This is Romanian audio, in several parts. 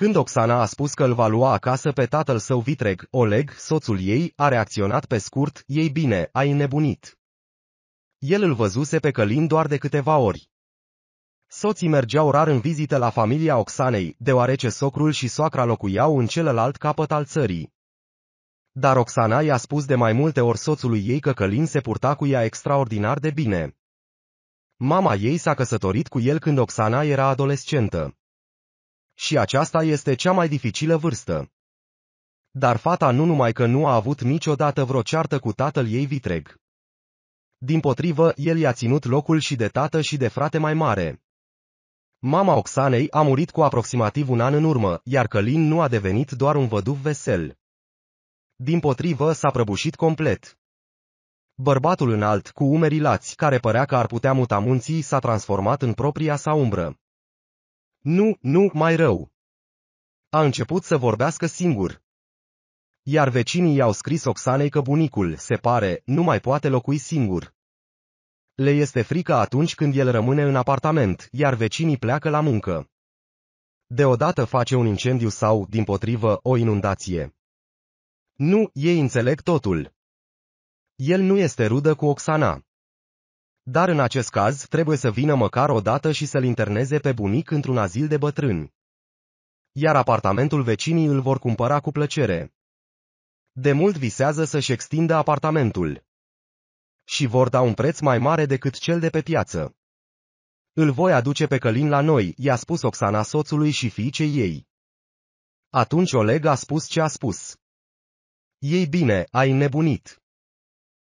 Când Oxana a spus că îl va lua acasă pe tatăl său vitreg, Oleg, soțul ei, a reacționat pe scurt, ei bine, ai înnebunit. El îl văzuse pe Călin doar de câteva ori. Soții mergeau rar în vizită la familia Oxanei, deoarece socrul și soacra locuiau în celălalt capăt al țării. Dar Oxana i-a spus de mai multe ori soțului ei că Călin se purta cu ea extraordinar de bine. Mama ei s-a căsătorit cu el când Oxana era adolescentă. Și aceasta este cea mai dificilă vârstă. Dar fata nu numai că nu a avut niciodată vreo ceartă cu tatăl ei vitreg. Din potrivă, el i-a ținut locul și de tată și de frate mai mare. Mama Oxanei a murit cu aproximativ un an în urmă, iar Călin nu a devenit doar un văduv vesel. Din potrivă, s-a prăbușit complet. Bărbatul înalt, cu umerii lați, care părea că ar putea muta munții, s-a transformat în propria sa umbră. Nu, nu, mai rău. A început să vorbească singur. Iar vecinii i-au scris Oxanei că bunicul, se pare, nu mai poate locui singur. Le este frică atunci când el rămâne în apartament, iar vecinii pleacă la muncă. Deodată face un incendiu sau, din potrivă, o inundație. Nu, ei înțeleg totul. El nu este rudă cu Oxana. Dar în acest caz trebuie să vină măcar o dată și să-l interneze pe bunic într-un azil de bătrâni. Iar apartamentul vecinii îl vor cumpăra cu plăcere. De mult visează să-și extindă apartamentul. Și vor da un preț mai mare decât cel de pe piață. Îl voi aduce pe Călin la noi, i-a spus Oxana soțului și fiicei ei. Atunci Oleg a spus ce a spus. Ei bine, ai nebunit.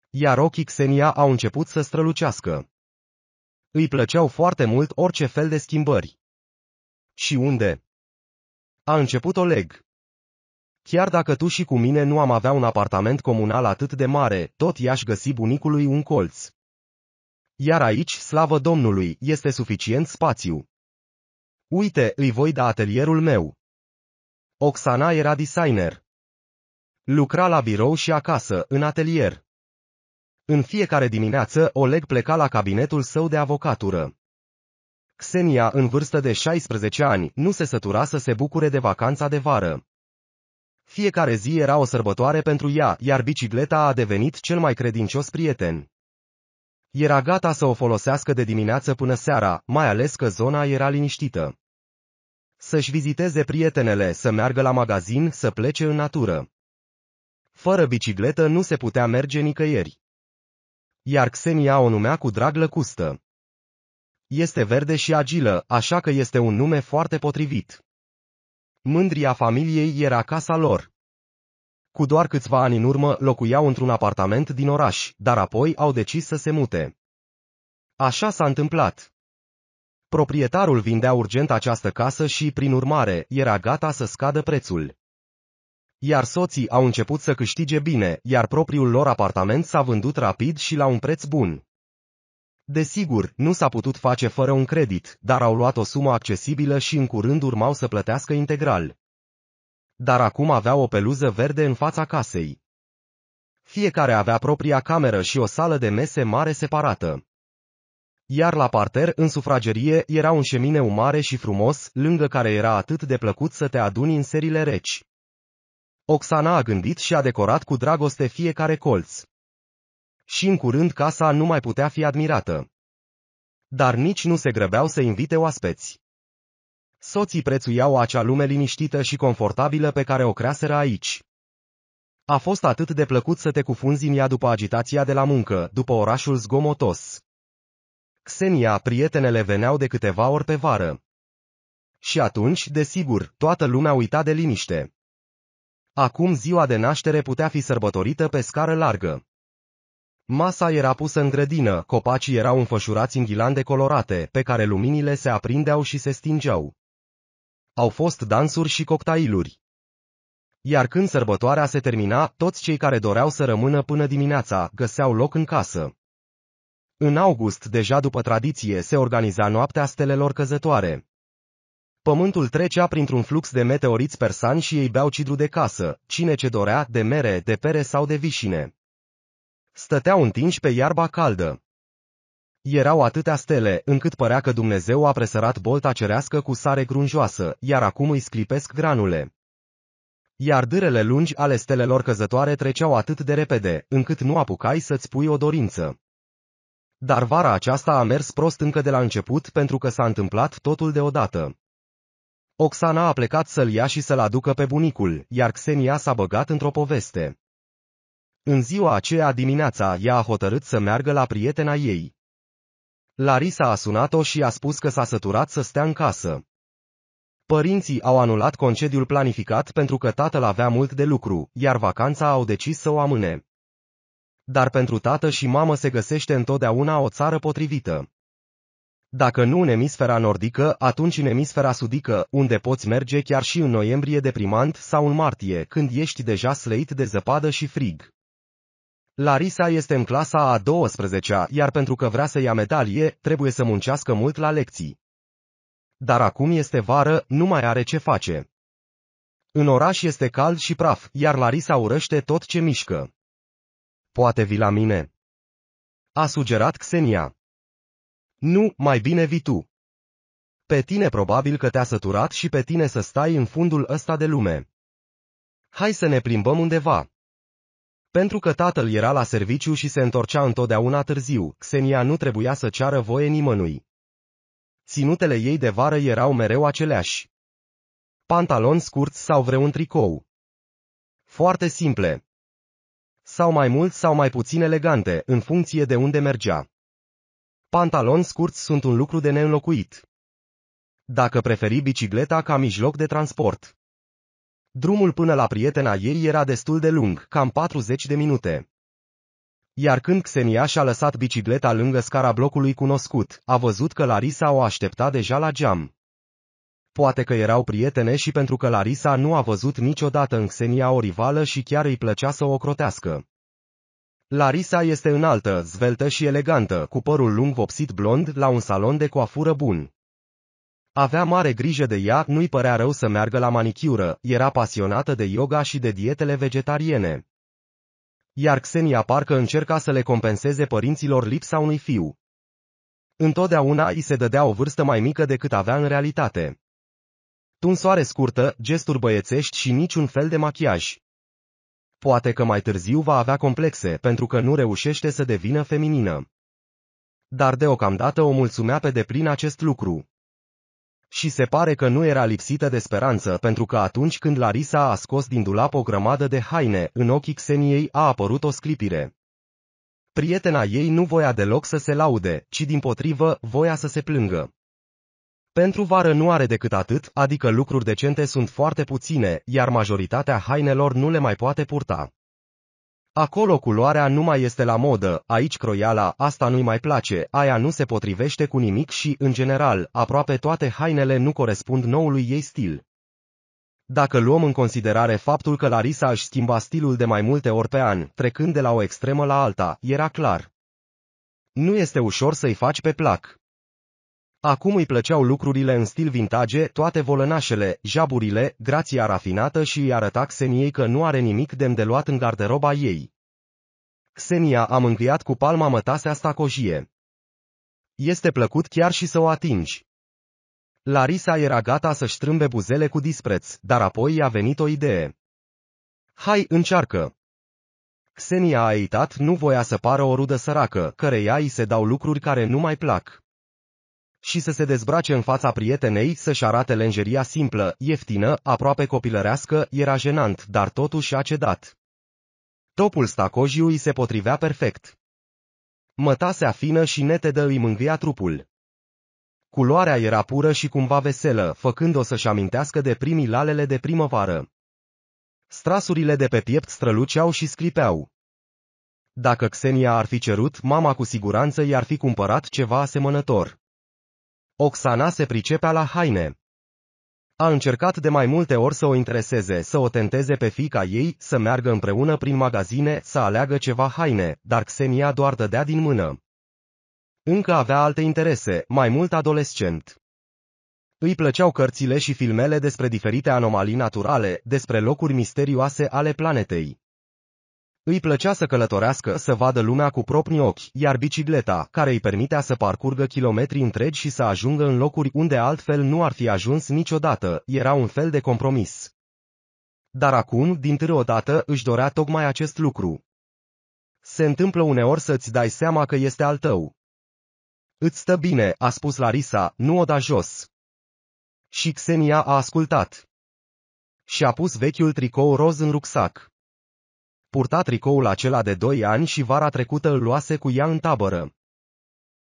Iar ochii Xenia au început să strălucească. Îi plăceau foarte mult orice fel de schimbări. Și unde? A început Oleg. Chiar dacă tu și cu mine nu am avea un apartament comunal atât de mare, tot i-aș găsi bunicului un colț. Iar aici, slavă Domnului, este suficient spațiu. Uite, îi voi da atelierul meu. Oxana era designer. Lucra la birou și acasă, în atelier. În fiecare dimineață, Oleg pleca la cabinetul său de avocatură. Xenia, în vârstă de 16 ani, nu se sătura să se bucure de vacanța de vară. Fiecare zi era o sărbătoare pentru ea, iar bicicleta a devenit cel mai credincios prieten. Era gata să o folosească de dimineață până seara, mai ales că zona era liniștită. Să-și viziteze prietenele, să meargă la magazin, să plece în natură. Fără bicicletă nu se putea merge nicăieri. Iar Xenia o numea cu drag lăcustă. Este verde și agilă, așa că este un nume foarte potrivit. Mândria familiei era casa lor. Cu doar câțiva ani în urmă locuiau într-un apartament din oraș, dar apoi au decis să se mute. Așa s-a întâmplat. Proprietarul vindea urgent această casă și, prin urmare, era gata să scadă prețul. Iar soții au început să câștige bine, iar propriul lor apartament s-a vândut rapid și la un preț bun. Desigur, nu s-a putut face fără un credit, dar au luat o sumă accesibilă și în curând urmau să plătească integral. Dar acum aveau o peluză verde în fața casei. Fiecare avea propria cameră și o sală de mese mare separată. Iar la parter, în sufragerie, era un șemineu mare și frumos, lângă care era atât de plăcut să te aduni în serile reci. Oxana a gândit și a decorat cu dragoste fiecare colț. Și în curând casa nu mai putea fi admirată. Dar nici nu se grăbeau să invite oaspeți. Soții prețuiau acea lume liniștită și confortabilă pe care o creaseră aici. A fost atât de plăcut să te cufunzi în ea după agitația de la muncă, după orașul zgomotos. Xenia, prietenele veneau de câteva ori pe vară. Și atunci, desigur, toată lumea uita de liniște. Acum ziua de naștere putea fi sărbătorită pe scară largă. Masa era pusă în grădină, copacii erau înfășurați în ghilande colorate, pe care luminile se aprindeau și se stingeau. Au fost dansuri și cocktailuri. Iar când sărbătoarea se termina, toți cei care doreau să rămână până dimineața găseau loc în casă. În august, deja după tradiție, se organiza noaptea stelelor căzătoare. Pământul trecea printr-un flux de meteoriți persani și ei beau cidru de casă, cine ce dorea, de mere, de pere sau de vișine. Stăteau întinși pe iarba caldă. Erau atâtea stele, încât părea că Dumnezeu a presărat bolta cerească cu sare grunjoasă, iar acum îi sclipesc granule. Iar dârele lungi ale stelelor căzătoare treceau atât de repede, încât nu apucai să-ți pui o dorință. Dar vara aceasta a mers prost încă de la început pentru că s-a întâmplat totul deodată. Oxana a plecat să-l ia și să-l aducă pe bunicul, iar Xenia s-a băgat într-o poveste. În ziua aceea dimineața, ea a hotărât să meargă la prietena ei. Larisa a sunat-o și a spus că s-a săturat să stea în casă. Părinții au anulat concediul planificat pentru că tatăl avea mult de lucru, iar vacanța au decis să o amâne. Dar pentru tată și mamă se găsește întotdeauna o țară potrivită. Dacă nu în emisfera nordică, atunci în emisfera sudică, unde poți merge chiar și în noiembrie deprimant sau în martie, când ești deja slăit de zăpadă și frig. Larisa este în clasa a 12-a, iar pentru că vrea să ia medalie, trebuie să muncească mult la lecții. Dar acum este vară, nu mai are ce face. În oraș este cald și praf, iar Larisa urăște tot ce mișcă. Poate vi la mine. A sugerat Xenia. Nu, mai bine vii tu. Pe tine probabil că te-a săturat și pe tine să stai în fundul ăsta de lume. Hai să ne plimbăm undeva. Pentru că tatăl era la serviciu și se întorcea întotdeauna târziu, Xenia nu trebuia să ceară voie nimănui. Ținutele ei de vară erau mereu aceleași. Pantaloni scurți sau vreun tricou. Foarte simple. Sau mai mult sau mai puțin elegante, în funcție de unde mergea. Pantaloni scurți sunt un lucru de neînlocuit. Dacă preferi bicicleta ca mijloc de transport. Drumul până la prietena ei era destul de lung, cam 40 de minute. Iar când Xenia și-a lăsat bicicleta lângă scara blocului cunoscut, a văzut că Larisa o aștepta deja la geam. Poate că erau prietene și pentru că Larisa nu a văzut niciodată în Xenia o rivală și chiar îi plăcea să o crotească. Larisa este înaltă, zveltă și elegantă, cu părul lung vopsit blond, la un salon de coafură bun. Avea mare grijă de ea, nu-i părea rău să meargă la manicură, era pasionată de yoga și de dietele vegetariene. Iar Xenia parcă încerca să le compenseze părinților lipsa unui fiu. Întotdeauna îi se dădea o vârstă mai mică decât avea în realitate. Tunsoare scurtă, gesturi băiețești și niciun fel de machiaj. Poate că mai târziu va avea complexe pentru că nu reușește să devină feminină. Dar deocamdată o mulțumea pe deplin acest lucru. Și se pare că nu era lipsită de speranță pentru că atunci când Larisa a scos din dulap o grămadă de haine, în ochii Xeniei a apărut o sclipire. Prietena ei nu voia deloc să se laude, ci din potrivă voia să se plângă. Pentru vară nu are decât atât, adică lucruri decente sunt foarte puține, iar majoritatea hainelor nu le mai poate purta. Acolo culoarea nu mai este la modă, aici croiala, asta nu-i mai place, aia nu se potrivește cu nimic și, în general, aproape toate hainele nu corespund noului ei stil. Dacă luăm în considerare faptul că Larisa își schimba stilul de mai multe ori pe an, trecând de la o extremă la alta, era clar. Nu este ușor să-i faci pe plac. Acum îi plăceau lucrurile în stil vintage, toate volănașele, jaburile, grația rafinată și îi arăta Xeniei că nu are nimic de îndeluat în garderoba ei. Xenia a mângâiat cu palma mătasea stacojie. Este plăcut chiar și să o atingi. Larisa era gata să-și strâmbe buzele cu dispreț, dar apoi i-a venit o idee. Hai, încearcă! Xenia a eitat, nu voia să pară o rudă săracă, căreia îi se dau lucruri care nu mai plac și să se dezbrace în fața prietenei, să-și arate lenjeria simplă, ieftină, aproape copilărească, era jenant, dar totuși a cedat. Topul stacojiu îi se potrivea perfect. Mătasea fină și netedă îi mângâia trupul. Culoarea era pură și cumva veselă, făcând-o să-și amintească de primii lalele de primăvară. Strasurile de pe piept străluceau și sclipeau. Dacă Xenia ar fi cerut, mama cu siguranță i-ar fi cumpărat ceva asemănător. Oxana se pricepea la haine. A încercat de mai multe ori să o intereseze, să o tenteze pe fica ei, să meargă împreună prin magazine, să aleagă ceva haine, dar Xenia doar dădea din mână. Încă avea alte interese, mai mult adolescent. Îi plăceau cărțile și filmele despre diferite anomalii naturale, despre locuri misterioase ale planetei. Îi plăcea să călătorească, să vadă lumea cu proprii ochi, iar bicicleta, care îi permitea să parcurgă kilometri întregi și să ajungă în locuri unde altfel nu ar fi ajuns niciodată, era un fel de compromis. Dar acum, din odată, își dorea tocmai acest lucru. Se întâmplă uneori să-ți dai seama că este al tău. Îți stă bine, a spus Larisa, nu o da jos. Și Xenia a ascultat. Și-a pus vechiul tricou roz în rucsac. Purta tricoul acela de doi ani și vara trecută îl luase cu ea în tabără.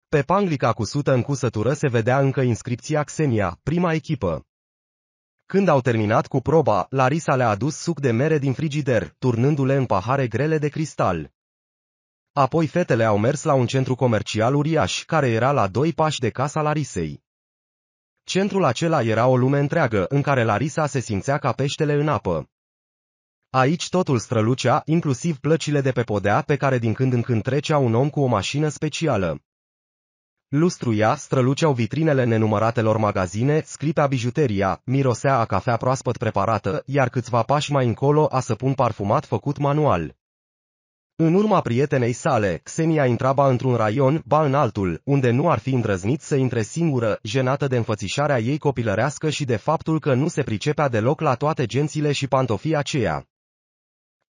Pe panglica cusută în cusătură se vedea încă inscripția Xenia, prima echipă. Când au terminat cu proba, Larisa le-a adus suc de mere din frigider, turnându-le în pahare grele de cristal. Apoi fetele au mers la un centru comercial uriaș, care era la doi pași de casa Larisei. Centrul acela era o lume întreagă, în care Larisa se simțea ca peștele în apă. Aici totul strălucea, inclusiv plăcile de pe podea pe care din când în când trecea un om cu o mașină specială. Lustruia, străluceau vitrinele nenumăratelor magazine, sclipea bijuteria, mirosea a cafea proaspăt preparată, iar câțiva pași mai încolo a săpun parfumat făcut manual. În urma prietenei sale, Xenia intra ba într-un raion, ba în altul, unde nu ar fi îndrăznit să intre singură, jenată de înfățișarea ei copilărească și de faptul că nu se pricepea deloc la toate gențile și pantofii aceia.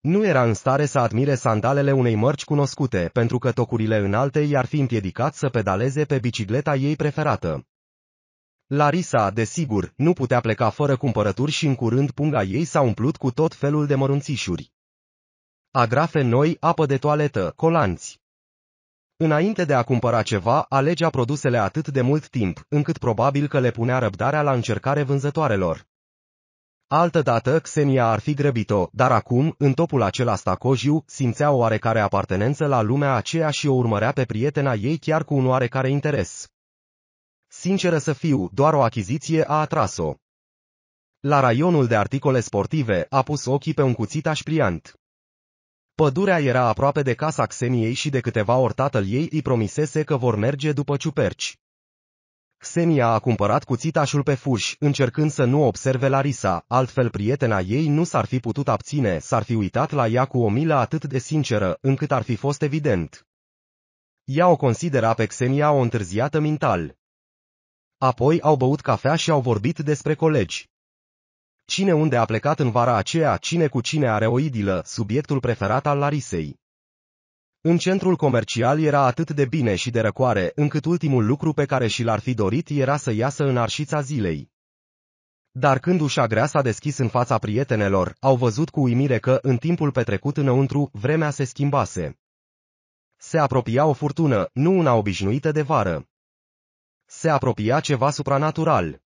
Nu era în stare să admire sandalele unei mărci cunoscute, pentru că tocurile înalte i-ar fi împiedicat să pedaleze pe bicicleta ei preferată. Larisa, desigur, nu putea pleca fără cumpărături și în curând punga ei s-a umplut cu tot felul de mărunțișuri. Agrafe noi, apă de toaletă, colanți. Înainte de a cumpăra ceva, alegea produsele atât de mult timp, încât probabil că le punea răbdarea la încercare vânzătoarelor. Altădată Xenia ar fi grăbit-o, dar acum, în topul acela stacojiu, simțea o oarecare apartenență la lumea aceea și o urmărea pe prietena ei chiar cu un oarecare interes. Sinceră să fiu, doar o achiziție a atras-o. La raionul de articole sportive a pus ochii pe un cuțit așpliant. Pădurea era aproape de casa Xeniei și de câteva ori tatăl ei îi promisese că vor merge după ciuperci. Xenia a cumpărat cuțitașul pe fuș, încercând să nu observe Larisa, altfel prietena ei nu s-ar fi putut abține, s-ar fi uitat la ea cu o milă atât de sinceră, încât ar fi fost evident. Ea o considera pe Xenia o întârziată mental. Apoi au băut cafea și au vorbit despre colegi. Cine unde a plecat în vara aceea, cine cu cine are o idilă, subiectul preferat al Larisei. În centrul comercial era atât de bine și de răcoare, încât ultimul lucru pe care și l-ar fi dorit era să iasă în arșița zilei. Dar când ușa grea s-a deschis în fața prietenelor, au văzut cu uimire că, în timpul petrecut înăuntru, vremea se schimbase. Se apropia o furtună, nu una obișnuită de vară. Se apropia ceva supranatural.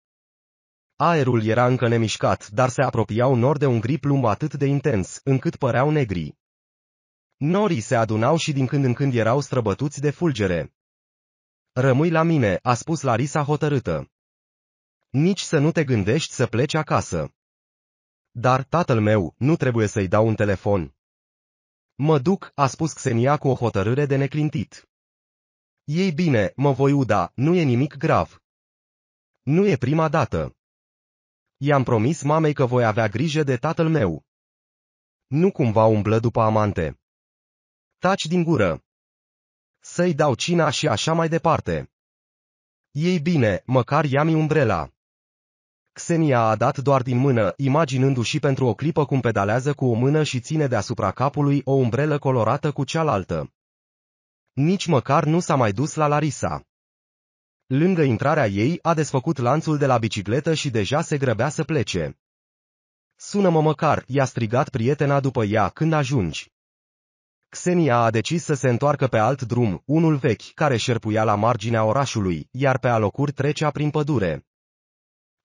Aerul era încă nemișcat, dar se apropiau nor de un gri plumb atât de intens, încât păreau negri. Norii se adunau și din când în când erau străbătuți de fulgere. Rămâi la mine, a spus Larisa hotărâtă. Nici să nu te gândești să pleci acasă. Dar, tatăl meu, nu trebuie să-i dau un telefon. Mă duc, a spus Xenia cu o hotărâre de neclintit. Ei bine, mă voi uda, nu e nimic grav. Nu e prima dată. I-am promis mamei că voi avea grijă de tatăl meu. Nu cumva umblă după amante. Taci din gură. Să-i dau cina și așa mai departe. Ei bine, măcar ia-mi umbrela. Xenia a dat doar din mână, imaginându-și pentru o clipă cum pedalează cu o mână și ține deasupra capului o umbrelă colorată cu cealaltă. Nici măcar nu s-a mai dus la Larisa. Lângă intrarea ei, a desfăcut lanțul de la bicicletă și deja se grăbea să plece. Sună-mă măcar, i-a strigat prietena după ea, când ajungi. Xenia a decis să se întoarcă pe alt drum, unul vechi, care șerpuia la marginea orașului, iar pe alocuri trecea prin pădure.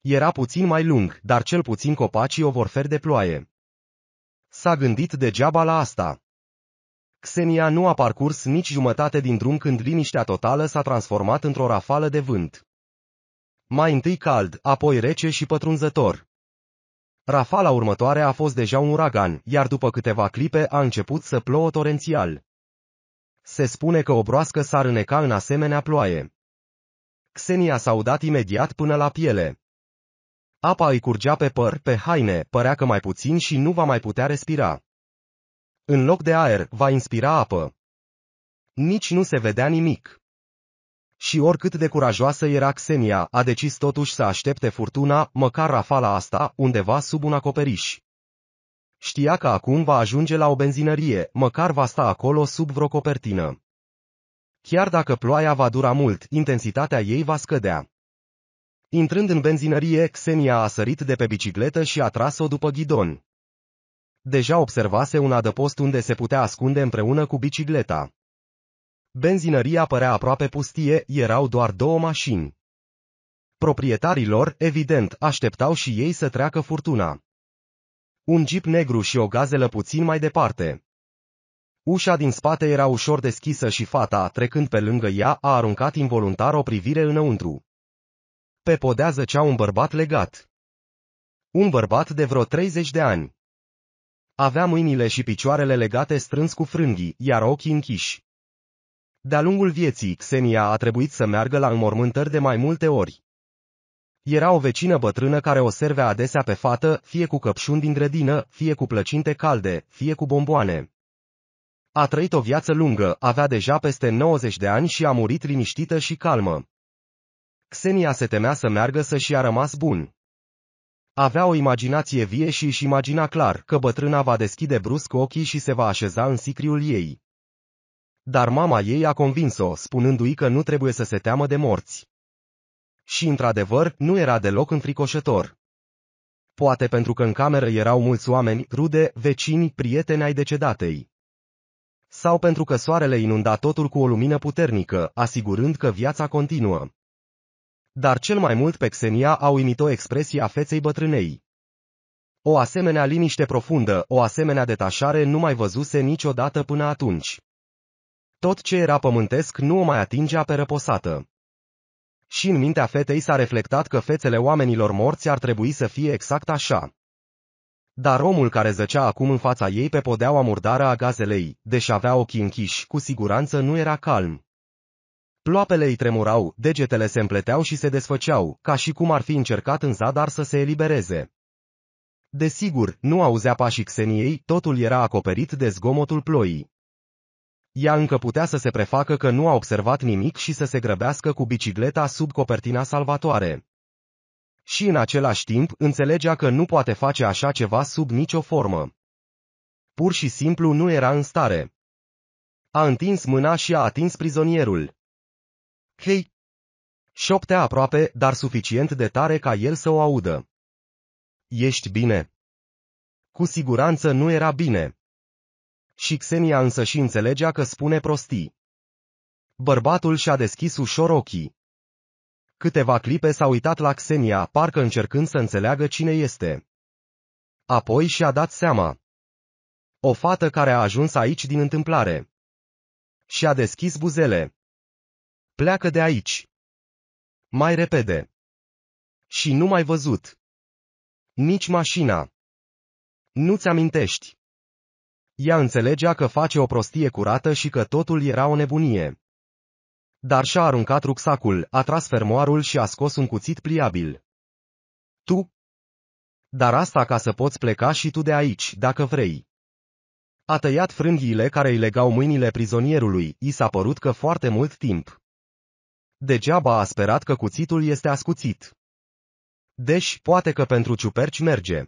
Era puțin mai lung, dar cel puțin copacii o vor fer de ploaie. S-a gândit degeaba la asta. Xenia nu a parcurs nici jumătate din drum când liniștea totală s-a transformat într-o rafală de vânt. Mai întâi cald, apoi rece și pătrunzător. Rafala următoare a fost deja un uragan, iar după câteva clipe a început să plouă torențial. Se spune că o broască s-ar îneca în asemenea ploaie. Xenia s-a udat imediat până la piele. Apa îi curgea pe păr, pe haine, părea că mai puțin și nu va mai putea respira. În loc de aer, va inspira apă. Nici nu se vedea nimic. Și oricât de curajoasă era Xenia, a decis totuși să aștepte furtuna, măcar rafala asta, undeva sub un acoperiș. Știa că acum va ajunge la o benzinărie, măcar va sta acolo sub vreo copertină. Chiar dacă ploaia va dura mult, intensitatea ei va scădea. Intrând în benzinărie, Xenia a sărit de pe bicicletă și a tras-o după ghidon. Deja observase un adăpost unde se putea ascunde împreună cu bicicleta. Benzinăria părea aproape pustie, erau doar două mașini. Proprietarii lor, evident, așteptau și ei să treacă furtuna. Un jeep negru și o gazelă puțin mai departe. Ușa din spate era ușor deschisă și fata, trecând pe lângă ea, a aruncat involuntar o privire înăuntru. Pe podea zăcea un bărbat legat. Un bărbat de vreo 30 de ani. Avea mâinile și picioarele legate strâns cu frânghii, iar ochii închiși. De-a lungul vieții, Xenia a trebuit să meargă la înmormântări de mai multe ori. Era o vecină bătrână care o servea adesea pe fată, fie cu căpșuni din grădină, fie cu plăcinte calde, fie cu bomboane. A trăit o viață lungă, avea deja peste 90 de ani și a murit liniștită și calmă. Xenia se temea să meargă să-și a rămas bun. Avea o imaginație vie și își imagina clar că bătrâna va deschide brusc ochii și se va așeza în sicriul ei. Dar mama ei a convins-o, spunându-i că nu trebuie să se teamă de morți. Și într-adevăr, nu era deloc înfricoșător. Poate pentru că în cameră erau mulți oameni, rude, vecini, prieteni ai decedatei. Sau pentru că soarele inunda totul cu o lumină puternică, asigurând că viața continuă. Dar cel mai mult pe Xenia a uimit o expresie a feței bătrânei. O asemenea liniște profundă, o asemenea detașare nu mai văzuse niciodată până atunci. Tot ce era pământesc nu o mai atingea pe răposată. Și în mintea fetei s-a reflectat că fețele oamenilor morți ar trebui să fie exact așa. Dar omul care zăcea acum în fața ei pe podeaua murdară a gazelei, deși avea ochii închiși, cu siguranță nu era calm. Ploapele îi tremurau, degetele se împleteau și se desfăceau, ca și cum ar fi încercat în zadar să se elibereze. Desigur, nu auzea pașii Xeniei, totul era acoperit de zgomotul ploii. Ea încă putea să se prefacă că nu a observat nimic și să se grăbească cu bicicleta sub copertina salvatoare. Și în același timp înțelegea că nu poate face așa ceva sub nicio formă. Pur și simplu nu era în stare. A întins mâna și a atins prizonierul. Hei! Șoptea aproape, dar suficient de tare ca el să o audă. Ești bine. Cu siguranță nu era bine. Și Xenia însă și înțelegea că spune prostii. Bărbatul și-a deschis ușor ochii. Câteva clipe s-a uitat la Xenia, parcă încercând să înțeleagă cine este. Apoi și-a dat seama. O fată care a ajuns aici din întâmplare. Și-a deschis buzele. Pleacă de aici. Mai repede. Și nu mai văzut. Nici mașina. Nu-ți amintești. Ea înțelegea că face o prostie curată și că totul era o nebunie. Dar și-a aruncat rucsacul, a tras fermoarul și a scos un cuțit pliabil. Tu? Dar asta ca să poți pleca și tu de aici, dacă vrei. A tăiat frânghiile care îi legau mâinile prizonierului, i s-a părut că foarte mult timp. Degeaba a sperat că cuțitul este ascuțit. Deci, poate că pentru ciuperci merge.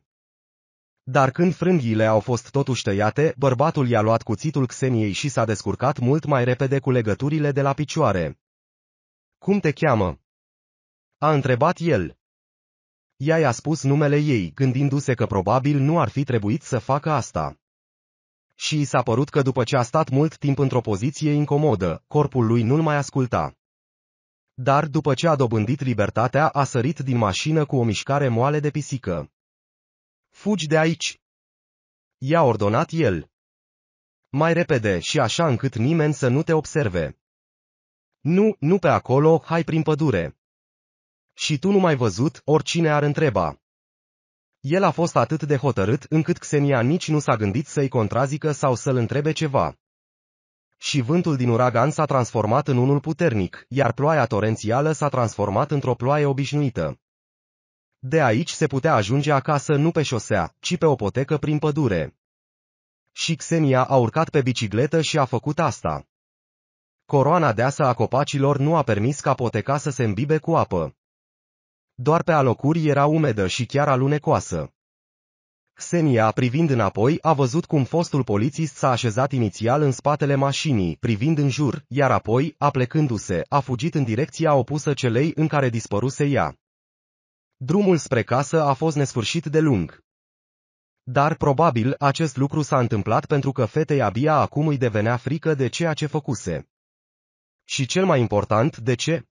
Dar când frânghiile au fost totuși tăiate, bărbatul i-a luat cuțitul Xeniei și s-a descurcat mult mai repede cu legăturile de la picioare. Cum te cheamă? A întrebat el. Ea i-a spus numele ei, gândindu-se că probabil nu ar fi trebuit să facă asta. Și i s-a părut că după ce a stat mult timp într-o poziție incomodă, corpul lui nu-l mai asculta. Dar după ce a dobândit libertatea, a sărit din mașină cu o mișcare moale de pisică. Fugi de aici! I-a ordonat el. Mai repede și așa încât nimeni să nu te observe. Nu, nu pe acolo, hai prin pădure. Și tu nu mai văzut, oricine ar întreba. El a fost atât de hotărât încât Xenia nici nu s-a gândit să-i contrazică sau să-l întrebe ceva. Și vântul din uragan s-a transformat în unul puternic, iar ploaia torențială s-a transformat într-o ploaie obișnuită. De aici se putea ajunge acasă nu pe șosea, ci pe o potecă prin pădure. Și Xenia a urcat pe bicicletă și a făcut asta. Coroana deasă a copacilor nu a permis ca poteca să se îmbibe cu apă. Doar pe alocuri era umedă și chiar alunecoasă. Xenia, privind înapoi, a văzut cum fostul polițist s-a așezat inițial în spatele mașinii, privind în jur, iar apoi, aplecându-se, a fugit în direcția opusă celei în care dispăruse ea. Drumul spre casă a fost nesfârșit de lung. Dar probabil acest lucru s-a întâmplat pentru că fetei abia acum îi devenea frică de ceea ce făcuse. Și cel mai important, de ce?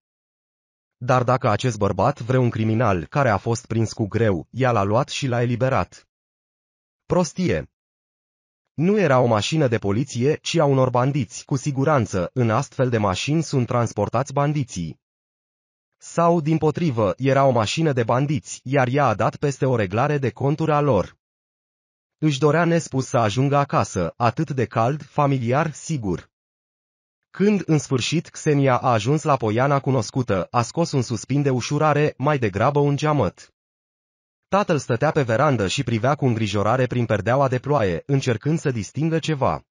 Dar dacă acest bărbat, vreun criminal, care a fost prins cu greu, ea l-a luat și l-a eliberat. Prostie. Nu era o mașină de poliție, ci a unor bandiți, cu siguranță, în astfel de mașini sunt transportați bandiții. Sau, din potrivă, era o mașină de bandiți, iar ea a dat peste o reglare de conturi a lor. Își dorea nespus să ajungă acasă, atât de cald, familiar, sigur. Când, în sfârșit, Xenia a ajuns la poiana cunoscută, a scos un suspin de ușurare, mai degrabă un geamăt. Tatăl stătea pe verandă și privea cu îngrijorare prin perdeaua de ploaie, încercând să distingă ceva.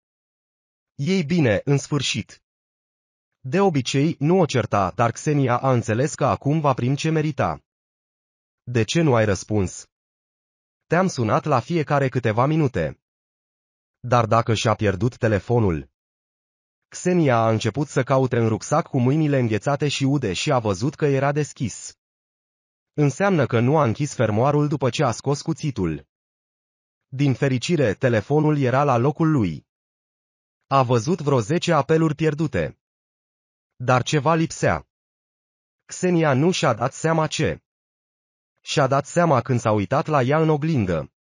Ei bine, în sfârșit. De obicei, nu o certa, dar Xenia a înțeles că acum va prim ce merita. De ce nu ai răspuns? Te-am sunat la fiecare câteva minute. Dar dacă și-a pierdut telefonul, Xenia a început să caute în rucsac cu mâinile înghețate și ude și a văzut că era deschis. Înseamnă că nu a închis fermoarul după ce a scos cuțitul. Din fericire, telefonul era la locul lui. A văzut vreo zece apeluri pierdute. Dar ceva lipsea. Xenia nu și-a dat seama ce. Și-a dat seama când s-a uitat la ea în oglindă.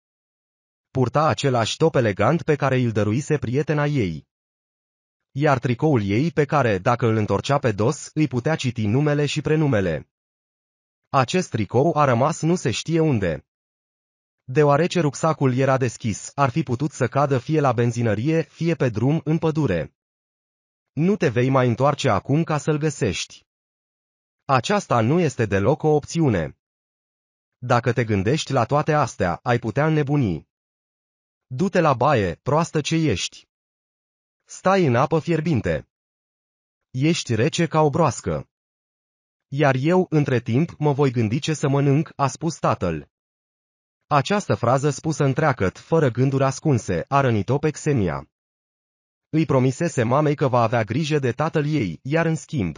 Purta același top elegant pe care îl dăruise prietena ei iar tricoul ei pe care, dacă îl întorcea pe dos, îi putea citi numele și prenumele. Acest tricou a rămas nu se știe unde. Deoarece rucsacul era deschis, ar fi putut să cadă fie la benzinărie, fie pe drum, în pădure. Nu te vei mai întoarce acum ca să-l găsești. Aceasta nu este deloc o opțiune. Dacă te gândești la toate astea, ai putea înnebuni. Du-te la baie, proastă ce ești. Stai în apă fierbinte. Ești rece ca o broască. Iar eu, între timp, mă voi gândi ce să mănânc, a spus tatăl. Această frază spusă întreacăt, fără gânduri ascunse, a rănit-o pe Xenia. Îi promisese mamei că va avea grijă de tatăl ei, iar în schimb.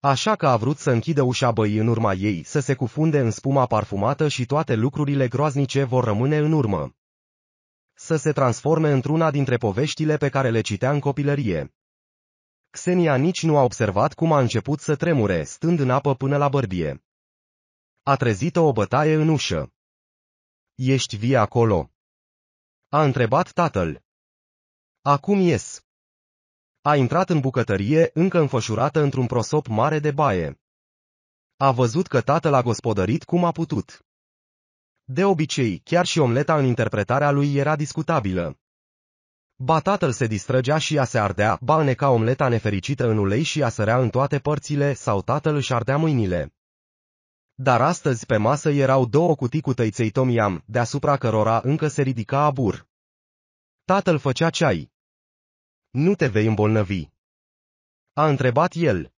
Așa că a vrut să închidă ușa băii în urma ei, să se cufunde în spuma parfumată și toate lucrurile groaznice vor rămâne în urmă să se transforme într-una dintre poveștile pe care le citea în copilărie. Xenia nici nu a observat cum a început să tremure, stând în apă până la bărbie. A trezit-o o bătaie în ușă. Ești vie acolo? A întrebat tatăl. Acum ies. A intrat în bucătărie, încă înfășurată într-un prosop mare de baie. A văzut că tatăl a gospodărit cum a putut. De obicei, chiar și omleta în interpretarea lui era discutabilă. Ba tatăl se distrăgea și ea se ardea, ba îneca omleta nefericită în ulei și ea sărea în toate părțile, sau tatăl își ardea mâinile. Dar astăzi pe masă erau două cutii cu tăiței tomiam, deasupra cărora încă se ridica abur. Tatăl făcea ceai. Nu te vei îmbolnăvi. A întrebat el.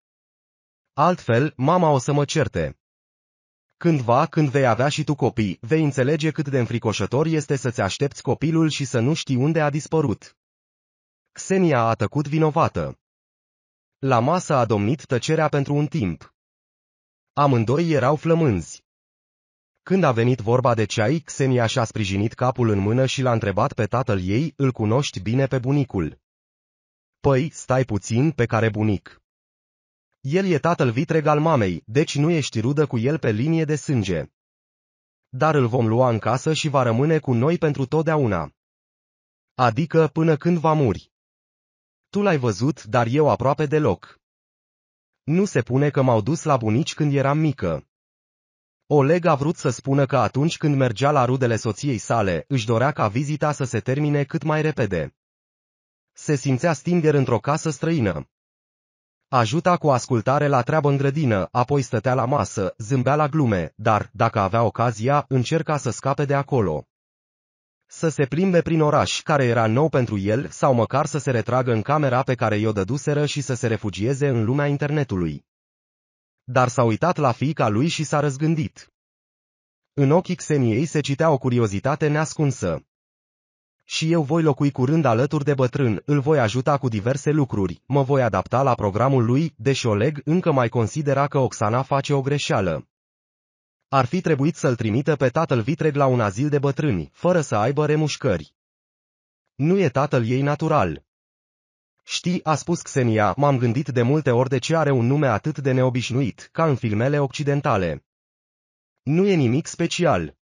Altfel, mama o să mă certe. Cândva, când vei avea și tu copii, vei înțelege cât de înfricoșător este să-ți aștepți copilul și să nu știi unde a dispărut. Xenia a tăcut vinovată. La masă a domnit tăcerea pentru un timp. Amândoi erau flămânzi. Când a venit vorba de ceai, Xenia și-a sprijinit capul în mână și l-a întrebat pe tatăl ei, îl cunoști bine pe bunicul. Păi, stai puțin, pe care bunic. El e tatăl vitreg al mamei, deci nu ești rudă cu el pe linie de sânge. Dar îl vom lua în casă și va rămâne cu noi pentru totdeauna. Adică până când va muri. Tu l-ai văzut, dar eu aproape deloc. Nu se pune că m-au dus la bunici când eram mică. Oleg a vrut să spună că atunci când mergea la rudele soției sale, își dorea ca vizita să se termine cât mai repede. Se simțea stinger într-o casă străină. Ajuta cu ascultare la treabă în grădină, apoi stătea la masă, zâmbea la glume, dar, dacă avea ocazia, încerca să scape de acolo. Să se plimbe prin oraș, care era nou pentru el, sau măcar să se retragă în camera pe care i-o dăduseră și să se refugieze în lumea internetului. Dar s-a uitat la fiica lui și s-a răzgândit. În ochii Xeniei se citea o curiozitate neascunsă. Și eu voi locui curând alături de bătrân, îl voi ajuta cu diverse lucruri, mă voi adapta la programul lui, deși Oleg încă mai considera că Oxana face o greșeală. Ar fi trebuit să-l trimită pe tatăl vitreg la un azil de bătrâni, fără să aibă remușcări. Nu e tatăl ei natural. Știi, a spus Xenia, m-am gândit de multe ori de ce are un nume atât de neobișnuit, ca în filmele occidentale. Nu e nimic special.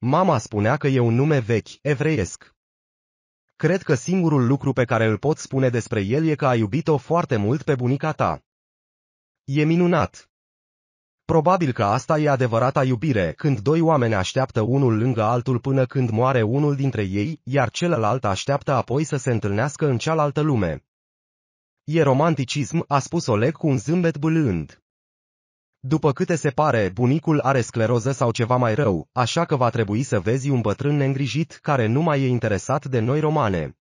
Mama spunea că e un nume vechi, evreiesc. Cred că singurul lucru pe care îl pot spune despre el e că a iubit-o foarte mult pe bunica ta. E minunat. Probabil că asta e adevărata iubire, când doi oameni așteaptă unul lângă altul până când moare unul dintre ei, iar celălalt așteaptă apoi să se întâlnească în cealaltă lume. E romanticism, a spus Oleg cu un zâmbet bâlând. După câte se pare, bunicul are scleroză sau ceva mai rău, așa că va trebui să vezi un bătrân neîngrijit care nu mai e interesat de noi romane.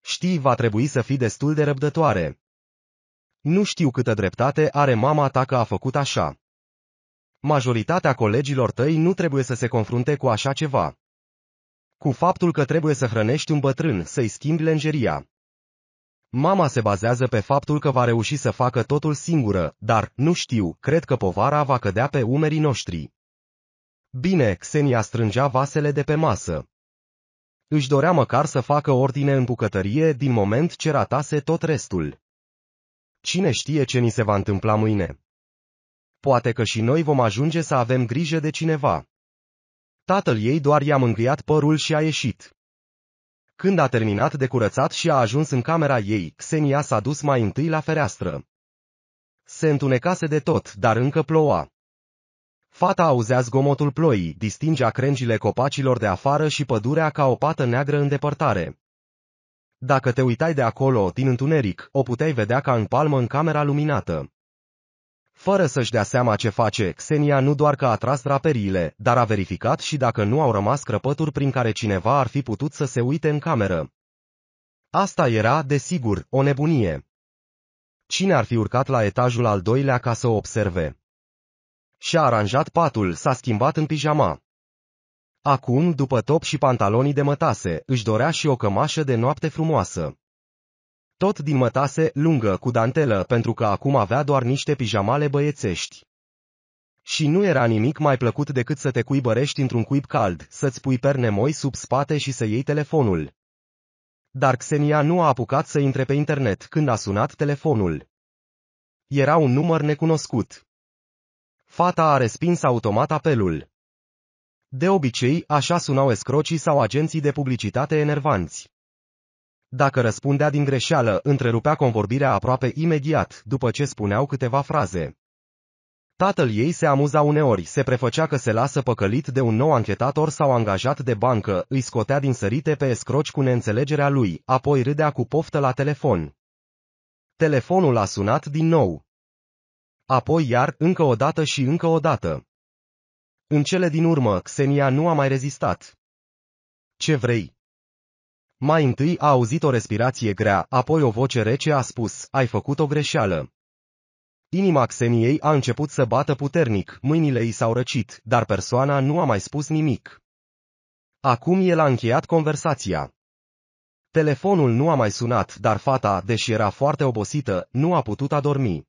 Știi, va trebui să fii destul de răbdătoare. Nu știu câtă dreptate are mama ta că a făcut așa. Majoritatea colegilor tăi nu trebuie să se confrunte cu așa ceva. Cu faptul că trebuie să hrănești un bătrân, să-i schimbi lenjeria. Mama se bazează pe faptul că va reuși să facă totul singură, dar, nu știu, cred că povara va cădea pe umerii noștri. Bine, Xenia strângea vasele de pe masă. Își dorea măcar să facă ordine în bucătărie din moment ce ratase tot restul. Cine știe ce ni se va întâmpla mâine? Poate că și noi vom ajunge să avem grijă de cineva. Tatăl ei doar i-a mângâiat părul și a ieșit. Când a terminat de curățat și a ajuns în camera ei, Xenia s-a dus mai întâi la fereastră. Se întunecase de tot, dar încă ploua. Fata auzea zgomotul ploii, distingea crengile copacilor de afară și pădurea ca o pată neagră în depărtare. Dacă te uitai de acolo, din întuneric, o puteai vedea ca în palmă în camera luminată. Fără să-și dea seama ce face, Xenia nu doar că a tras draperiile, dar a verificat și dacă nu au rămas crăpături prin care cineva ar fi putut să se uite în cameră. Asta era, desigur, o nebunie. Cine ar fi urcat la etajul al doilea ca să o observe? Și-a aranjat patul, s-a schimbat în pijama. Acum, după top și pantalonii de mătase, își dorea și o cămașă de noapte frumoasă. Tot din mătase, lungă, cu dantelă, pentru că acum avea doar niște pijamale băiețești. Și nu era nimic mai plăcut decât să te cuibărești într-un cuib cald, să-ți pui perne moi sub spate și să iei telefonul. Dar Xenia nu a apucat să intre pe internet când a sunat telefonul. Era un număr necunoscut. Fata a respins automat apelul. De obicei, așa sunau escrocii sau agenții de publicitate enervanți. Dacă răspundea din greșeală, întrerupea convorbirea aproape imediat, după ce spuneau câteva fraze. Tatăl ei se amuza uneori, se prefăcea că se lasă păcălit de un nou anchetator sau angajat de bancă, îi scotea din sărite pe escroci cu neînțelegerea lui, apoi râdea cu poftă la telefon. Telefonul a sunat din nou. Apoi iar, încă o dată și încă o dată. În cele din urmă, Xenia nu a mai rezistat. Ce vrei? Mai întâi a auzit o respirație grea, apoi o voce rece a spus, ai făcut o greșeală. Inima Xeniei a început să bată puternic, mâinile i s-au răcit, dar persoana nu a mai spus nimic. Acum el a încheiat conversația. Telefonul nu a mai sunat, dar fata, deși era foarte obosită, nu a putut adormi.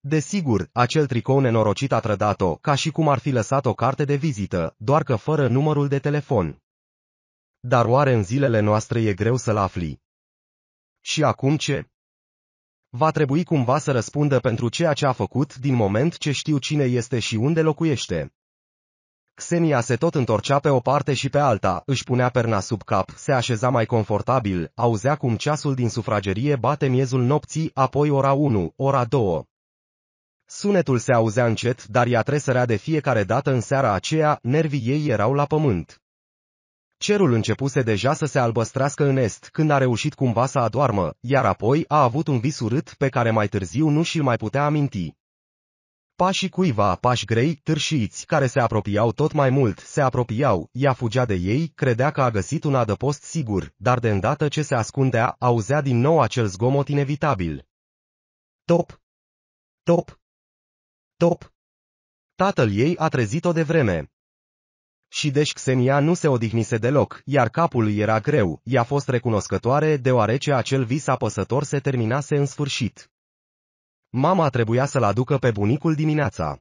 Desigur, acel tricou nenorocit a trădat-o, ca și cum ar fi lăsat o carte de vizită, doar că fără numărul de telefon. Dar oare în zilele noastre e greu să-l afli? Și acum ce? Va trebui cumva să răspundă pentru ceea ce a făcut din moment ce știu cine este și unde locuiește. Xenia se tot întorcea pe o parte și pe alta, își punea perna sub cap, se așeza mai confortabil, auzea cum ceasul din sufragerie bate miezul nopții, apoi ora 1, ora 2. Sunetul se auzea încet, dar ea tresărea de fiecare dată în seara aceea, nervii ei erau la pământ. Cerul începuse deja să se albăstrească în est, când a reușit cumva să adoarmă, iar apoi a avut un vis urât pe care mai târziu nu și-l mai putea aminti. Pașii cuiva, pași grei, târșiți, care se apropiau tot mai mult, se apropiau, ea fugea de ei, credea că a găsit un adăpost sigur, dar de îndată ce se ascundea, auzea din nou acel zgomot inevitabil. Top! Top! Top! Tatăl ei a trezit-o de vreme. Și deci Xenia nu se odihnise deloc, iar capul îi era greu, i-a fost recunoscătoare deoarece acel vis apăsător se terminase în sfârșit. Mama trebuia să-l aducă pe bunicul dimineața.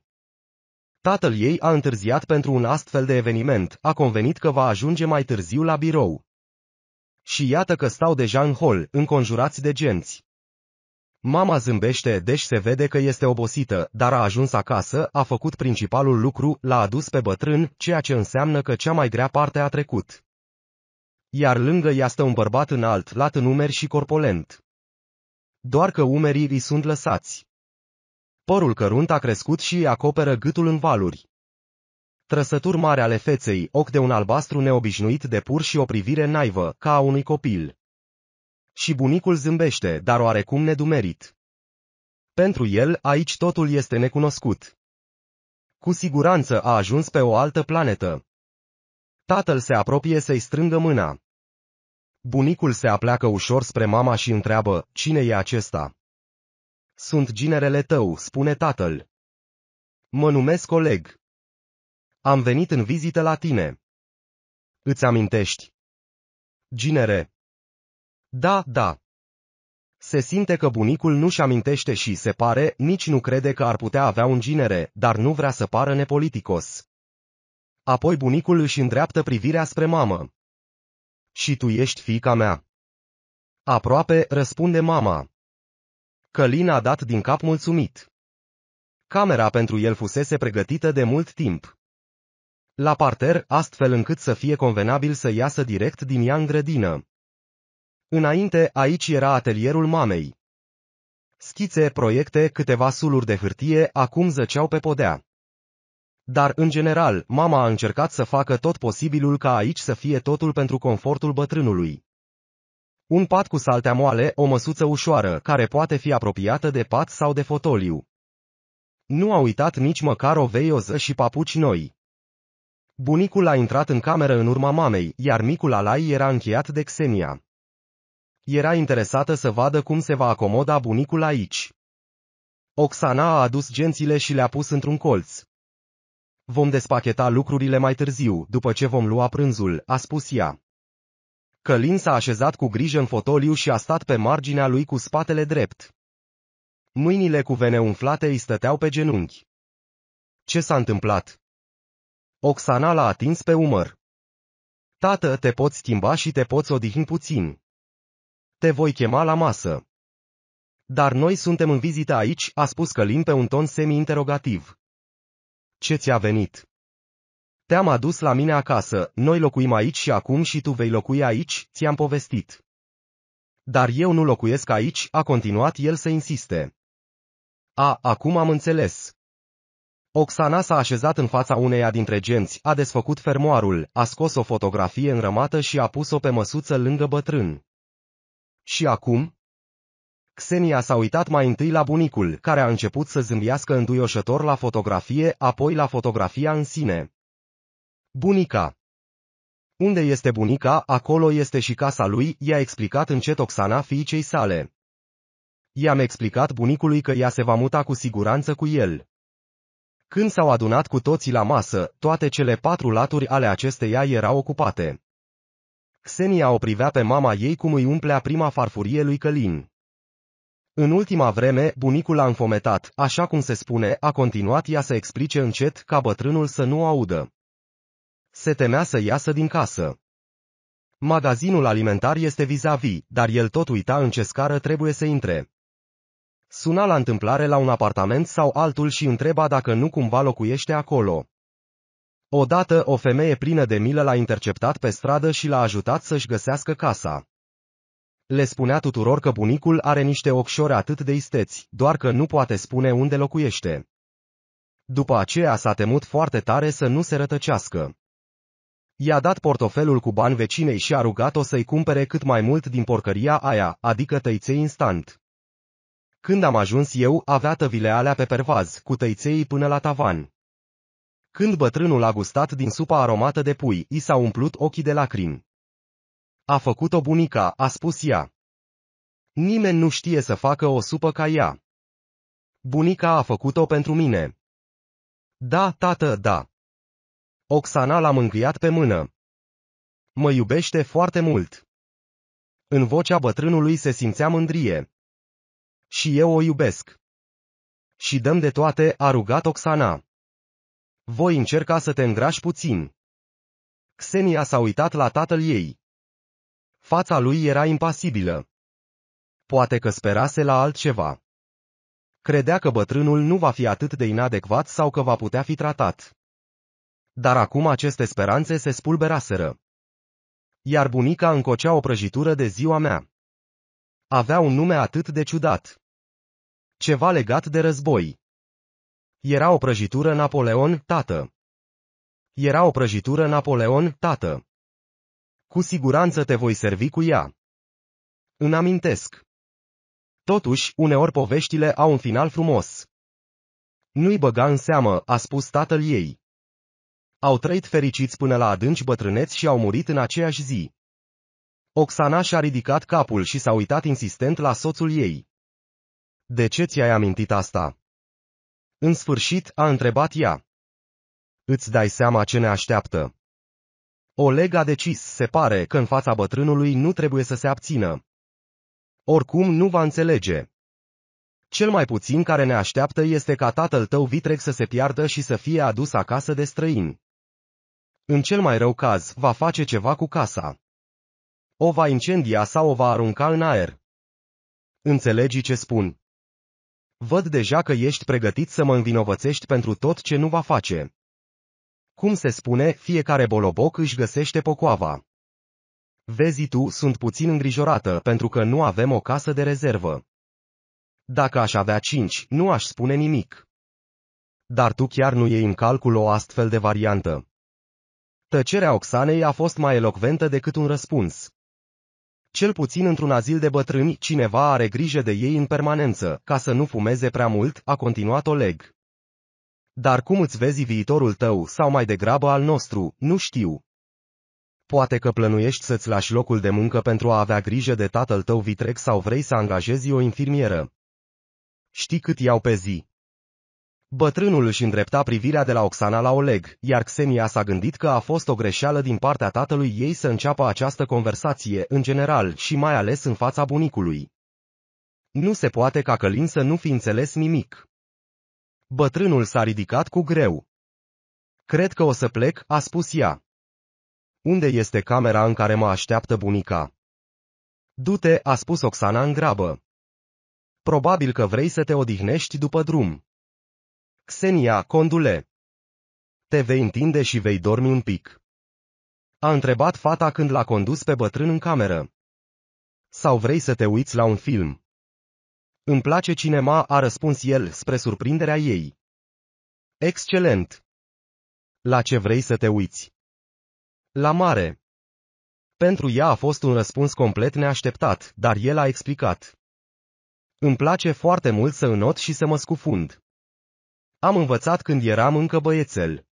Tatăl ei a întârziat pentru un astfel de eveniment, a convenit că va ajunge mai târziu la birou. Și iată că stau deja în hol, înconjurați de genți. Mama zâmbește, deci se vede că este obosită, dar a ajuns acasă, a făcut principalul lucru, l-a adus pe bătrân, ceea ce înseamnă că cea mai grea parte a trecut. Iar lângă ea stă un bărbat înalt, lat în umeri și corpolent. Doar că umerii îi sunt lăsați. Părul cărunt a crescut și îi acoperă gâtul în valuri. Trăsături mari ale feței, ochi de un albastru neobișnuit de pur și o privire naivă, ca a unui copil. Și bunicul zâmbește, dar oarecum nedumerit. Pentru el, aici totul este necunoscut. Cu siguranță a ajuns pe o altă planetă. Tatăl se apropie să-i strângă mâna. Bunicul se apleacă ușor spre mama și întreabă, cine e acesta? Sunt ginerele tău, spune tatăl. Mă numesc Oleg. Am venit în vizită la tine. Îți amintești? Ginere. Da, da. Se simte că bunicul nu-și amintește și, se pare, nici nu crede că ar putea avea un ginere, dar nu vrea să pară nepoliticos. Apoi bunicul își îndreaptă privirea spre mamă. Și tu ești fica mea. Aproape, răspunde mama. Călin a dat din cap mulțumit. Camera pentru el fusese pregătită de mult timp. La parter, astfel încât să fie convenabil să iasă direct din ea în grădină. Înainte, aici era atelierul mamei. Schițe, proiecte, câteva suluri de hârtie, acum zăceau pe podea. Dar, în general, mama a încercat să facă tot posibilul ca aici să fie totul pentru confortul bătrânului. Un pat cu saltea moale, o măsuță ușoară, care poate fi apropiată de pat sau de fotoliu. Nu a uitat nici măcar o veioză și papuci noi. Bunicul a intrat în cameră în urma mamei, iar micul Alai era încheiat de Xenia. Era interesată să vadă cum se va acomoda bunicul aici. Oxana a adus gențile și le-a pus într-un colț. Vom despacheta lucrurile mai târziu, după ce vom lua prânzul, a spus ea. Călin s-a așezat cu grijă în fotoliu și a stat pe marginea lui cu spatele drept. Mâinile cu vene umflate îi stăteau pe genunchi. Ce s-a întâmplat? Oxana l-a atins pe umăr. Tată, te poți schimba și te poți odihni puțin. Te voi chema la masă. Dar noi suntem în vizită aici, a spus Călin pe un ton semi-interogativ. Ce ți-a venit? Te-am adus la mine acasă, noi locuim aici și acum și tu vei locui aici, ți-am povestit. Dar eu nu locuiesc aici, a continuat el să insiste. A, acum am înțeles. Oxana s-a așezat în fața uneia dintre genți, a desfăcut fermoarul, a scos o fotografie înrămată și a pus-o pe măsuță lângă bătrân. Și acum? Xenia s-a uitat mai întâi la bunicul, care a început să zâmbiască înduioșător la fotografie, apoi la fotografia în sine. Bunica. Unde este bunica, acolo este și casa lui, i-a explicat încet Oxana fiicei sale. I-am explicat bunicului că ea se va muta cu siguranță cu el. Când s-au adunat cu toții la masă, toate cele patru laturi ale acesteia erau ocupate. Xenia o privea pe mama ei cum îi umplea prima farfurie lui Călin. În ultima vreme, bunicul a înfometat, așa cum se spune, a continuat ea să explice încet ca bătrânul să nu audă. Se temea să iasă din casă. Magazinul alimentar este vis-a-vis, dar el tot uita în ce scară trebuie să intre. Suna la întâmplare la un apartament sau altul și întreba dacă nu cumva locuiește acolo. Odată, o femeie plină de milă l-a interceptat pe stradă și l-a ajutat să-și găsească casa. Le spunea tuturor că bunicul are niște ocșori atât de isteți, doar că nu poate spune unde locuiește. După aceea s-a temut foarte tare să nu se rătăcească. I-a dat portofelul cu bani vecinei și a rugat-o să-i cumpere cât mai mult din porcăria aia, adică tăiței instant. Când am ajuns eu, avea tăvile alea pe pervaz, cu tăiței până la tavan. Când bătrânul a gustat din supa aromată de pui, i s-au umplut ochii de lacrimi. A făcut-o bunica, a spus ea. Nimeni nu știe să facă o supă ca ea. Bunica a făcut-o pentru mine. Da, tată, da. Oxana l-a mângâiat pe mână. Mă iubește foarte mult. În vocea bătrânului se simțea mândrie. Și eu o iubesc. Și dăm de toate, a rugat Oxana. Voi încerca să te îngrași puțin. Xenia s-a uitat la tatăl ei. Fața lui era impasibilă. Poate că sperase la altceva. Credea că bătrânul nu va fi atât de inadecvat sau că va putea fi tratat. Dar acum aceste speranțe se spulberaseră. Iar bunica încocea o prăjitură de ziua mea. Avea un nume atât de ciudat. Ceva legat de război. Era o prăjitură Napoleon, tată. Era o prăjitură Napoleon, tată. Cu siguranță te voi servi cu ea. Îmi amintesc. Totuși, uneori poveștile au un final frumos. Nu-i băga în seamă, a spus tatăl ei. Au trăit fericiți până la adânci bătrâneți și au murit în aceeași zi. Oxana și-a ridicat capul și s-a uitat insistent la soțul ei. De ce ți-ai amintit asta? În sfârșit, a întrebat ea. Îți dai seama ce ne așteaptă. Oleg a decis, se pare, că în fața bătrânului nu trebuie să se abțină. Oricum nu va înțelege. Cel mai puțin care ne așteaptă este ca tatăl tău vitreg să se piardă și să fie adus acasă de străini. În cel mai rău caz, va face ceva cu casa. O va incendia sau o va arunca în aer. Înțelegi ce spun? Văd deja că ești pregătit să mă învinovățești pentru tot ce nu va face. Cum se spune, fiecare boloboc își găsește pocoava. Vezi tu, sunt puțin îngrijorată pentru că nu avem o casă de rezervă. Dacă aș avea cinci, nu aș spune nimic. Dar tu chiar nu iei în calcul o astfel de variantă. Tăcerea Oxanei a fost mai elocventă decât un răspuns. Cel puțin într-un azil de bătrâni, cineva are grijă de ei în permanență, ca să nu fumeze prea mult, a continuat Oleg. Dar cum îți vezi viitorul tău, sau mai degrabă al nostru, nu știu. Poate că plănuiești să-ți lași locul de muncă pentru a avea grijă de tatăl tău vitreg sau vrei să angajezi o infirmieră. Știi cât iau pe zi. Bătrânul își îndrepta privirea de la Oxana la Oleg, iar Xenia s-a gândit că a fost o greșeală din partea tatălui ei să înceapă această conversație, în general, și mai ales în fața bunicului. Nu se poate ca Călin să nu fi înțeles nimic. Bătrânul s-a ridicat cu greu. Cred că o să plec, a spus ea. Unde este camera în care mă așteaptă bunica? Du-te, a spus Oxana în grabă. Probabil că vrei să te odihnești după drum. Xenia, condule. Te vei întinde și vei dormi un pic. A întrebat fata când l-a condus pe bătrân în cameră. Sau vrei să te uiți la un film? Îmi place cinema, a răspuns el, spre surprinderea ei. Excelent! La ce vrei să te uiți? La mare. Pentru ea a fost un răspuns complet neașteptat, dar el a explicat. Îmi place foarte mult să înot și să mă scufund. Am învățat când eram încă băiețel.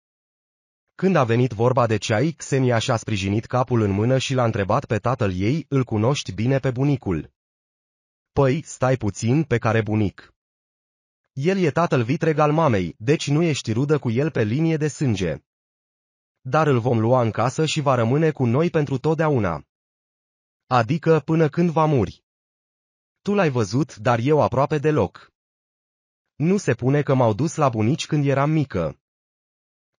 Când a venit vorba de ceai, Xenia și-a sprijinit capul în mână și l-a întrebat pe tatăl ei, îl cunoști bine pe bunicul. Păi, stai puțin, pe care bunic. El e tatăl vitreg al mamei, deci nu ești rudă cu el pe linie de sânge. Dar îl vom lua în casă și va rămâne cu noi pentru totdeauna. Adică până când va muri. Tu l-ai văzut, dar eu aproape deloc. Nu se pune că m-au dus la bunici când eram mică.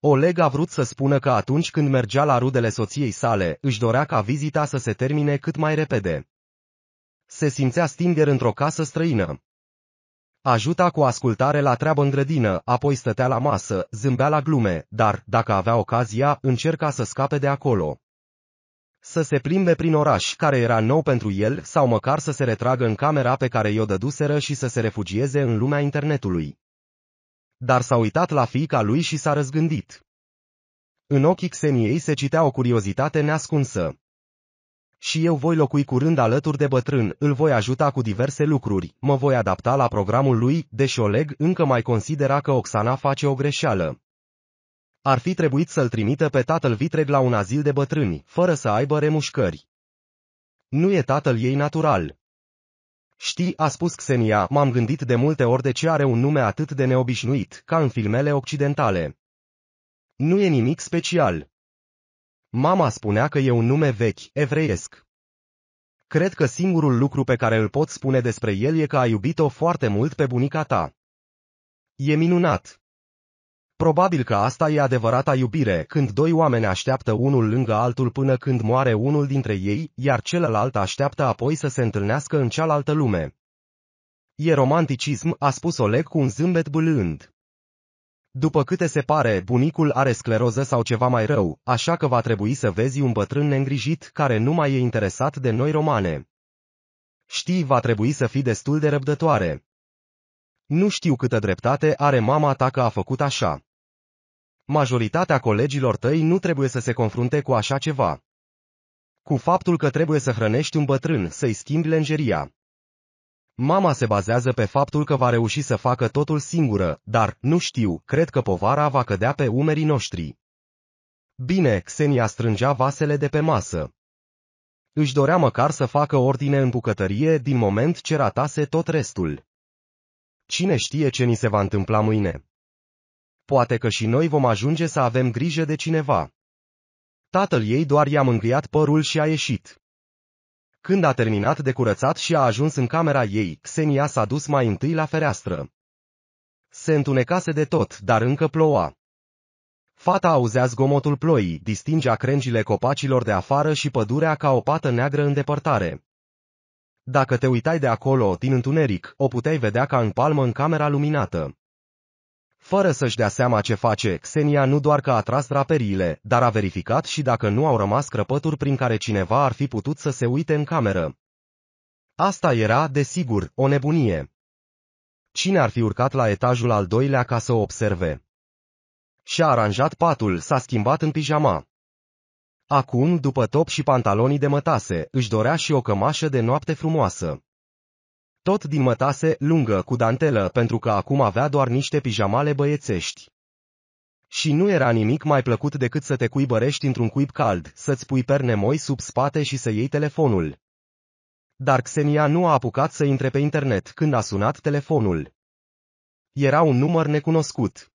Oleg a vrut să spună că atunci când mergea la rudele soției sale, își dorea ca vizita să se termine cât mai repede. Se simțea stinger într-o casă străină. Ajuta cu ascultare la treabă în grădină, apoi stătea la masă, zâmbea la glume, dar, dacă avea ocazia, încerca să scape de acolo să se plimbe prin oraș, care era nou pentru el, sau măcar să se retragă în camera pe care i-o dăduseră și să se refugieze în lumea internetului. Dar s-a uitat la fiica lui și s-a răzgândit. În ochii Xeniei se citea o curiozitate neascunsă. Și eu voi locui curând alături de bătrân, îl voi ajuta cu diverse lucruri, mă voi adapta la programul lui, deși Oleg încă mai considera că Oxana face o greșeală. Ar fi trebuit să-l trimită pe tatăl vitreg la un azil de bătrâni, fără să aibă remușcări. Nu e tatăl ei natural. Știi, a spus Xenia, m-am gândit de multe ori de ce are un nume atât de neobișnuit, ca în filmele occidentale. Nu e nimic special. Mama spunea că e un nume vechi, evreiesc. Cred că singurul lucru pe care îl pot spune despre el e că a iubit-o foarte mult pe bunica ta. E minunat. Probabil că asta e adevărata iubire, când doi oameni așteaptă unul lângă altul până când moare unul dintre ei, iar celălalt așteaptă apoi să se întâlnească în cealaltă lume. E romanticism, a spus Oleg cu un zâmbet bâlând. După câte se pare, bunicul are scleroză sau ceva mai rău, așa că va trebui să vezi un bătrân neîngrijit care nu mai e interesat de noi romane. Știi, va trebui să fii destul de răbdătoare. Nu știu câtă dreptate are mama ta că a făcut așa. Majoritatea colegilor tăi nu trebuie să se confrunte cu așa ceva. Cu faptul că trebuie să hrănești un bătrân, să-i schimbi lenjeria. Mama se bazează pe faptul că va reuși să facă totul singură, dar, nu știu, cred că povara va cădea pe umerii noștri. Bine, Xenia strângea vasele de pe masă. Își dorea măcar să facă ordine în bucătărie din moment ce ratase tot restul. Cine știe ce ni se va întâmpla mâine? Poate că și noi vom ajunge să avem grijă de cineva. Tatăl ei doar i-a mângâiat părul și a ieșit. Când a terminat de curățat și a ajuns în camera ei, Xenia s-a dus mai întâi la fereastră. Se întunecase de tot, dar încă ploua. Fata auzea zgomotul ploii, distingea crengile copacilor de afară și pădurea ca o pată neagră în depărtare. Dacă te uitai de acolo, din întuneric, o puteai vedea ca în palmă în camera luminată. Fără să-și dea seama ce face, Xenia nu doar că a tras draperiile, dar a verificat și dacă nu au rămas crăpături prin care cineva ar fi putut să se uite în cameră. Asta era, desigur, o nebunie. Cine ar fi urcat la etajul al doilea ca să o observe? Și-a aranjat patul, s-a schimbat în pijama. Acum, după top și pantalonii de mătase, își dorea și o cămașă de noapte frumoasă. Tot din mătase, lungă, cu dantelă, pentru că acum avea doar niște pijamale băiețești. Și nu era nimic mai plăcut decât să te cuibărești într-un cuib cald, să-ți pui perne moi sub spate și să iei telefonul. Dar Xenia nu a apucat să intre pe internet când a sunat telefonul. Era un număr necunoscut.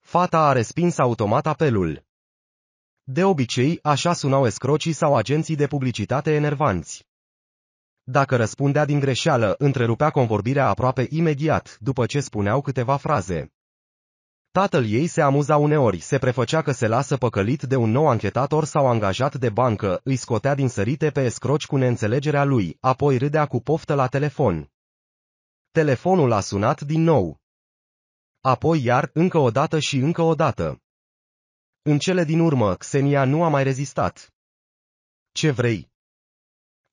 Fata a respins automat apelul. De obicei, așa sunau escrocii sau agenții de publicitate enervanți. Dacă răspundea din greșeală, întrerupea convorbirea aproape imediat, după ce spuneau câteva fraze. Tatăl ei se amuza uneori, se prefăcea că se lasă păcălit de un nou anchetator sau angajat de bancă, îi scotea din sărite pe escroci cu neînțelegerea lui, apoi râdea cu poftă la telefon. Telefonul a sunat din nou. Apoi iar, încă o dată și încă o dată. În cele din urmă, Xenia nu a mai rezistat. Ce vrei?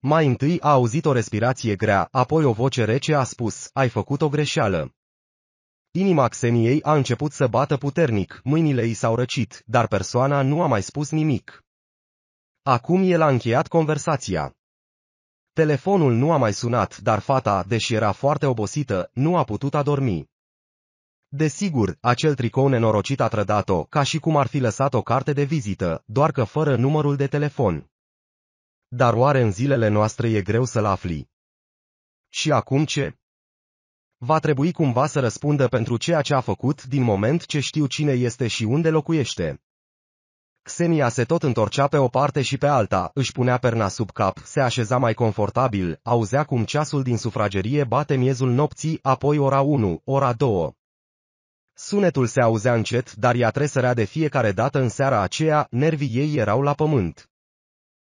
Mai întâi a auzit o respirație grea, apoi o voce rece a spus, ai făcut o greșeală. Inima Xeniei a început să bată puternic, mâinile i s-au răcit, dar persoana nu a mai spus nimic. Acum el a încheiat conversația. Telefonul nu a mai sunat, dar fata, deși era foarte obosită, nu a putut adormi. Desigur, acel tricou nenorocit a trădat-o, ca și cum ar fi lăsat o carte de vizită, doar că fără numărul de telefon. Dar oare în zilele noastre e greu să-l afli? Și acum ce? Va trebui cumva să răspundă pentru ceea ce a făcut din moment ce știu cine este și unde locuiește. Xenia se tot întorcea pe o parte și pe alta, își punea perna sub cap, se așeza mai confortabil, auzea cum ceasul din sufragerie bate miezul nopții, apoi ora 1, ora 2. Sunetul se auzea încet, dar ea tresărea de fiecare dată în seara aceea, nervii ei erau la pământ.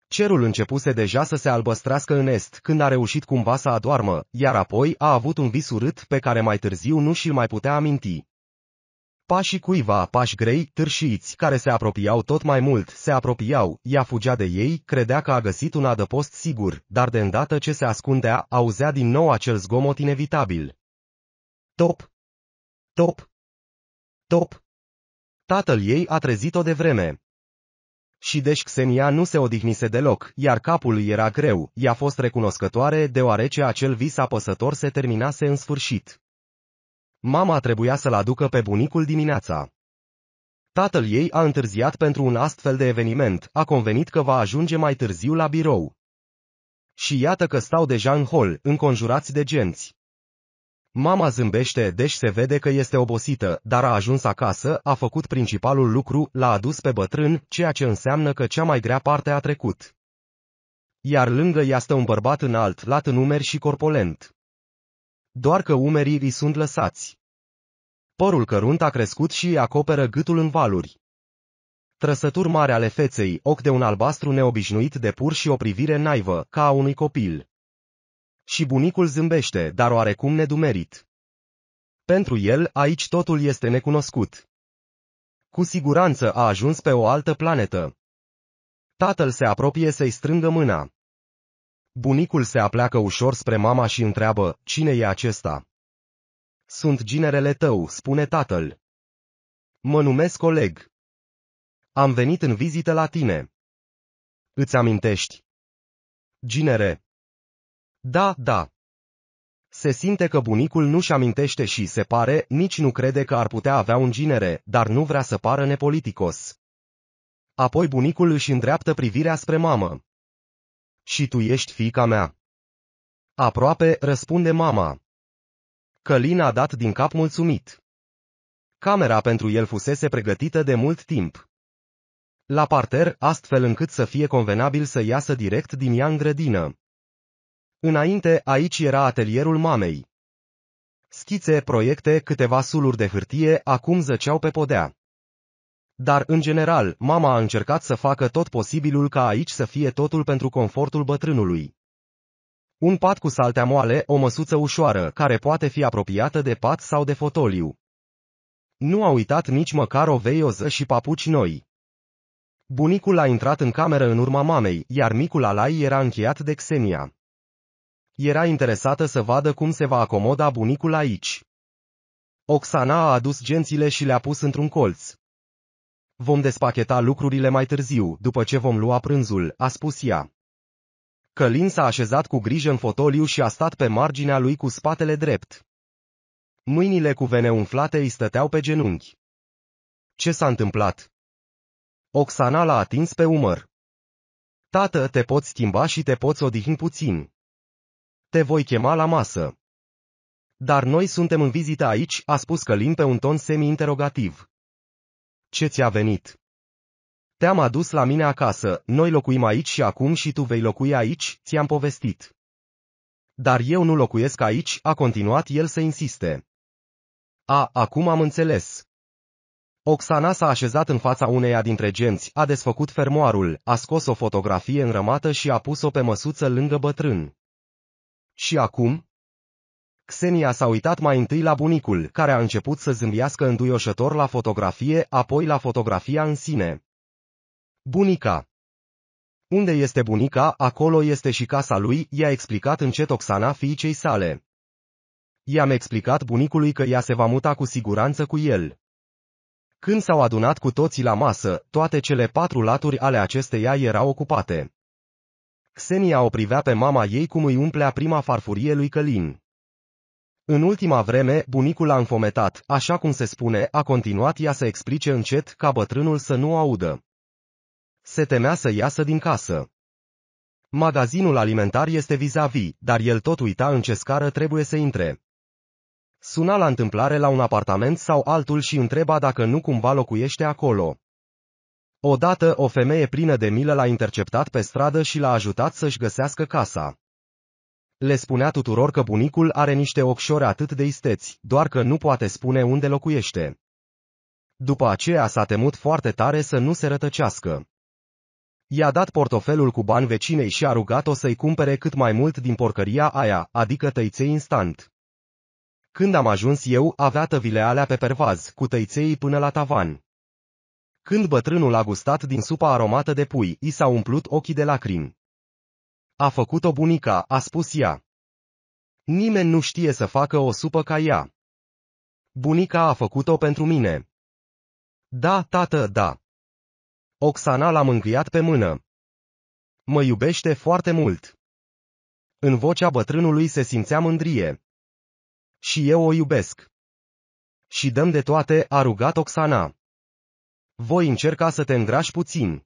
Cerul începuse deja să se albăstrească în est, când a reușit cumva să adoarmă, iar apoi a avut un vis urât pe care mai târziu nu și-l mai putea aminti. Pașii cuiva, pași grei, târșiți, care se apropiau tot mai mult, se apropiau, ea fugea de ei, credea că a găsit un adăpost sigur, dar de îndată ce se ascundea, auzea din nou acel zgomot inevitabil. Top! Top! Top! Tatăl ei a trezit-o de vreme. Și deci Xenia nu se odihnise deloc, iar capul îi era greu, i-a fost recunoscătoare deoarece acel vis apăsător se terminase în sfârșit. Mama trebuia să-l aducă pe bunicul dimineața. Tatăl ei a întârziat pentru un astfel de eveniment, a convenit că va ajunge mai târziu la birou. Și iată că stau deja în hol, înconjurați de genți. Mama zâmbește, deci se vede că este obosită, dar a ajuns acasă, a făcut principalul lucru, l-a adus pe bătrân, ceea ce înseamnă că cea mai grea parte a trecut. Iar lângă ea stă un bărbat înalt, lat în umeri și corpolent. Doar că umerii îi sunt lăsați. Părul cărunt a crescut și îi acoperă gâtul în valuri. Trăsături mari ale feței, ochi de un albastru neobișnuit de pur și o privire naivă, ca a unui copil. Și bunicul zâmbește, dar oarecum nedumerit. Pentru el, aici totul este necunoscut. Cu siguranță a ajuns pe o altă planetă. Tatăl se apropie să-i strângă mâna. Bunicul se apleacă ușor spre mama și întreabă, cine e acesta? Sunt ginerele tău, spune tatăl. Mă numesc coleg. Am venit în vizită la tine. Îți amintești? Ginere. Da, da. Se simte că bunicul nu-și amintește și, se pare, nici nu crede că ar putea avea un ginere, dar nu vrea să pară nepoliticos. Apoi bunicul își îndreaptă privirea spre mamă. Și tu ești fica mea. Aproape, răspunde mama. Călin a dat din cap mulțumit. Camera pentru el fusese pregătită de mult timp. La parter, astfel încât să fie convenabil să iasă direct din ea în grădină. Înainte, aici era atelierul mamei. Schițe, proiecte, câteva suluri de hârtie, acum zăceau pe podea. Dar, în general, mama a încercat să facă tot posibilul ca aici să fie totul pentru confortul bătrânului. Un pat cu saltea moale, o măsuță ușoară, care poate fi apropiată de pat sau de fotoliu. Nu a uitat nici măcar o veioză și papuci noi. Bunicul a intrat în cameră în urma mamei, iar micul Alai era încheiat de Xenia. Era interesată să vadă cum se va acomoda bunicul aici. Oxana a adus gențile și le-a pus într-un colț. Vom despacheta lucrurile mai târziu, după ce vom lua prânzul, a spus ea. Călin s-a așezat cu grijă în fotoliu și a stat pe marginea lui cu spatele drept. Mâinile cu vene umflate îi stăteau pe genunchi. Ce s-a întâmplat? Oxana l-a atins pe umăr. Tată, te poți schimba și te poți odihni puțin. Te voi chema la masă. Dar noi suntem în vizită aici, a spus Călin pe un ton semi-interogativ. Ce ți-a venit? Te-am adus la mine acasă, noi locuim aici și acum și tu vei locui aici, ți-am povestit. Dar eu nu locuiesc aici, a continuat el să insiste. A, acum am înțeles. Oxana s-a așezat în fața uneia dintre genți, a desfăcut fermoarul, a scos o fotografie înrămată și a pus-o pe măsuță lângă bătrân. Și acum? Xenia s-a uitat mai întâi la bunicul, care a început să zâmbiască înduioșător la fotografie, apoi la fotografia în sine. Bunica. Unde este bunica, acolo este și casa lui, i-a explicat încet Oxana fiicei sale. I-am explicat bunicului că ea se va muta cu siguranță cu el. Când s-au adunat cu toții la masă, toate cele patru laturi ale acesteia erau ocupate. Xenia o privea pe mama ei cum îi umplea prima farfurie lui Călin. În ultima vreme, bunicul a înfometat, așa cum se spune, a continuat ea să explice încet ca bătrânul să nu audă. Se temea să iasă din casă. Magazinul alimentar este vis-a-vis, dar el tot uita în ce scară trebuie să intre. Suna la întâmplare la un apartament sau altul și întreba dacă nu cumva locuiește acolo. Odată, o femeie plină de milă l-a interceptat pe stradă și l-a ajutat să-și găsească casa. Le spunea tuturor că bunicul are niște ocșori atât de isteți, doar că nu poate spune unde locuiește. După aceea s-a temut foarte tare să nu se rătăcească. I-a dat portofelul cu bani vecinei și a rugat-o să-i cumpere cât mai mult din porcăria aia, adică tăiței instant. Când am ajuns eu, avea tăvile alea pe pervaz, cu tăiței până la tavan. Când bătrânul a gustat din supa aromată de pui, i s-au umplut ochii de lacrimi. A făcut-o bunica, a spus ea. Nimeni nu știe să facă o supă ca ea. Bunica a făcut-o pentru mine. Da, tată, da. Oxana l-a mângâiat pe mână. Mă iubește foarte mult. În vocea bătrânului se simțea mândrie. Și eu o iubesc. Și dăm de toate, a rugat Oxana. Voi încerca să te îngrași puțin.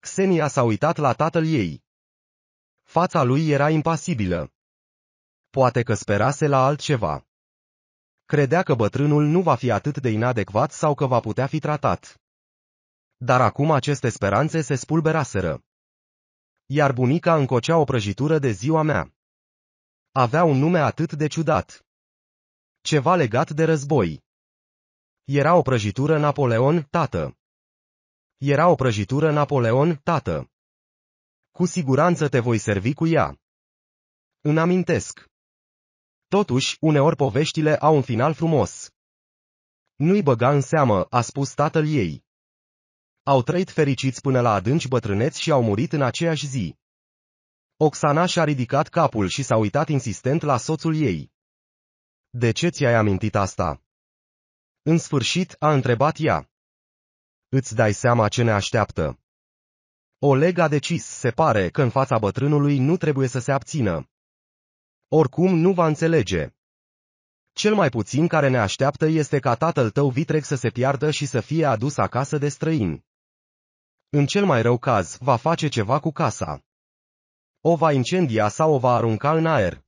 Xenia s-a uitat la tatăl ei. Fața lui era impasibilă. Poate că sperase la altceva. Credea că bătrânul nu va fi atât de inadecvat sau că va putea fi tratat. Dar acum aceste speranțe se spulberaseră. Iar bunica încocea o prăjitură de ziua mea. Avea un nume atât de ciudat. Ceva legat de război. Era o prăjitură Napoleon, tată. Era o prăjitură Napoleon, tată. Cu siguranță te voi servi cu ea. Îmi amintesc. Totuși, uneori poveștile au un final frumos. Nu-i băga în seamă, a spus tatăl ei. Au trăit fericiți până la adânci bătrâneți și au murit în aceeași zi. Oxana și-a ridicat capul și s-a uitat insistent la soțul ei. De ce ți-ai amintit asta? În sfârșit, a întrebat ea. Îți dai seama ce ne așteaptă. Oleg a decis, se pare, că în fața bătrânului nu trebuie să se abțină. Oricum nu va înțelege. Cel mai puțin care ne așteaptă este ca tatăl tău vitreg să se piardă și să fie adus acasă de străini. În cel mai rău caz, va face ceva cu casa. O va incendia sau o va arunca în aer.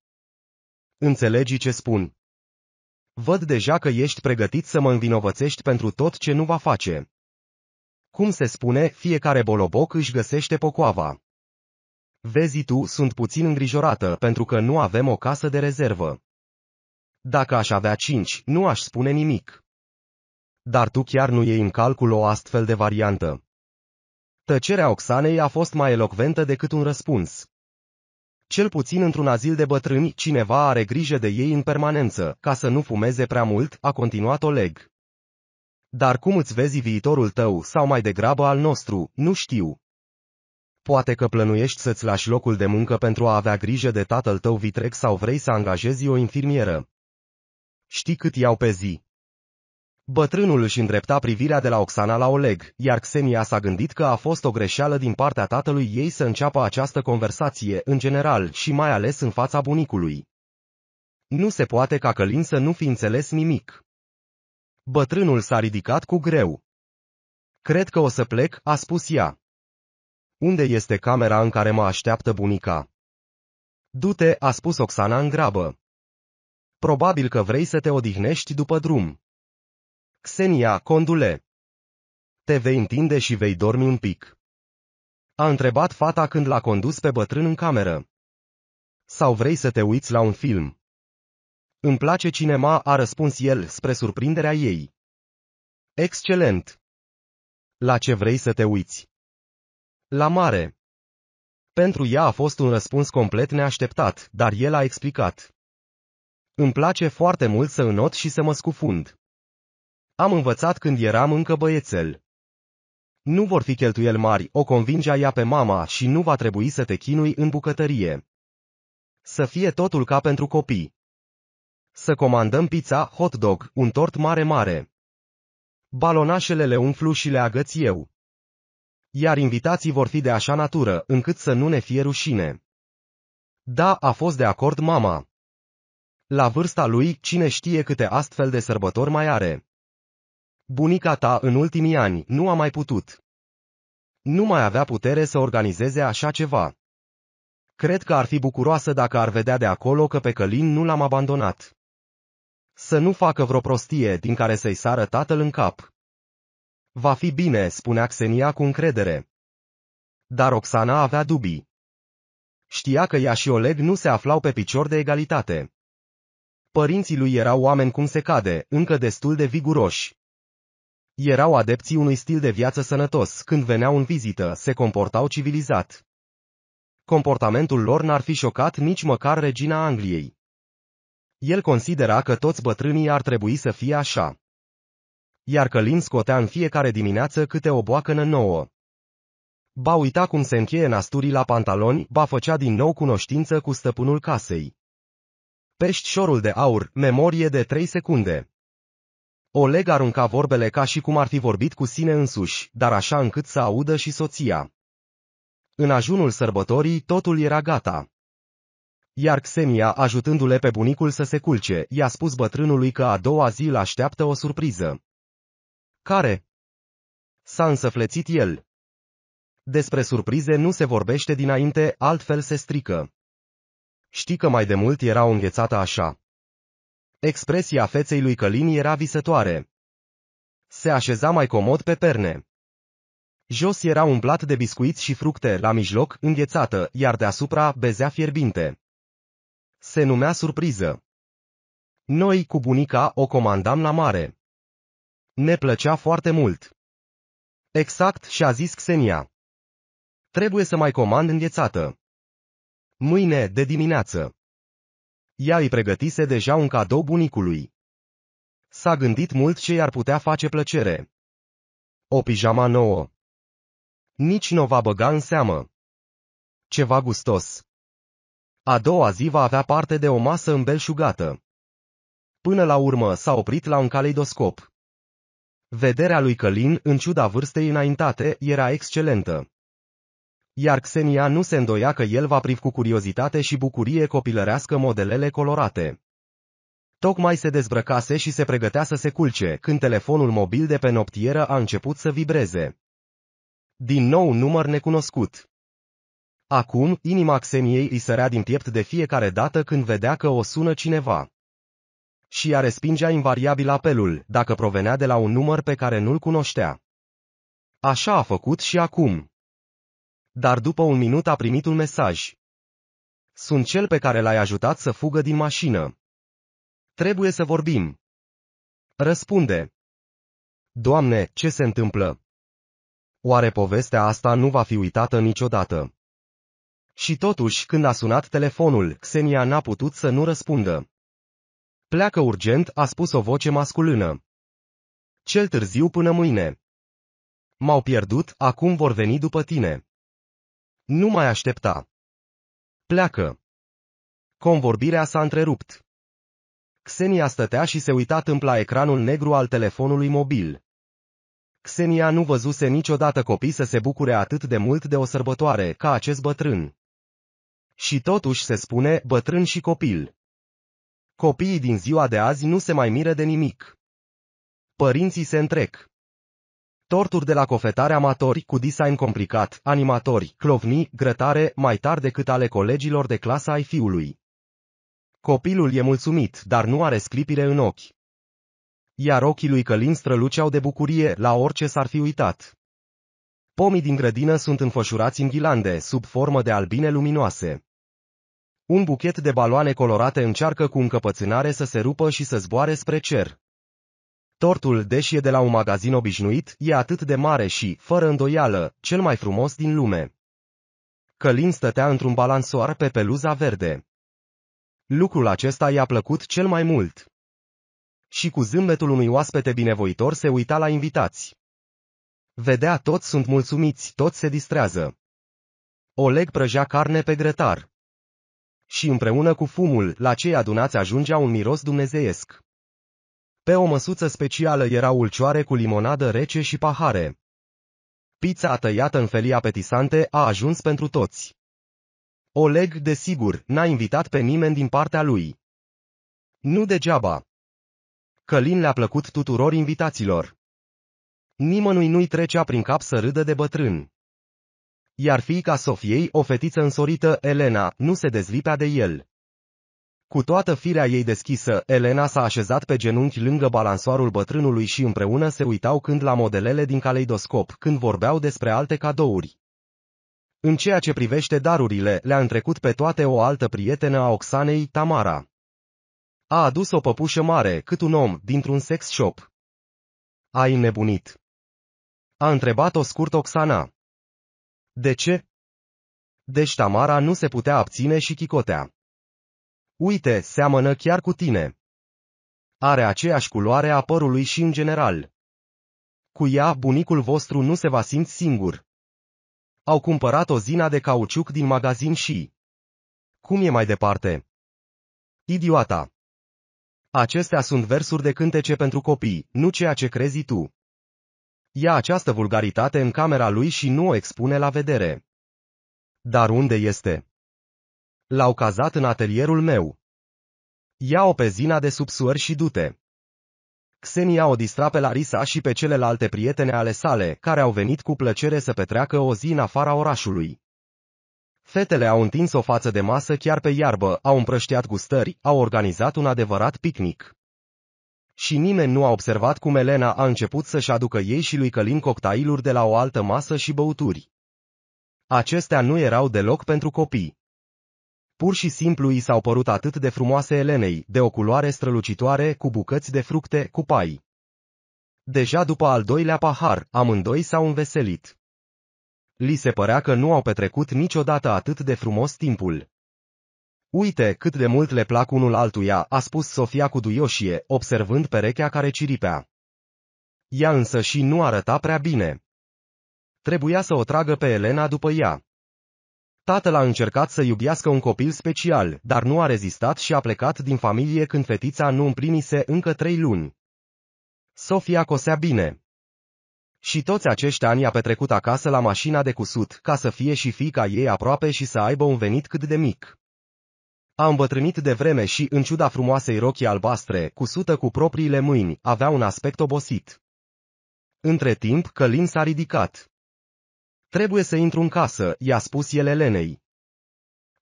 Înțelegi ce spun? Văd deja că ești pregătit să mă învinovățești pentru tot ce nu va face. Cum se spune, fiecare boloboc își găsește pocoava. Vezi tu, sunt puțin îngrijorată pentru că nu avem o casă de rezervă. Dacă aș avea cinci, nu aș spune nimic. Dar tu chiar nu iei în calcul o astfel de variantă. Tăcerea Oxanei a fost mai elocventă decât un răspuns. Cel puțin într-un azil de bătrâni, cineva are grijă de ei în permanență, ca să nu fumeze prea mult, a continuat Oleg. Dar cum îți vezi viitorul tău, sau mai degrabă al nostru, nu știu. Poate că plănuiești să-ți lași locul de muncă pentru a avea grijă de tatăl tău vitreg sau vrei să angajezi o infirmieră. Știi cât iau pe zi. Bătrânul își îndrepta privirea de la Oxana la Oleg, iar Xenia s-a gândit că a fost o greșeală din partea tatălui ei să înceapă această conversație, în general, și mai ales în fața bunicului. Nu se poate ca Călin să nu fi înțeles nimic. Bătrânul s-a ridicat cu greu. Cred că o să plec, a spus ea. Unde este camera în care mă așteaptă bunica? Du-te, a spus Oxana în grabă. Probabil că vrei să te odihnești după drum. Xenia, condule. Te vei întinde și vei dormi un pic. A întrebat fata când l-a condus pe bătrân în cameră. Sau vrei să te uiți la un film? Îmi place cinema, a răspuns el, spre surprinderea ei. Excelent! La ce vrei să te uiți? La mare. Pentru ea a fost un răspuns complet neașteptat, dar el a explicat. Îmi place foarte mult să înot și să mă scufund. Am învățat când eram încă băiețel. Nu vor fi cheltuieli mari, o convingea ea pe mama și nu va trebui să te chinui în bucătărie. Să fie totul ca pentru copii. Să comandăm pizza, hot dog, un tort mare-mare. Balonașele le umflu și le agăț eu. Iar invitații vor fi de așa natură, încât să nu ne fie rușine. Da, a fost de acord mama. La vârsta lui, cine știe câte astfel de sărbători mai are. Bunica ta, în ultimii ani, nu a mai putut. Nu mai avea putere să organizeze așa ceva. Cred că ar fi bucuroasă dacă ar vedea de acolo că pe Călin nu l-am abandonat. Să nu facă vreo prostie din care să-i sară tatăl în cap. Va fi bine, spunea Xenia cu încredere. Dar Oxana avea dubii. Știa că ea și Oleg nu se aflau pe picior de egalitate. Părinții lui erau oameni cum se cade, încă destul de viguroși. Erau adepții unui stil de viață sănătos, când veneau în vizită, se comportau civilizat. Comportamentul lor n-ar fi șocat nici măcar regina Angliei. El considera că toți bătrânii ar trebui să fie așa. Iar Călin scotea în fiecare dimineață câte o boacănă nouă. Ba uita cum se încheie nasturii la pantaloni, ba făcea din nou cunoștință cu stăpânul casei. Pești șorul de aur, memorie de trei secunde. Oleg arunca vorbele ca și cum ar fi vorbit cu sine însuși, dar așa încât să audă și soția. În ajunul sărbătorii totul era gata. Iar Xenia, ajutându-le pe bunicul să se culce, i-a spus bătrânului că a doua zi îl așteaptă o surpriză. Care? S-a însăflețit el. Despre surprize nu se vorbește dinainte, altfel se strică. Știi că mai de mult era o înghețată așa. Expresia feței lui Călin era visătoare. Se așeza mai comod pe perne. Jos era un plat de biscuiți și fructe, la mijloc, înghețată, iar deasupra, bezea fierbinte. Se numea surpriză. Noi, cu bunica, o comandam la mare. Ne plăcea foarte mult. Exact, și-a zis Xenia. Trebuie să mai comand înghețată. Mâine, de dimineață. Ea îi pregătise deja un cadou bunicului. S-a gândit mult ce i-ar putea face plăcere. O pijama nouă. Nici nu o va băga în seamă. Ceva gustos. A doua zi va avea parte de o masă îmbelșugată. Până la urmă s-a oprit la un caleidoscop. Vederea lui Călin, în ciuda vârstei înaintate, era excelentă. Iar Xenia nu se îndoia că el va privi cu curiozitate și bucurie copilărească modelele colorate. Tocmai se dezbrăcase și se pregătea să se culce, când telefonul mobil de pe noptieră a început să vibreze. Din nou număr necunoscut. Acum, inima Xeniei îi sărea din piept de fiecare dată când vedea că o sună cineva. Și ea respingea invariabil apelul, dacă provenea de la un număr pe care nu-l cunoștea. Așa a făcut și acum. Dar după un minut a primit un mesaj. Sunt cel pe care l-ai ajutat să fugă din mașină. Trebuie să vorbim. Răspunde. Doamne, ce se întâmplă? Oare povestea asta nu va fi uitată niciodată? Și totuși, când a sunat telefonul, Xenia n-a putut să nu răspundă. Pleacă urgent, a spus o voce masculină. Cel târziu până mâine. M-au pierdut, acum vor veni după tine. Nu mai aștepta. Pleacă. Convorbirea s-a întrerupt. Xenia stătea și se uita la ecranul negru al telefonului mobil. Xenia nu văzuse niciodată copii să se bucure atât de mult de o sărbătoare ca acest bătrân. Și totuși se spune bătrân și copil. Copiii din ziua de azi nu se mai miră de nimic. Părinții se întrec. Torturi de la cofetare amatori cu design complicat, animatori, clovni, grătare, mai tari decât ale colegilor de clasa ai fiului. Copilul e mulțumit, dar nu are sclipire în ochi. Iar ochii lui Călin străluceau de bucurie la orice s-ar fi uitat. Pomii din grădină sunt înfășurați în ghilande, sub formă de albine luminoase. Un buchet de baloane colorate încearcă cu încăpățânare să se rupă și să zboare spre cer. Tortul, deși e de la un magazin obișnuit, e atât de mare și, fără îndoială, cel mai frumos din lume. Călin stătea într-un balansoar pe peluza verde. Lucrul acesta i-a plăcut cel mai mult. Și cu zâmbetul unui oaspete binevoitor se uita la invitați. Vedea toți sunt mulțumiți, toți se distrează. Oleg prăjea carne pe grătar. Și împreună cu fumul, la cei adunați ajungea un miros dumnezeiesc. Pe o măsuță specială erau ulcioare cu limonadă rece și pahare. Pizza tăiată în felii apetisante a ajuns pentru toți. Oleg, desigur, n-a invitat pe nimeni din partea lui. Nu degeaba. Călin le-a plăcut tuturor invitaților. Nimănui nu-i trecea prin cap să râdă de bătrân. Iar fiica Sofiei, o fetiță însorită, Elena, nu se dezlipea de el. Cu toată firea ei deschisă, Elena s-a așezat pe genunchi lângă balansoarul bătrânului și împreună se uitau când la modelele din caleidoscop, când vorbeau despre alte cadouri. În ceea ce privește darurile, le-a întrecut pe toate o altă prietenă a Oxanei, Tamara. A adus o păpușă mare, cât un om, dintr-un sex shop. Ai nebunit. A întrebat-o scurt Oxana. De ce? Deci Tamara nu se putea abține și chicotea. Uite, seamănă chiar cu tine. Are aceeași culoare a părului și în general. Cu ea, bunicul vostru nu se va simți singur. Au cumpărat o zina de cauciuc din magazin și... Cum e mai departe? Idioata! Acestea sunt versuri de cântece pentru copii, nu ceea ce crezi tu. Ia această vulgaritate în camera lui și nu o expune la vedere. Dar unde este? L-au cazat în atelierul meu. Ia-o pe zina de subsuări și du-te. Xenia o distra pe Larisa și pe celelalte prietene ale sale, care au venit cu plăcere să petreacă o zi în afara orașului. Fetele au întins o față de masă chiar pe iarbă, au împrăștiat gustări, au organizat un adevărat picnic. Și nimeni nu a observat cum Elena a început să-și aducă ei și lui Călin cocktailuri de la o altă masă și băuturi. Acestea nu erau deloc pentru copii. Pur și simplu i s-au părut atât de frumoase Elenei, de o culoare strălucitoare, cu bucăți de fructe, cu pai. Deja după al doilea pahar, amândoi s-au înveselit. Li se părea că nu au petrecut niciodată atât de frumos timpul. Uite cât de mult le plac unul altuia, a spus Sofia cu duioșie, observând perechea care ciripea. Ea însă și nu arăta prea bine. Trebuia să o tragă pe Elena după ea. Tatăl a încercat să iubiască un copil special, dar nu a rezistat și a plecat din familie când fetița nu împlinise încă trei luni. Sofia cosea bine. Și toți acești ani a petrecut acasă la mașina de cusut, ca să fie și fica ei aproape și să aibă un venit cât de mic. A îmbătrânit de vreme și, în ciuda frumoasei rochii albastre, cusută cu propriile mâini, avea un aspect obosit. Între timp, Călin s-a ridicat. Trebuie să intru în casă, i-a spus el Elenei.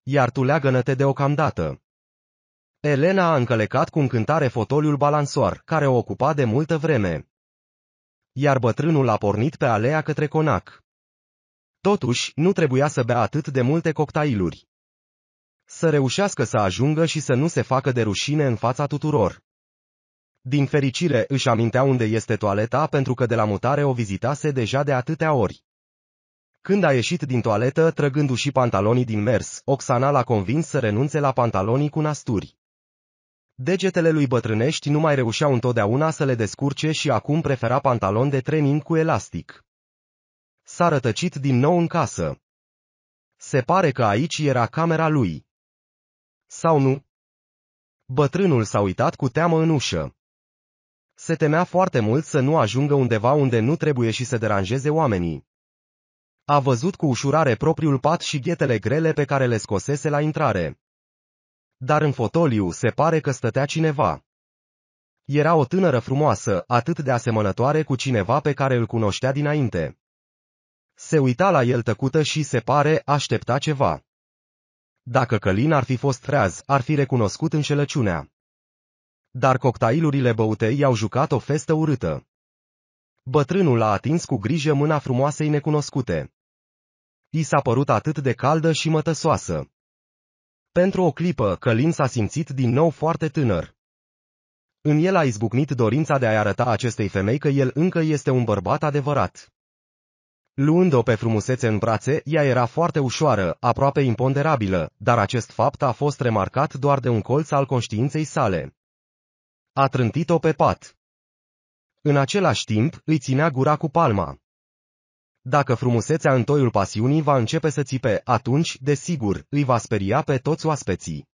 Iar tu leagănă-te deocamdată. Elena a încălecat cu încântare fotoliul balansoar, care o ocupa de multă vreme. Iar bătrânul a pornit pe alea către conac. Totuși, nu trebuia să bea atât de multe cocktailuri. Să reușească să ajungă și să nu se facă de rușine în fața tuturor. Din fericire își amintea unde este toaleta pentru că de la mutare o vizitase deja de atâtea ori. Când a ieșit din toaletă, trăgându-și pantalonii din mers, Oxana l-a convins să renunțe la pantalonii cu nasturi. Degetele lui bătrânești nu mai reușeau întotdeauna să le descurce și acum prefera pantalon de training cu elastic. S-a rătăcit din nou în casă. Se pare că aici era camera lui. Sau nu? Bătrânul s-a uitat cu teamă în ușă. Se temea foarte mult să nu ajungă undeva unde nu trebuie și să deranjeze oamenii. A văzut cu ușurare propriul pat și ghetele grele pe care le scosese la intrare. Dar în fotoliu se pare că stătea cineva. Era o tânără frumoasă, atât de asemănătoare cu cineva pe care îl cunoștea dinainte. Se uita la el tăcută și se pare aștepta ceva. Dacă Călin ar fi fost treaz, ar fi recunoscut înșelăciunea. Dar cocktailurile băute i-au jucat o festă urâtă. Bătrânul a atins cu grijă mâna frumoasei necunoscute. I s-a părut atât de caldă și mătăsoasă. Pentru o clipă, Călin s-a simțit din nou foarte tânăr. În el a izbucnit dorința de a-i arăta acestei femei că el încă este un bărbat adevărat. Luând-o pe frumusețe în brațe, ea era foarte ușoară, aproape imponderabilă, dar acest fapt a fost remarcat doar de un colț al conștiinței sale. A trântit-o pe pat. În același timp, îi ținea gura cu palma. Dacă frumusețea în toiul pasiunii va începe să țipe, atunci, desigur, îi va speria pe toți oaspeții.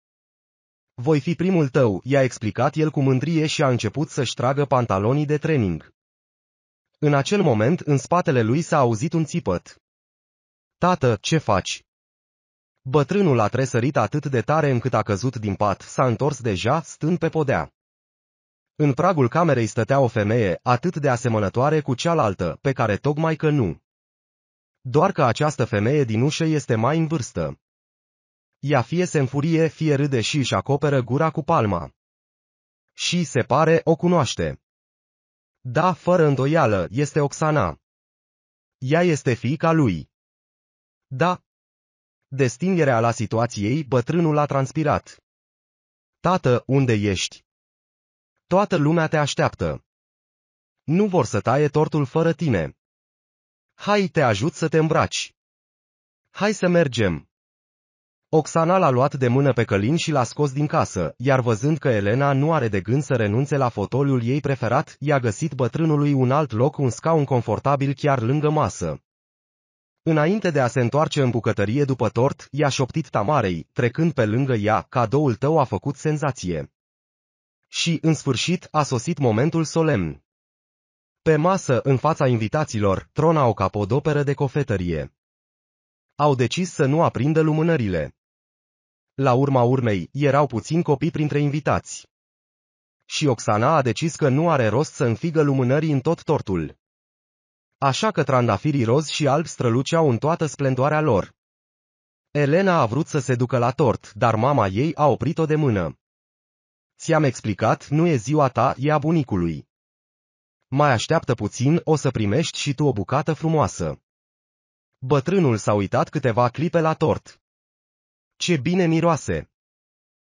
Voi fi primul tău, i-a explicat el cu mândrie și a început să-și tragă pantalonii de training. În acel moment, în spatele lui s-a auzit un țipăt. Tată, ce faci? Bătrânul a tresărit atât de tare încât a căzut din pat, s-a întors deja, stând pe podea. În pragul camerei stătea o femeie, atât de asemănătoare cu cealaltă, pe care tocmai că nu. Doar că această femeie din ușă este mai în vârstă. Ea fie se înfurie, fie râde și își acoperă gura cu palma. Și, se pare, o cunoaște. Da, fără îndoială, este Oxana. Ea este fiica lui. Da. Destingerea la situației, bătrânul a transpirat. Tată, unde ești? Toată lumea te așteaptă. Nu vor să taie tortul fără tine. Hai, te ajut să te îmbraci. Hai să mergem. Oxana l-a luat de mână pe Călin și l-a scos din casă, iar văzând că Elena nu are de gând să renunțe la fotoliul ei preferat, i-a găsit bătrânului un alt loc, un scaun confortabil chiar lângă masă. Înainte de a se întoarce în bucătărie după tort, i-a șoptit Tamarei, trecând pe lângă ea, cadoul tău a făcut senzație. Și, în sfârșit, a sosit momentul solemn. Pe masă, în fața invitaților, trona o capodoperă de cofetărie. Au decis să nu aprindă lumânările. La urma urmei, erau puțini copii printre invitați. Și Oxana a decis că nu are rost să înfigă lumânării în tot tortul. Așa că trandafirii roz și albi străluceau în toată splendoarea lor. Elena a vrut să se ducă la tort, dar mama ei a oprit-o de mână. Ți-am explicat, nu e ziua ta, e a bunicului. Mai așteaptă puțin, o să primești și tu o bucată frumoasă. Bătrânul s-a uitat câteva clipe la tort. Ce bine miroase!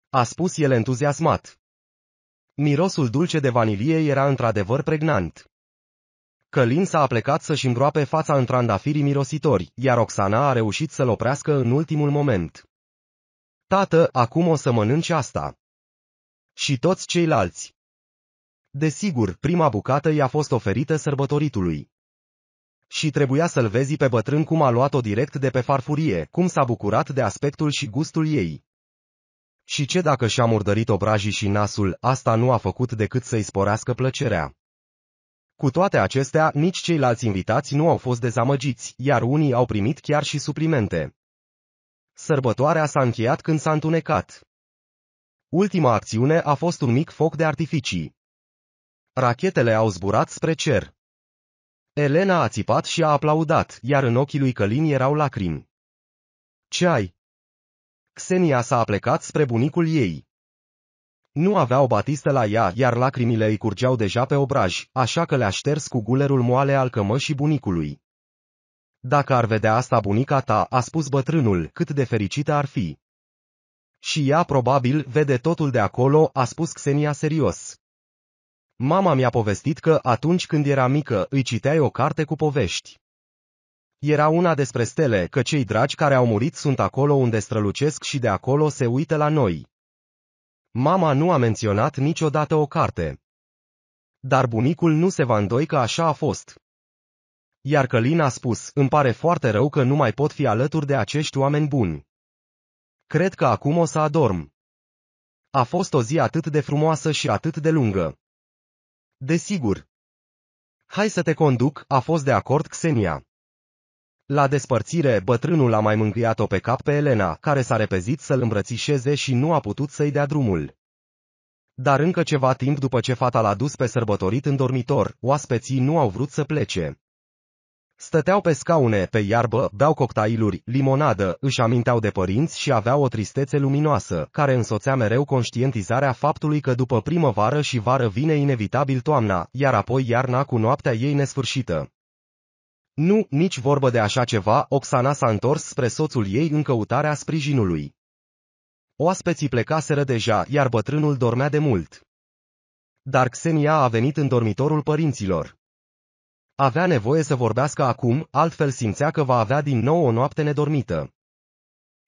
A spus el entuziasmat. Mirosul dulce de vanilie era într-adevăr pregnant. Călin s-a aplecat să-și îngroape fața în trandafirii mirositori, iar Oxana a reușit să-l oprească în ultimul moment. Tată, acum o să mănânci asta. Și toți ceilalți. Desigur, prima bucată i-a fost oferită sărbătoritului. Și trebuia să-l vezi pe bătrân cum a luat-o direct de pe farfurie, cum s-a bucurat de aspectul și gustul ei. Și ce dacă și-a murdărit obrajii și nasul, asta nu a făcut decât să-i sporească plăcerea. Cu toate acestea, nici ceilalți invitați nu au fost dezamăgiți, iar unii au primit chiar și suplimente. Sărbătoarea s-a încheiat când s-a întunecat. Ultima acțiune a fost un mic foc de artificii. Rachetele au zburat spre cer. Elena a țipat și a aplaudat, iar în ochii lui Călin erau lacrimi. Ce ai? Xenia s-a aplecat spre bunicul ei. Nu avea o batistă la ea, iar lacrimile îi curgeau deja pe obraj, așa că le-a șters cu gulerul moale al cămășii bunicului. Dacă ar vedea asta bunica ta, a spus bătrânul, cât de fericită ar fi. Și ea probabil vede totul de acolo, a spus Xenia serios. Mama mi-a povestit că, atunci când era mică, îi citeai o carte cu povești. Era una despre stele, că cei dragi care au murit sunt acolo unde strălucesc și de acolo se uită la noi. Mama nu a menționat niciodată o carte. Dar bunicul nu se va îndoi că așa a fost. Iar Călin a spus, îmi pare foarte rău că nu mai pot fi alături de acești oameni buni. Cred că acum o să adorm. A fost o zi atât de frumoasă și atât de lungă. Desigur. Hai să te conduc, a fost de acord Xenia. La despărțire, bătrânul a mai mângâiat-o pe cap pe Elena, care s-a repezit să-l îmbrățișeze și nu a putut să-i dea drumul. Dar încă ceva timp după ce fata l-a dus pe sărbătorit în dormitor, oaspeții nu au vrut să plece. Stăteau pe scaune, pe iarbă, beau cocktailuri, limonadă, își aminteau de părinți și aveau o tristețe luminoasă, care însoțea mereu conștientizarea faptului că după primăvară și vară vine inevitabil toamna, iar apoi iarna cu noaptea ei nesfârșită. Nu, nici vorbă de așa ceva, Oxana s-a întors spre soțul ei în căutarea sprijinului. Oaspeții plecaseră deja, iar bătrânul dormea de mult. Dar Xenia a venit în dormitorul părinților. Avea nevoie să vorbească acum, altfel simțea că va avea din nou o noapte nedormită.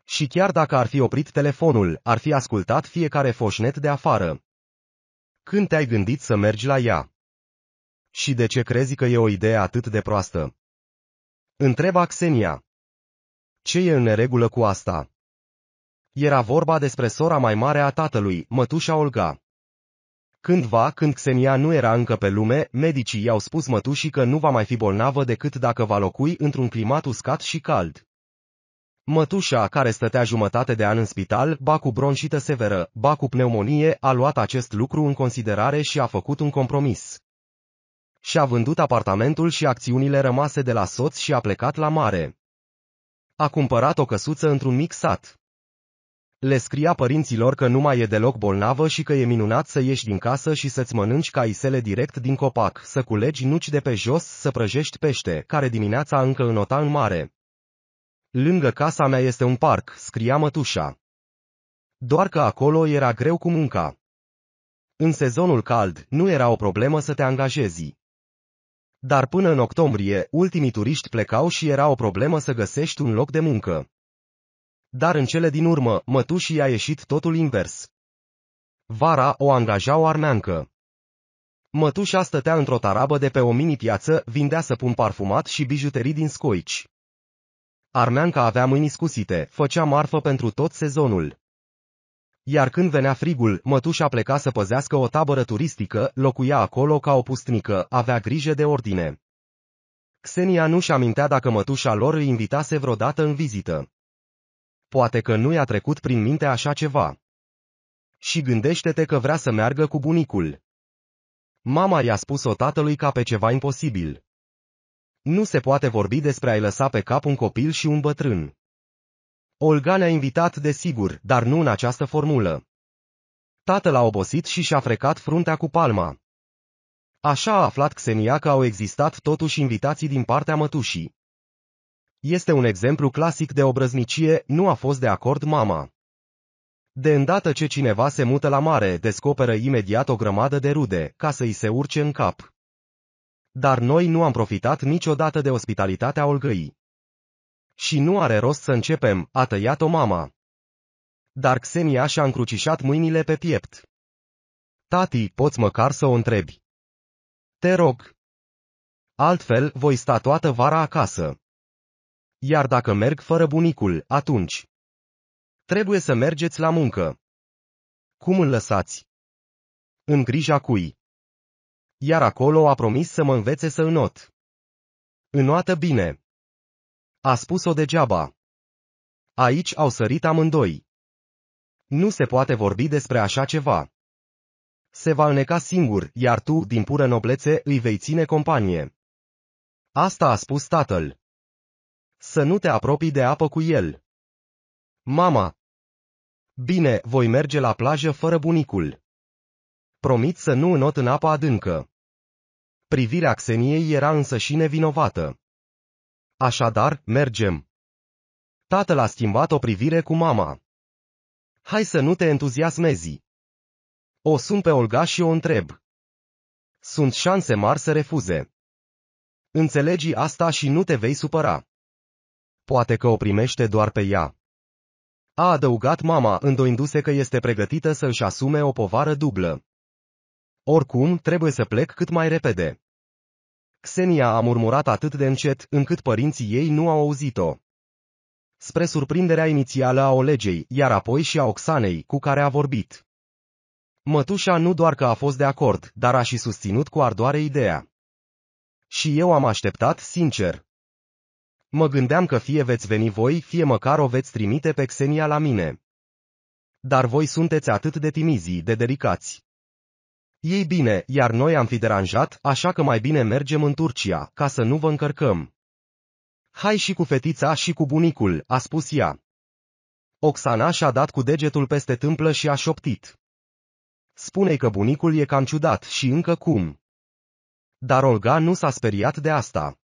Și chiar dacă ar fi oprit telefonul, ar fi ascultat fiecare foșnet de afară. Când te-ai gândit să mergi la ea? Și de ce crezi că e o idee atât de proastă? Întreba Xenia. Ce e în neregulă cu asta? Era vorba despre sora mai mare a tatălui, mătușa Olga. Cândva, când Xenia nu era încă pe lume, medicii i-au spus mătușii că nu va mai fi bolnavă decât dacă va locui într-un climat uscat și cald. Mătușa, care stătea jumătate de an în spital, ba cu bronșită severă, ba cu pneumonie, a luat acest lucru în considerare și a făcut un compromis. Și-a vândut apartamentul și acțiunile rămase de la soț și a plecat la mare. A cumpărat o căsuță într-un mic sat. Le scria părinților că nu mai e deloc bolnavă și că e minunat să ieși din casă și să-ți mănânci caisele direct din copac, să culegi nuci de pe jos, să prăjești pește, care dimineața încă înota în mare. Lângă casa mea este un parc, scria mătușa. Doar că acolo era greu cu munca. În sezonul cald, nu era o problemă să te angajezi. Dar până în octombrie, ultimii turiști plecau și era o problemă să găsești un loc de muncă. Dar în cele din urmă, mătușii a ieșit totul invers. Vara o angaja o armeancă. Mătușa stătea într-o tarabă de pe o mini-piață, vindea săpun parfumat și bijuterii din scoici. Armeanca avea mâini scusite, făcea marfă pentru tot sezonul. Iar când venea frigul, mătușa pleca să păzească o tabără turistică, locuia acolo ca o pustnică, avea grijă de ordine. Xenia nu-și amintea dacă mătușa lor îi invitase vreodată în vizită. Poate că nu i-a trecut prin minte așa ceva. Și gândește-te că vrea să meargă cu bunicul. Mama i-a spus-o tatălui ca pe ceva imposibil. Nu se poate vorbi despre a-i lăsa pe cap un copil și un bătrân. Olga ne-a invitat, desigur, dar nu în această formulă. Tatăl a obosit și și-a frecat fruntea cu palma. Așa a aflat Xenia că au existat totuși invitații din partea mătușii. Este un exemplu clasic de obrăznicie, nu a fost de acord mama. De îndată ce cineva se mută la mare, descoperă imediat o grămadă de rude, ca să îi se urce în cap. Dar noi nu am profitat niciodată de ospitalitatea Olgăii. Și nu are rost să începem, a tăiat-o mama. Dar Xenia și-a încrucișat mâinile pe piept. Tati, poți măcar să o întrebi. Te rog. Altfel, voi sta toată vara acasă. Iar dacă merg fără bunicul, atunci. Trebuie să mergeți la muncă. Cum îl lăsați? În grija cui? Iar acolo a promis să mă învețe să înot. Înoată bine. A spus-o degeaba. Aici au sărit amândoi. Nu se poate vorbi despre așa ceva. Se va îneca singur, iar tu, din pură noblețe, îi vei ține companie. Asta a spus tatăl. Să nu te apropii de apă cu el. Mama. Bine, voi merge la plajă fără bunicul. Promit să nu înot în apa adâncă. Privirea Xeniei era însă și nevinovată. Așadar, mergem. Tatăl a schimbat o privire cu mama. Hai să nu te entuziasmezi. O sun pe Olga și o întreb. Sunt șanse mari să refuze. Înțelegi asta și nu te vei supăra. Poate că o primește doar pe ea. A adăugat mama, îndoindu-se că este pregătită să își asume o povară dublă. Oricum, trebuie să plec cât mai repede. Xenia a murmurat atât de încet, încât părinții ei nu au auzit-o. Spre surprinderea inițială a Olegei, iar apoi și a Oxanei, cu care a vorbit. Mătușa nu doar că a fost de acord, dar a și susținut cu ardoare ideea. Și eu am așteptat, sincer. Mă gândeam că fie veți veni voi, fie măcar o veți trimite pe Xenia la mine. Dar voi sunteți atât de timizi, de delicați. Ei bine, iar noi am fi deranjat, așa că mai bine mergem în Turcia, ca să nu vă încărcăm. Hai și cu fetița și cu bunicul, a spus ea. Oxana și-a dat cu degetul peste tâmplă și a șoptit. Spune că bunicul e cam ciudat și încă cum. Dar Olga nu s-a speriat de asta.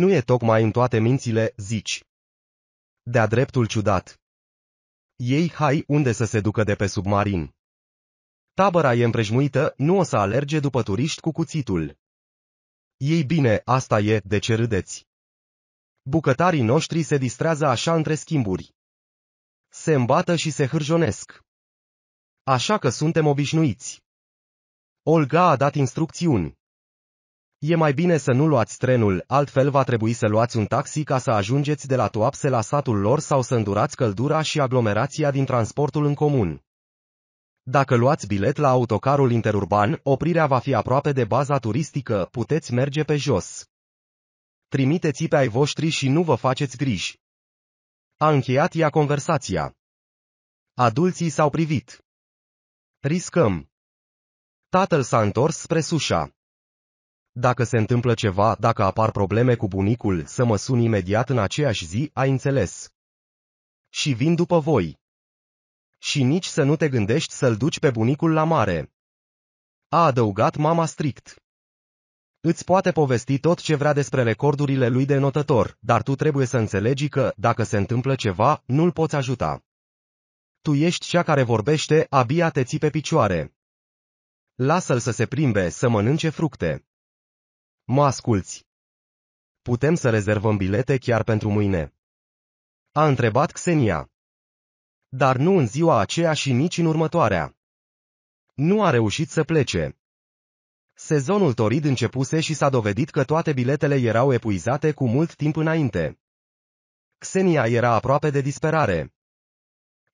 Nu e tocmai în toate mințile, zici. De-a dreptul ciudat. Ei hai unde să se ducă de pe submarin. Tabăra e împrejmuită, nu o să alerge după turiști cu cuțitul. Ei bine, asta e, de ce râdeți? Bucătarii noștri se distrează așa între schimburi. Se îmbată și se hârjonesc. Așa că suntem obișnuiți. Olga a dat instrucțiuni. E mai bine să nu luați trenul, altfel va trebui să luați un taxi ca să ajungeți de la Toapse la satul lor sau să îndurați căldura și aglomerația din transportul în comun. Dacă luați bilet la autocarul interurban, oprirea va fi aproape de baza turistică, puteți merge pe jos. Trimiteți pe ai voștri și nu vă faceți griji. A încheiat ea conversația. Adulții s-au privit. Riscăm. Tatăl s-a întors spre sușa. Dacă se întâmplă ceva, dacă apar probleme cu bunicul, să mă sun imediat în aceeași zi, ai înțeles. Și vin după voi. Și nici să nu te gândești să-l duci pe bunicul la mare. A adăugat mama strict. Îți poate povesti tot ce vrea despre recordurile lui de notător, dar tu trebuie să înțelegi că, dacă se întâmplă ceva, nu-l poți ajuta. Tu ești cea care vorbește, abia te ții pe picioare. Lasă-l să se plimbe, să mănânce fructe. Mă asculți. Putem să rezervăm bilete chiar pentru mâine. A întrebat Xenia. Dar nu în ziua aceea și nici în următoarea. Nu a reușit să plece. Sezonul torid începuse și s-a dovedit că toate biletele erau epuizate cu mult timp înainte. Xenia era aproape de disperare.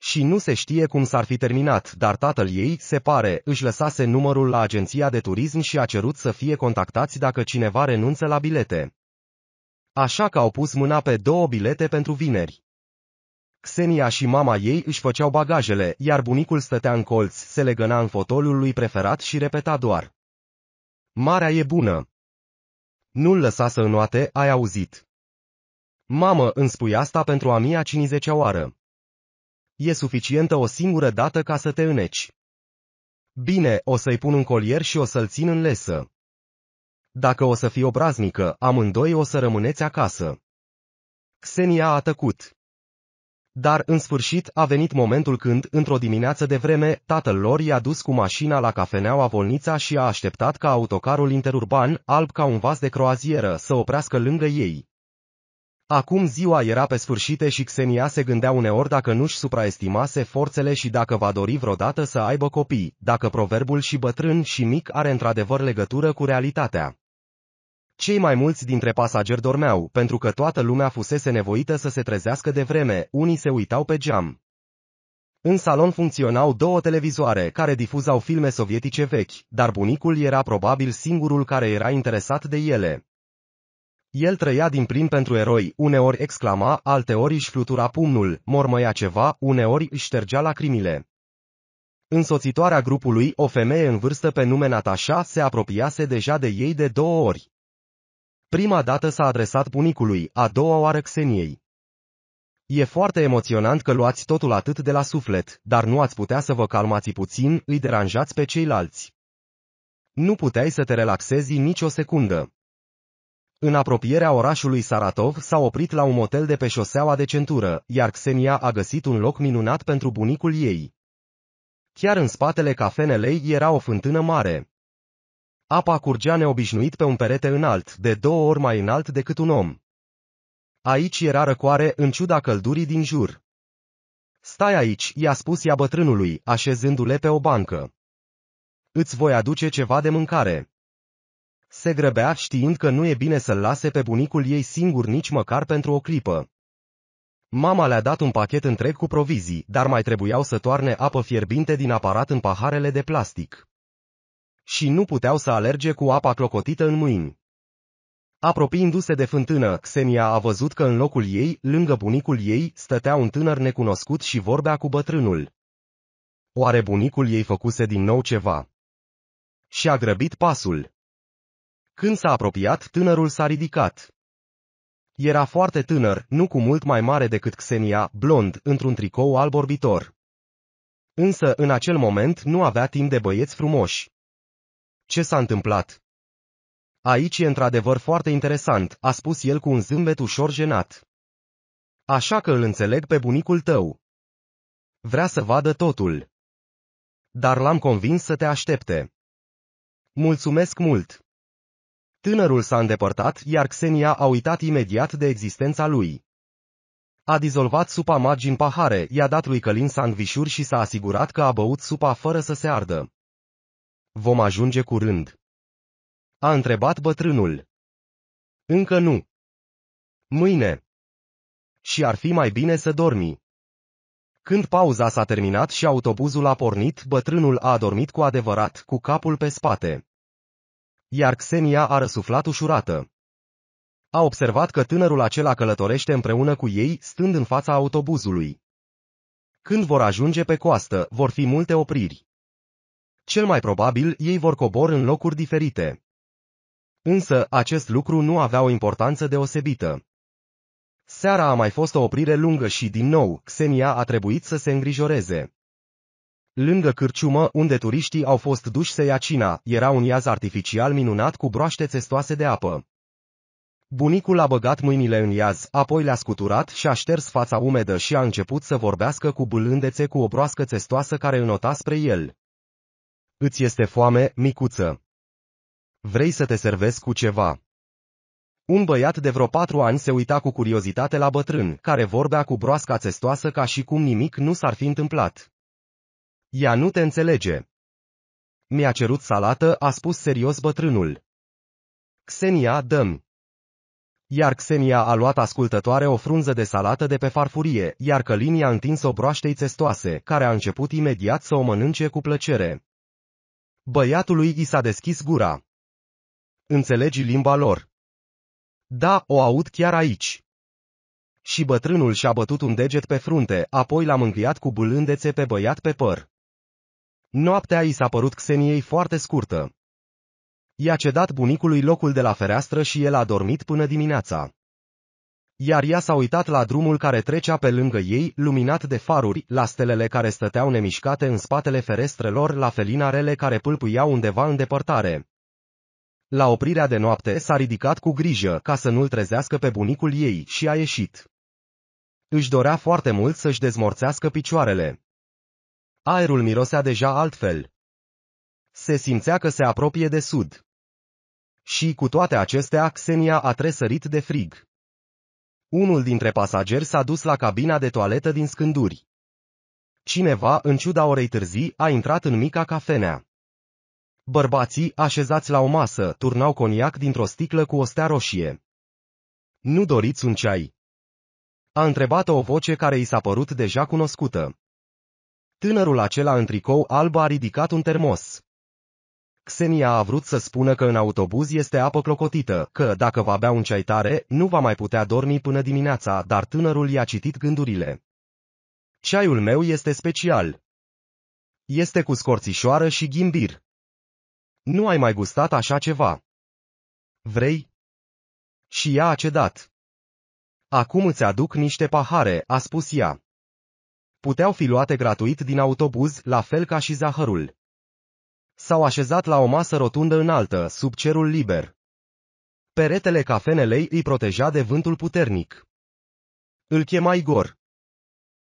Și nu se știe cum s-ar fi terminat, dar tatăl ei, se pare, își lăsase numărul la agenția de turism și a cerut să fie contactați dacă cineva renunță la bilete. Așa că au pus mâna pe două bilete pentru vineri. Xenia și mama ei își făceau bagajele, iar bunicul stătea în colț, se legăna în fotoliul lui preferat și repeta doar. Marea e bună. Nu-l lăsa să înoate, ai auzit. Mamă, îmi spui asta pentru a mia cinizecea oară. E suficientă o singură dată ca să te îneci. Bine, o să-i pun un colier și o să-l țin în lesă. Dacă o să fii obraznică, amândoi o să rămâneți acasă. Xenia a tăcut. Dar, în sfârșit, a venit momentul când, într-o dimineață de vreme, tatăl lor i-a dus cu mașina la cafeneaua Volnița și a așteptat ca autocarul interurban, alb ca un vas de croazieră, să oprească lângă ei. Acum ziua era pe sfârșite și Xenia se gândea uneori dacă nu-și supraestimase forțele și dacă va dori vreodată să aibă copii, dacă proverbul și bătrân și mic are într-adevăr legătură cu realitatea. Cei mai mulți dintre pasageri dormeau, pentru că toată lumea fusese nevoită să se trezească de vreme, unii se uitau pe geam. În salon funcționau două televizoare care difuzau filme sovietice vechi, dar bunicul era probabil singurul care era interesat de ele. El trăia din plin pentru eroi, uneori exclama, alteori își flutura pumnul, mormăia ceva, uneori își ștergea lacrimile. Însoțitoarea grupului, o femeie în vârstă pe nume Natasha, se apropiase deja de ei de două ori. Prima dată s-a adresat bunicului, a doua oară Xeniei. E foarte emoționant că luați totul atât de la suflet, dar nu ați putea să vă calmați puțin, îi deranjați pe ceilalți. Nu puteai să te relaxezi nici o secundă. În apropierea orașului Saratov s-a oprit la un motel de pe șoseaua de centură, iar Xenia a găsit un loc minunat pentru bunicul ei. Chiar în spatele cafenelei era o fântână mare. Apa curgea neobișnuit pe un perete înalt, de două ori mai înalt decât un om. Aici era răcoare în ciuda căldurii din jur. Stai aici, i-a spus ea bătrânului, așezându-le pe o bancă. Îți voi aduce ceva de mâncare. Se grăbea știind că nu e bine să-l lase pe bunicul ei singur nici măcar pentru o clipă. Mama le-a dat un pachet întreg cu provizii, dar mai trebuiau să toarne apă fierbinte din aparat în paharele de plastic. Și nu puteau să alerge cu apa clocotită în mâini. Apropiindu-se de fântână, Xenia a văzut că în locul ei, lângă bunicul ei, stătea un tânăr necunoscut și vorbea cu bătrânul. Oare bunicul ei făcuse din nou ceva? Și a grăbit pasul. Când s-a apropiat, tânărul s-a ridicat. Era foarte tânăr, nu cu mult mai mare decât Xenia, blond, într-un tricou alb orbitor. Însă, în acel moment, nu avea timp de băieți frumoși. Ce s-a întâmplat? Aici e într-adevăr foarte interesant, a spus el cu un zâmbet ușor jenat. Așa că îl înțeleg pe bunicul tău. Vrea să vadă totul. Dar l-am convins să te aștepte. Mulțumesc mult! Tânărul s-a îndepărtat, iar Xenia a uitat imediat de existența lui. A dizolvat supa magi în pahare, i-a dat lui Călin sandvișuri și s-a asigurat că a băut supa fără să se ardă. Vom ajunge curând. A întrebat bătrânul. Încă nu. Mâine. Și ar fi mai bine să dormi. Când pauza s-a terminat și autobuzul a pornit, bătrânul a adormit cu adevărat, cu capul pe spate iar Xenia a răsuflat ușurată. A observat că tânărul acela călătorește împreună cu ei, stând în fața autobuzului. Când vor ajunge pe coastă, vor fi multe opriri. Cel mai probabil, ei vor cobor în locuri diferite. Însă, acest lucru nu avea o importanță deosebită. Seara a mai fost o oprire lungă și, din nou, Xenia a trebuit să se îngrijoreze. Lângă cârciumă, unde turiștii au fost duși să ia cina, era un iaz artificial minunat cu broaște țestoase de apă. Bunicul a băgat mâinile în iaz, apoi le-a scuturat și a șters fața umedă și a început să vorbească cu bâlândețe cu o broască țestoasă care înota spre el. Îți este foame, micuță. Vrei să te servesc cu ceva? Un băiat de vreo patru ani se uita cu curiozitate la bătrân, care vorbea cu broasca țestoasă ca și cum nimic nu s-ar fi întâmplat. Ea nu te înțelege. Mi-a cerut salată, a spus serios bătrânul. Xenia, dăm. Iar Xenia a luat ascultătoare o frunză de salată de pe farfurie, iar Călin i-a întins-o broaștei testoase, care a început imediat să o mănânce cu plăcere. Băiatului i s-a deschis gura. Înțelegi limba lor? Da, o aud chiar aici. Și bătrânul și-a bătut un deget pe frunte, apoi l-a mângâiat cu bâlândețe pe băiat pe păr. Noaptea i s-a părut Xeniei foarte scurtă. I-a cedat bunicului locul de la fereastră și el a dormit până dimineața. Iar ea s-a uitat la drumul care trecea pe lângă ei, luminat de faruri, la stelele care stăteau nemișcate în spatele ferestrelor, la felinarele care pâlpâiau undeva în depărtare. La oprirea de noapte s-a ridicat cu grijă ca să nu-l trezească pe bunicul ei și a ieșit. Își dorea foarte mult să-și dezmorțească picioarele. Aerul mirosea deja altfel. Se simțea că se apropie de sud. Și cu toate acestea, Xenia a tresărit de frig. Unul dintre pasageri s-a dus la cabina de toaletă din scânduri. Cineva, în ciuda orei târzii, a intrat în mica cafenea. Bărbații, așezați la o masă, turnau coniac dintr-o sticlă cu o stea roșie. Nu doriți un ceai? A întrebat o voce care i s-a părut deja cunoscută. Tânărul acela în tricou alb a ridicat un termos. Xenia a vrut să spună că în autobuz este apă clocotită, că dacă va bea un ceai tare, nu va mai putea dormi până dimineața, dar tânărul i-a citit gândurile. Ceaiul meu este special. Este cu scorțișoară și ghimbir. Nu ai mai gustat așa ceva. Vrei? Și ea a cedat. Acum îți aduc niște pahare, a spus ea. Puteau fi luate gratuit din autobuz, la fel ca și zahărul. S-au așezat la o masă rotundă înaltă, sub cerul liber. Peretele cafenelei îi proteja de vântul puternic. Îl chema Igor.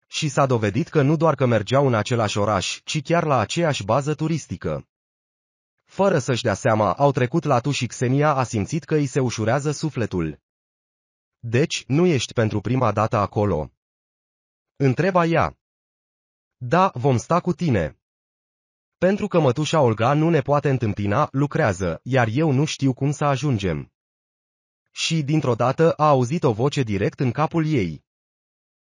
Și s-a dovedit că nu doar că mergeau în același oraș, ci chiar la aceeași bază turistică. Fără să-și dea seama, au trecut la tu și Xenia a simțit că îi se ușurează sufletul. Deci, nu ești pentru prima dată acolo. Întreba ea. Da, vom sta cu tine. Pentru că mătușa Olga nu ne poate întâmpina, lucrează, iar eu nu știu cum să ajungem. Și, dintr-o dată, a auzit o voce direct în capul ei.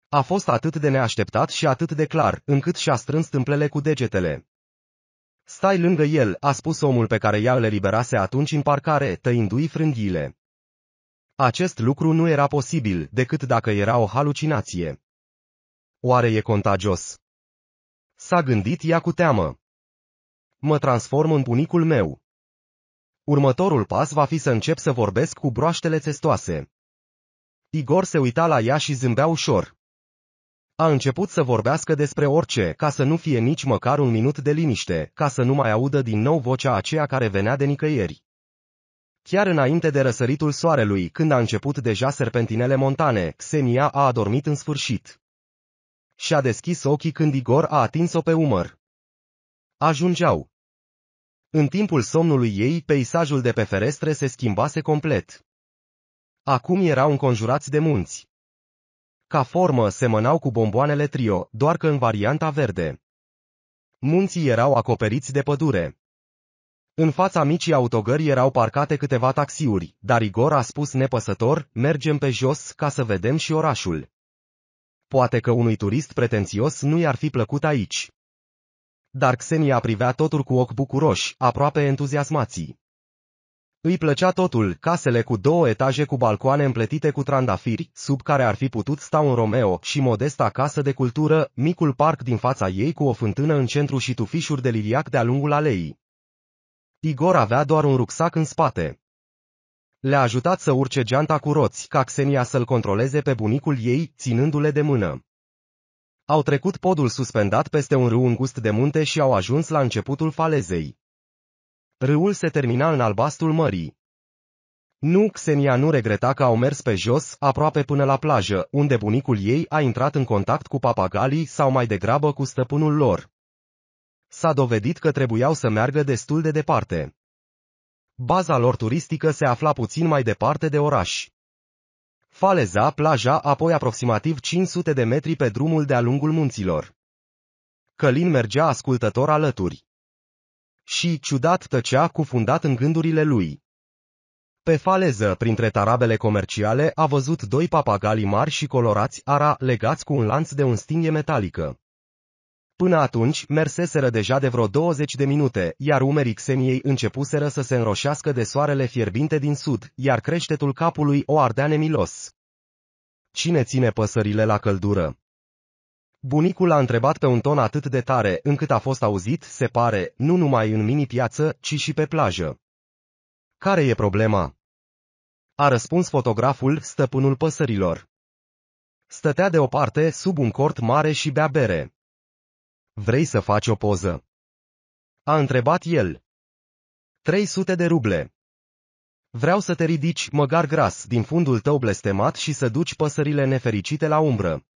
A fost atât de neașteptat și atât de clar, încât și-a strâns tâmplele cu degetele. Stai lângă el, a spus omul pe care ea îl eliberase atunci în parcare, tăindu-i frânghiile. Acest lucru nu era posibil, decât dacă era o halucinație. Oare e contagios? S-a gândit ea cu teamă. Mă transform în bunicul meu. Următorul pas va fi să încep să vorbesc cu broaștele testoase. Igor se uita la ea și zâmbea ușor. A început să vorbească despre orice, ca să nu fie nici măcar un minut de liniște, ca să nu mai audă din nou vocea aceea care venea de nicăieri. Chiar înainte de răsăritul soarelui, când a început deja serpentinele montane, Xenia a adormit în sfârșit. Și-a deschis ochii când Igor a atins-o pe umăr. Ajungeau. În timpul somnului ei, peisajul de pe ferestre se schimbase complet. Acum erau înconjurați de munți. Ca formă semănau cu bomboanele trio, doar că în varianta verde. Munții erau acoperiți de pădure. În fața micii autogări erau parcate câteva taxiuri, dar Igor a spus nepăsător, mergem pe jos ca să vedem și orașul. Poate că unui turist pretențios nu i-ar fi plăcut aici. Dar Xenia privea totul cu ochi bucuroși, aproape entuziasmații. Îi plăcea totul, casele cu două etaje cu balcoane împletite cu trandafiri, sub care ar fi putut sta un Romeo, și modesta casă de cultură, micul parc din fața ei cu o fântână în centru și tufișuri de liliac de-a lungul aleii. Igor avea doar un rucsac în spate. Le-a ajutat să urce geanta cu roți, ca Xenia să-l controleze pe bunicul ei, ținându-le de mână. Au trecut podul suspendat peste un râu îngust de munte și au ajuns la începutul falezei. Râul se termina în albastul mării. Nu, Xenia nu regreta că au mers pe jos, aproape până la plajă, unde bunicul ei a intrat în contact cu papagalii sau mai degrabă cu stăpânul lor. S-a dovedit că trebuiau să meargă destul de departe. Baza lor turistică se afla puțin mai departe de oraș. Faleza, plaja, apoi aproximativ 500 de metri pe drumul de-a lungul munților. Călin mergea ascultător alături. Și, ciudat, tăcea cufundat în gândurile lui. Pe faleză, printre tarabele comerciale, a văzut doi papagali mari și colorați ara legați cu un lanț de un stinghe metalică. Până atunci, merseseră deja de vreo 20 de minute, iar umerii Xeniei începuseră să se înroșească de soarele fierbinte din sud, iar creștetul capului o ardea nemilos. Cine ține păsările la căldură? Bunicul a întrebat pe un ton atât de tare, încât a fost auzit, se pare, nu numai în mini-piață, ci și pe plajă. Care e problema? A răspuns fotograful, stăpânul păsărilor. Stătea deoparte, sub un cort mare și bea bere. Vrei să faci o poză? A întrebat el. 300 de ruble. Vreau să te ridici, măgar gras, din fundul tău blestemat și să duci păsările nefericite la umbră.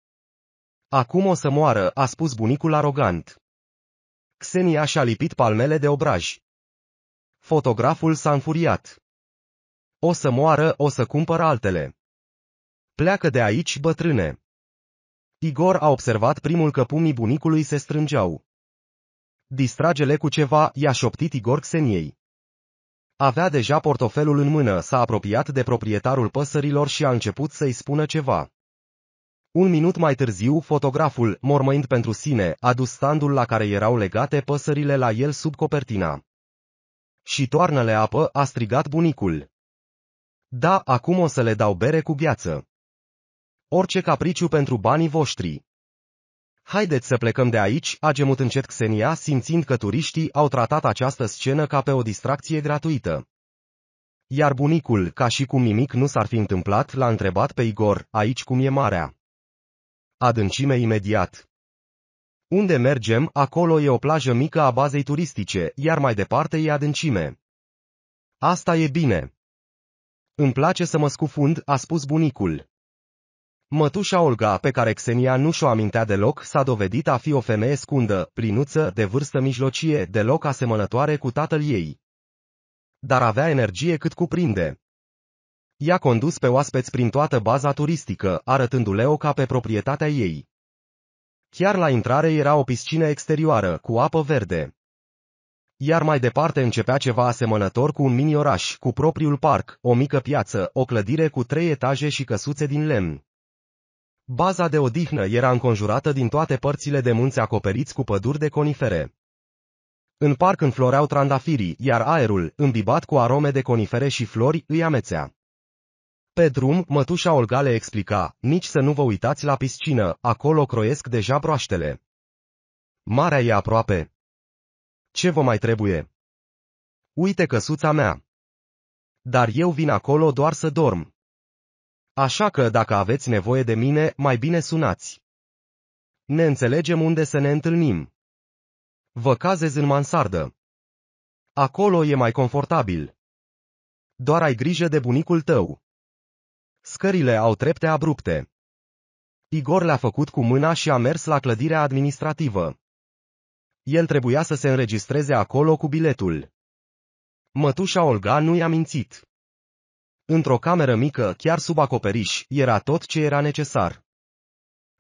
Acum o să moară, a spus bunicul arogant. Xenia și-a lipit palmele de obraj. Fotograful s-a înfuriat. O să moară, o să cumpăr altele. Pleacă de aici, bătrâne. Igor a observat primul că pumnii bunicului se strângeau. Distrage-le cu ceva, i-a șoptit Igor Xeniei. Avea deja portofelul în mână, s-a apropiat de proprietarul păsărilor și a început să-i spună ceva. Un minut mai târziu, fotograful, mormăind pentru sine, a dus standul la care erau legate păsările la el sub copertina. Și toarnă-le apă, a strigat bunicul. Da, acum o să le dau bere cu gheață. Orice capriciu pentru banii voștri. Haideți să plecăm de aici, a gemut încet Xenia, simțind că turiștii au tratat această scenă ca pe o distracție gratuită. Iar bunicul, ca și cum nimic nu s-ar fi întâmplat, l-a întrebat pe Igor, aici cum e marea. Adâncime imediat. Unde mergem, acolo e o plajă mică a bazei turistice, iar mai departe e adâncime. Asta e bine. Îmi place să mă scufund, a spus bunicul. Mătușa Olga, pe care Xenia nu și-o amintea deloc, s-a dovedit a fi o femeie scundă, plinuță, de vârstă mijlocie, deloc asemănătoare cu tatăl ei. Dar avea energie cât cuprinde. I-a condus pe oaspeți prin toată baza turistică, arătându-le-o ca pe proprietatea ei. Chiar la intrare era o piscină exterioară, cu apă verde. Iar mai departe începea ceva asemănător cu un mini-oraș, cu propriul parc, o mică piață, o clădire cu trei etaje și căsuțe din lemn. Baza de odihnă era înconjurată din toate părțile de munți acoperiți cu păduri de conifere. În parc înfloreau trandafirii, iar aerul, îmbibat cu arome de conifere și flori, îi amețea. Pe drum, mătușa Olga le explica, nici să nu vă uitați la piscină, acolo croiesc deja broaștele. Marea e aproape. Ce vă mai trebuie? Uite căsuța mea. Dar eu vin acolo doar să dorm. Așa că dacă aveți nevoie de mine, mai bine sunați. Ne înțelegem unde să ne întâlnim. Vă cazezi în mansardă. Acolo e mai confortabil. Doar ai grijă de bunicul tău. Scările au trepte abrupte. Igor le-a făcut cu mâna și a mers la clădirea administrativă. El trebuia să se înregistreze acolo cu biletul. Mătușa Olga nu i-a mințit. Într-o cameră mică, chiar sub acoperiș, era tot ce era necesar.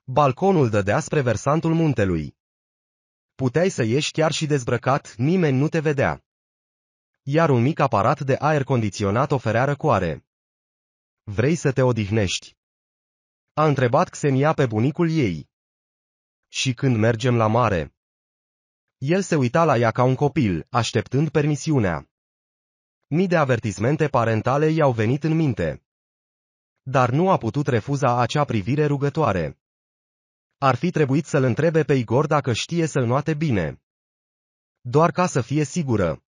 Balconul dădea spre versantul muntelui. Puteai să ieși chiar și dezbrăcat, nimeni nu te vedea. Iar un mic aparat de aer condiționat oferea răcoare. Vrei să te odihnești? A întrebat Xenia pe bunicul ei. Și când mergem la mare? El se uita la ea ca un copil, așteptând permisiunea. Mii de avertismente parentale i-au venit în minte. Dar nu a putut refuza acea privire rugătoare. Ar fi trebuit să-l întrebe pe Igor dacă știe să-l noate bine. Doar ca să fie sigură.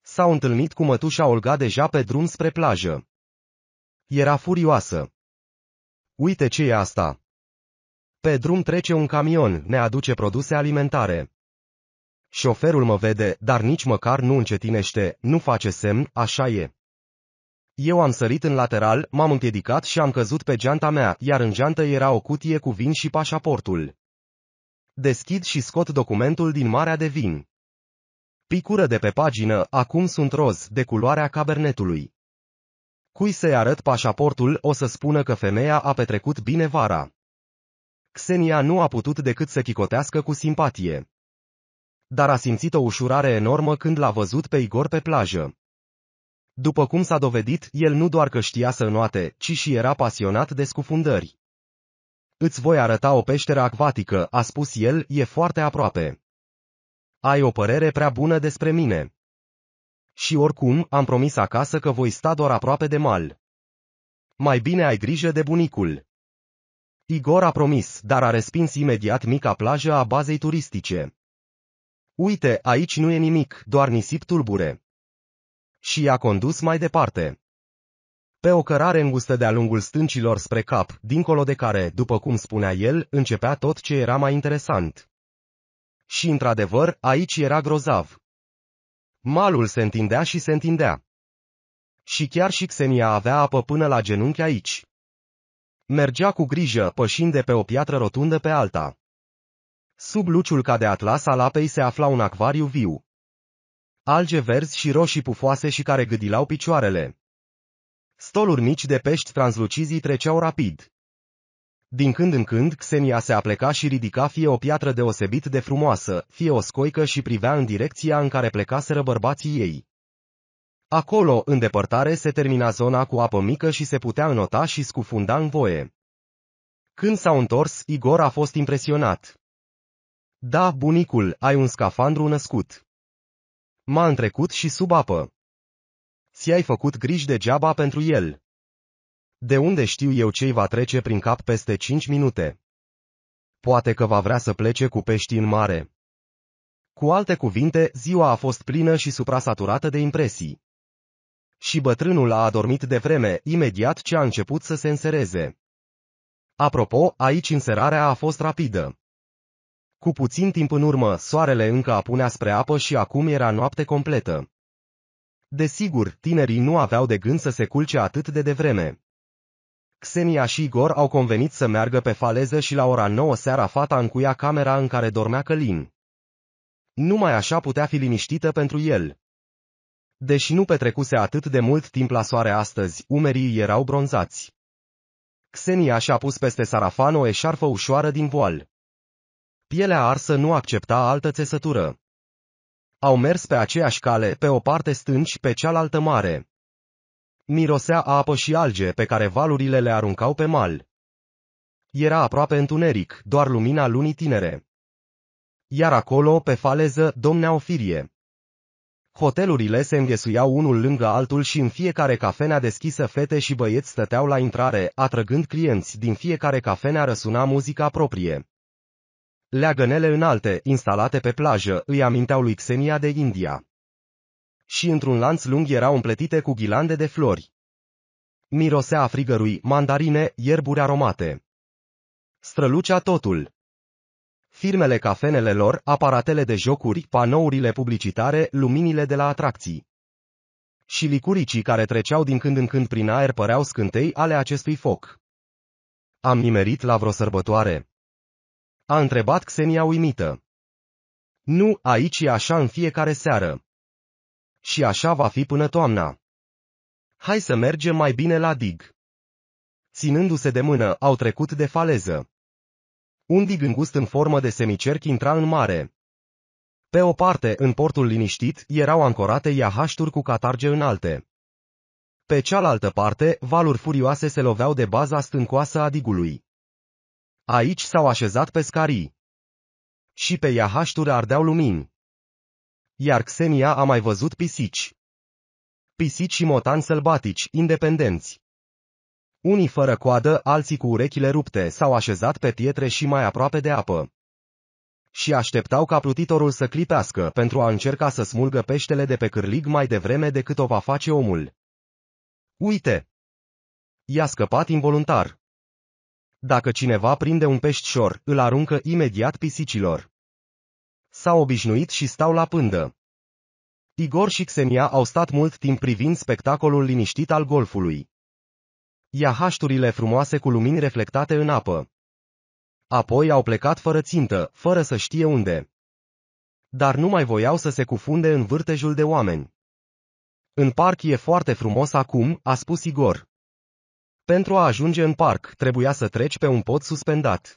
S-au întâlnit cu mătușa Olga deja pe drum spre plajă. Era furioasă. Uite ce e asta. Pe drum trece un camion, ne aduce produse alimentare. Șoferul mă vede, dar nici măcar nu încetinește, nu face semn, așa e. Eu am sărit în lateral, m-am împiedicat și am căzut pe geanta mea, iar în geantă era o cutie cu vin și pașaportul. Deschid și scot documentul din marea de vin. Picură de pe pagină, acum sunt roz, de culoarea cabernetului. Cui să-i arăt pașaportul o să spună că femeia a petrecut bine vara. Xenia nu a putut decât să chicotească cu simpatie. Dar a simțit o ușurare enormă când l-a văzut pe Igor pe plajă. După cum s-a dovedit, el nu doar că știa să înoate, ci și era pasionat de scufundări. Îți voi arăta o peșteră acvatică, a spus el, e foarte aproape. Ai o părere prea bună despre mine. Și oricum, am promis acasă că voi sta doar aproape de mal. Mai bine ai grijă de bunicul. Igor a promis, dar a respins imediat mica plajă a bazei turistice. Uite, aici nu e nimic, doar nisip tulbure. Și i-a condus mai departe. Pe o cărare îngustă de-a lungul stâncilor spre cap, dincolo de care, după cum spunea el, începea tot ce era mai interesant. Și într-adevăr, aici era grozav. Malul se întindea și se întindea. Și chiar și Xenia avea apă până la genunchi aici. Mergea cu grijă, pășind de pe o piatră rotundă pe alta. Sub luciul ca de atlas al apei se afla un acvariu viu. Alge verzi și roșii pufoase și care gâdilau picioarele. Stoluri mici de pești translucizii treceau rapid. Din când în când, Xenia se apleca și ridica fie o piatră deosebit de frumoasă, fie o scoică și privea în direcția în care plecaseră bărbații ei. Acolo, în depărtare, se termina zona cu apă mică și se putea înota și scufunda în voie. Când s-au întors, Igor a fost impresionat. Da, bunicul, ai un scafandru născut. M-a întrecut și sub apă. Ți-ai făcut griji degeaba pentru el. De unde știu eu ce va trece prin cap peste cinci minute? Poate că va vrea să plece cu pești în mare. Cu alte cuvinte, ziua a fost plină și suprasaturată de impresii. Și bătrânul a adormit de vreme, imediat ce a început să se însereze. Apropo, aici înserarea a fost rapidă. Cu puțin timp în urmă, soarele încă apunea spre apă și acum era noapte completă. Desigur, tinerii nu aveau de gând să se culce atât de devreme. Xenia și Igor au convenit să meargă pe faleză și la ora 9 seara fata încuia camera în care dormea Călin. Numai așa putea fi liniștită pentru el. Deși nu petrecuse atât de mult timp la soare astăzi, umerii erau bronzați. Xenia și-a pus peste sarafan o eșarfă ușoară din voal. Pielea arsă nu accepta altă țesătură. Au mers pe aceeași cale, pe o parte stânci, pe cealaltă mare. Mirosea apă și alge pe care valurile le aruncau pe mal. Era aproape întuneric, doar lumina lunii tinere. Iar acolo, pe faleză, domnea o firie. Hotelurile se înghesuiau unul lângă altul și în fiecare cafenea deschisă fete și băieți stăteau la intrare, atrăgând clienți, din fiecare cafenea răsuna muzica proprie. Leagănele înalte, instalate pe plajă, îi aminteau lui Xenia de India. Și într-un lanț lung erau împletite cu ghilande de flori. Mirosea frigărui, mandarine, ierburi aromate. Strălucea totul. Firmele cafenele lor, aparatele de jocuri, panourile publicitare, luminile de la atracții. Și licuricii care treceau din când în când prin aer păreau scântei ale acestui foc. Am nimerit la vreo sărbătoare. A întrebat Xenia uimită. Nu, aici e așa în fiecare seară. Și așa va fi până toamna. Hai să mergem mai bine la dig. Ținându-se de mână, au trecut de faleză. Un dig îngust în formă de semicerc intra în mare. Pe o parte, în portul liniștit, erau ancorate iahașturi cu catarge înalte. Pe cealaltă parte, valuri furioase se loveau de baza stâncoasă a digului. Aici s-au așezat pescarii. Și pe iahașturi ardeau lumini. Iar Xenia a mai văzut pisici. Pisici și motani sălbatici, independenți. Unii fără coadă, alții cu urechile rupte, s-au așezat pe pietre și mai aproape de apă. Și așteptau ca plutitorul să clipească pentru a încerca să smulgă peștele de pe cârlig mai devreme decât o va face omul. Uite! I-a scăpat involuntar. Dacă cineva prinde un peștișor, îl aruncă imediat pisicilor. S-au obișnuit și stau la pândă. Igor și Xenia au stat mult timp privind spectacolul liniștit al golfului. Iahașturile frumoase cu lumini reflectate în apă. Apoi au plecat fără țintă, fără să știe unde. Dar nu mai voiau să se cufunde în vârtejul de oameni. În parc e foarte frumos acum, a spus Igor. Pentru a ajunge în parc, trebuia să treci pe un pod suspendat.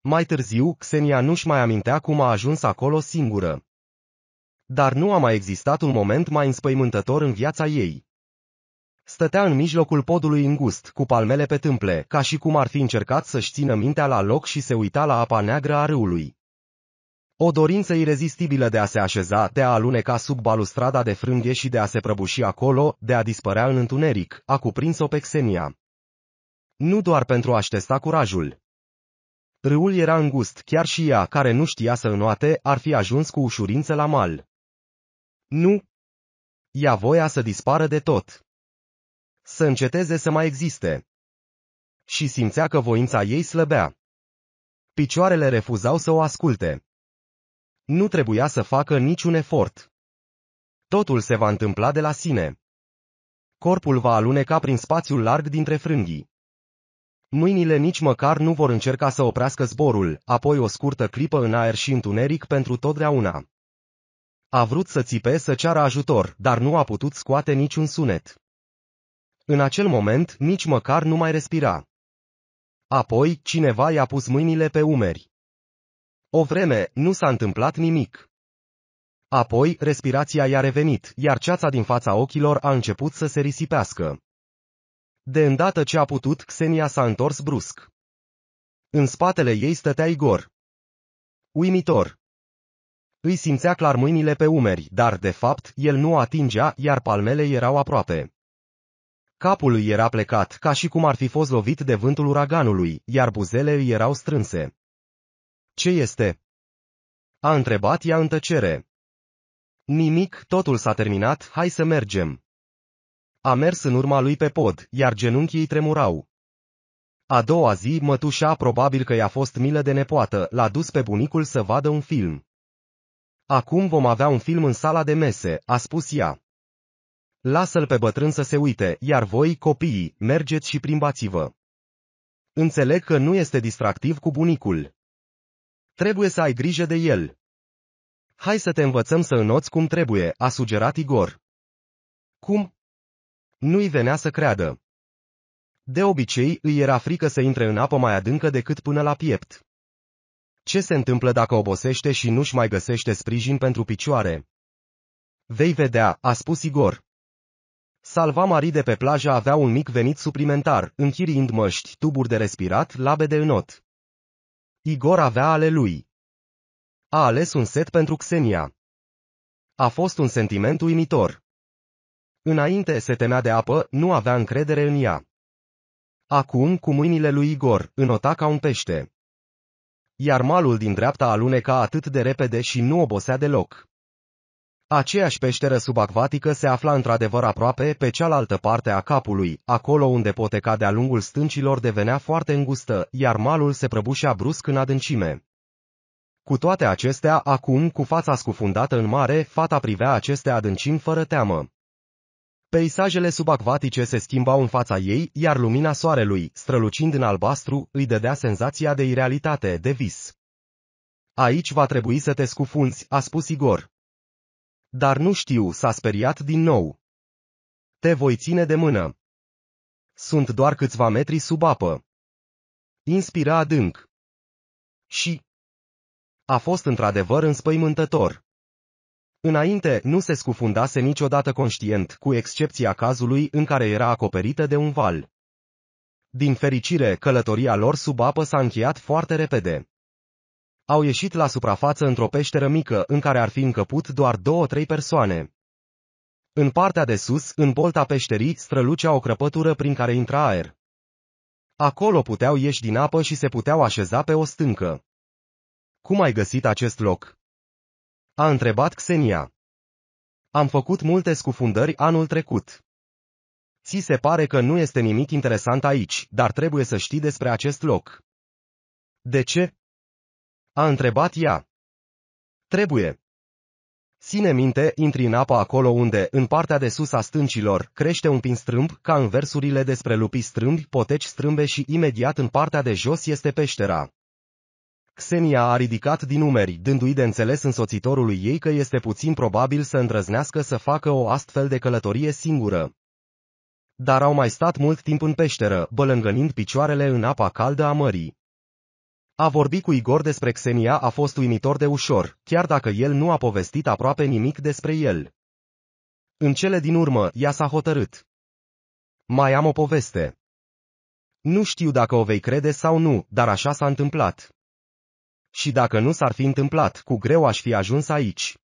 Mai târziu, Xenia nu-și mai amintea cum a ajuns acolo singură. Dar nu a mai existat un moment mai înspăimântător în viața ei. Stătea în mijlocul podului îngust, cu palmele pe tâmple, ca și cum ar fi încercat să-și țină mintea la loc și se uita la apa neagră a râului. O dorință irezistibilă de a se așeza, de a aluneca sub balustrada de frânghie și de a se prăbuși acolo, de a dispărea în întuneric, a cuprins-o pe Xenia. Nu doar pentru a-și testa curajul. Râul era îngust, chiar și ea, care nu știa să înoate, ar fi ajuns cu ușurință la mal. Nu. Ea voia să dispară de tot. Să înceteze să mai existe. Și simțea că voința ei slăbea. Picioarele refuzau să o asculte. Nu trebuia să facă niciun efort. Totul se va întâmpla de la sine. Corpul va aluneca prin spațiul larg dintre frânghii. Mâinile nici măcar nu vor încerca să oprească zborul, apoi o scurtă clipă în aer și întuneric pentru totdeauna. A vrut să țipe să ceară ajutor, dar nu a putut scoate niciun sunet. În acel moment, nici măcar nu mai respira. Apoi, cineva i-a pus mâinile pe umeri. O vreme, nu s-a întâmplat nimic. Apoi, respirația i-a revenit, iar ceața din fața ochilor a început să se risipească. De îndată ce a putut, Xenia s-a întors brusc. În spatele ei stătea Igor. Uimitor. Îi simțea clar mâinile pe umeri, dar, de fapt, el nu atingea, iar palmele erau aproape. Capul îi era plecat, ca și cum ar fi fost lovit de vântul uraganului, iar buzele îi erau strânse. Ce este? A întrebat ea în tăcere. Nimic, totul s-a terminat, hai să mergem. A mers în urma lui pe pod, iar genunchii îi tremurau. A doua zi, mătușa, probabil că i-a fost milă de nepoată, l-a dus pe bunicul să vadă un film. Acum vom avea un film în sala de mese, a spus ea. Lasă-l pe bătrân să se uite, iar voi, copiii, mergeți și plimbați-vă. Înțeleg că nu este distractiv cu bunicul. Trebuie să ai grijă de el. Hai să te învățăm să înoți cum trebuie, a sugerat Igor. Cum? Nu-i venea să creadă. De obicei, îi era frică să intre în apă mai adâncă decât până la piept. Ce se întâmplă dacă obosește și nu-și mai găsește sprijin pentru picioare? Vei vedea, a spus Igor. Salva Marie de pe plajă avea un mic venit suplimentar, închiriind măști, tuburi de respirat, labe de înot. Igor avea ale lui. A ales un set pentru Xenia. A fost un sentiment uimitor. Înainte se temea de apă, nu avea încredere în ea. Acum, cu mâinile lui Igor, înota ca un pește. Iar malul din dreapta aluneca atât de repede și nu obosea deloc. Aceeași peșteră subacvatică se afla într-adevăr aproape pe cealaltă parte a capului, acolo unde poteca de-a lungul stâncilor devenea foarte îngustă, iar malul se prăbușea brusc în adâncime. Cu toate acestea, acum, cu fața scufundată în mare, fata privea aceste adâncimi fără teamă. Peisajele subacvatice se schimbau în fața ei, iar lumina soarelui, strălucind în albastru, îi dădea senzația de irealitate, de vis. Aici va trebui să te scufunzi, a spus Igor. Dar nu știu, s-a speriat din nou. Te voi ține de mână. Sunt doar câțiva metri sub apă. Inspira adânc. Și... A fost într-adevăr înspăimântător. Înainte, nu se scufundase niciodată conștient, cu excepția cazului în care era acoperită de un val. Din fericire, călătoria lor sub apă s-a încheiat foarte repede. Au ieșit la suprafață într-o peșteră mică în care ar fi încăput doar două-trei persoane. În partea de sus, în bolta peșterii, strălucea o crăpătură prin care intra aer. Acolo puteau ieși din apă și se puteau așeza pe o stâncă. Cum ai găsit acest loc? A întrebat Xenia. Am făcut multe scufundări anul trecut. Ți se pare că nu este nimic interesant aici, dar trebuie să știi despre acest loc. De ce? A întrebat ea. Trebuie. Ține minte, intri în apă acolo unde, în partea de sus a stâncilor, crește un pin strâmb, ca în versurile despre lupi strâmbi, poteci strâmbe și imediat în partea de jos este peștera. Xenia a ridicat din umeri, dându-i de înțeles însoțitorului ei că este puțin probabil să îndrăznească să facă o astfel de călătorie singură. Dar au mai stat mult timp în peșteră, bălângănind picioarele în apa caldă a mării. A vorbi cu Igor despre Xenia a fost uimitor de ușor, chiar dacă el nu a povestit aproape nimic despre el. În cele din urmă, ea s-a hotărât. Mai am o poveste. Nu știu dacă o vei crede sau nu, dar așa s-a întâmplat. Și dacă nu s-ar fi întâmplat, cu greu aș fi ajuns aici.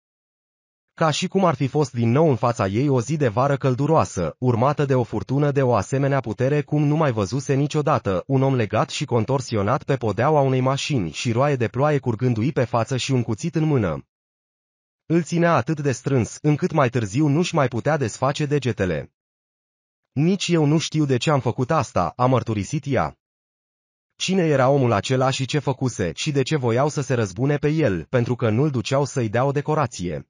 Ca și cum ar fi fost din nou în fața ei o zi de vară călduroasă, urmată de o furtună de o asemenea putere cum nu mai văzuse niciodată, un om legat și contorsionat pe podeaua unei mașini și roaie de ploaie curgându-i pe față și un cuțit în mână. Îl ținea atât de strâns, încât mai târziu nu-și mai putea desface degetele. Nici eu nu știu de ce am făcut asta, a mărturisit ea. Cine era omul acela și ce făcuse și de ce voiau să se răzbune pe el, pentru că nu-l duceau să-i dea o decorație.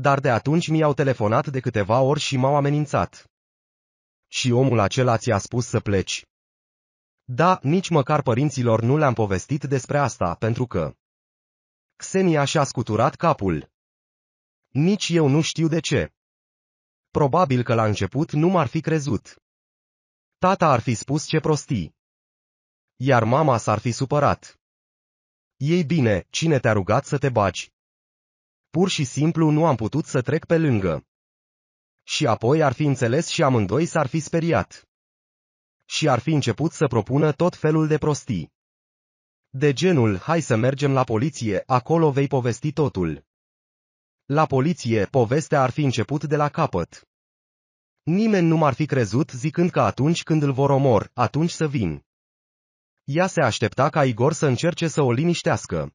Dar de atunci mi-au telefonat de câteva ori și m-au amenințat. Și omul acela ți-a spus să pleci. Da, nici măcar părinților nu le-am povestit despre asta, pentru că... Xenia și-a scuturat capul. Nici eu nu știu de ce. Probabil că la început nu m-ar fi crezut. Tata ar fi spus ce prostii. Iar mama s-ar fi supărat. Ei bine, cine te-a rugat să te bagi? Pur și simplu nu am putut să trec pe lângă. Și apoi ar fi înțeles și amândoi s-ar fi speriat. Și ar fi început să propună tot felul de prostii. De genul, hai să mergem la poliție, acolo vei povesti totul. La poliție, povestea ar fi început de la capăt. Nimeni nu m-ar fi crezut zicând că atunci când îl vor omor, atunci să vin. Ea se aștepta ca Igor să încerce să o liniștească.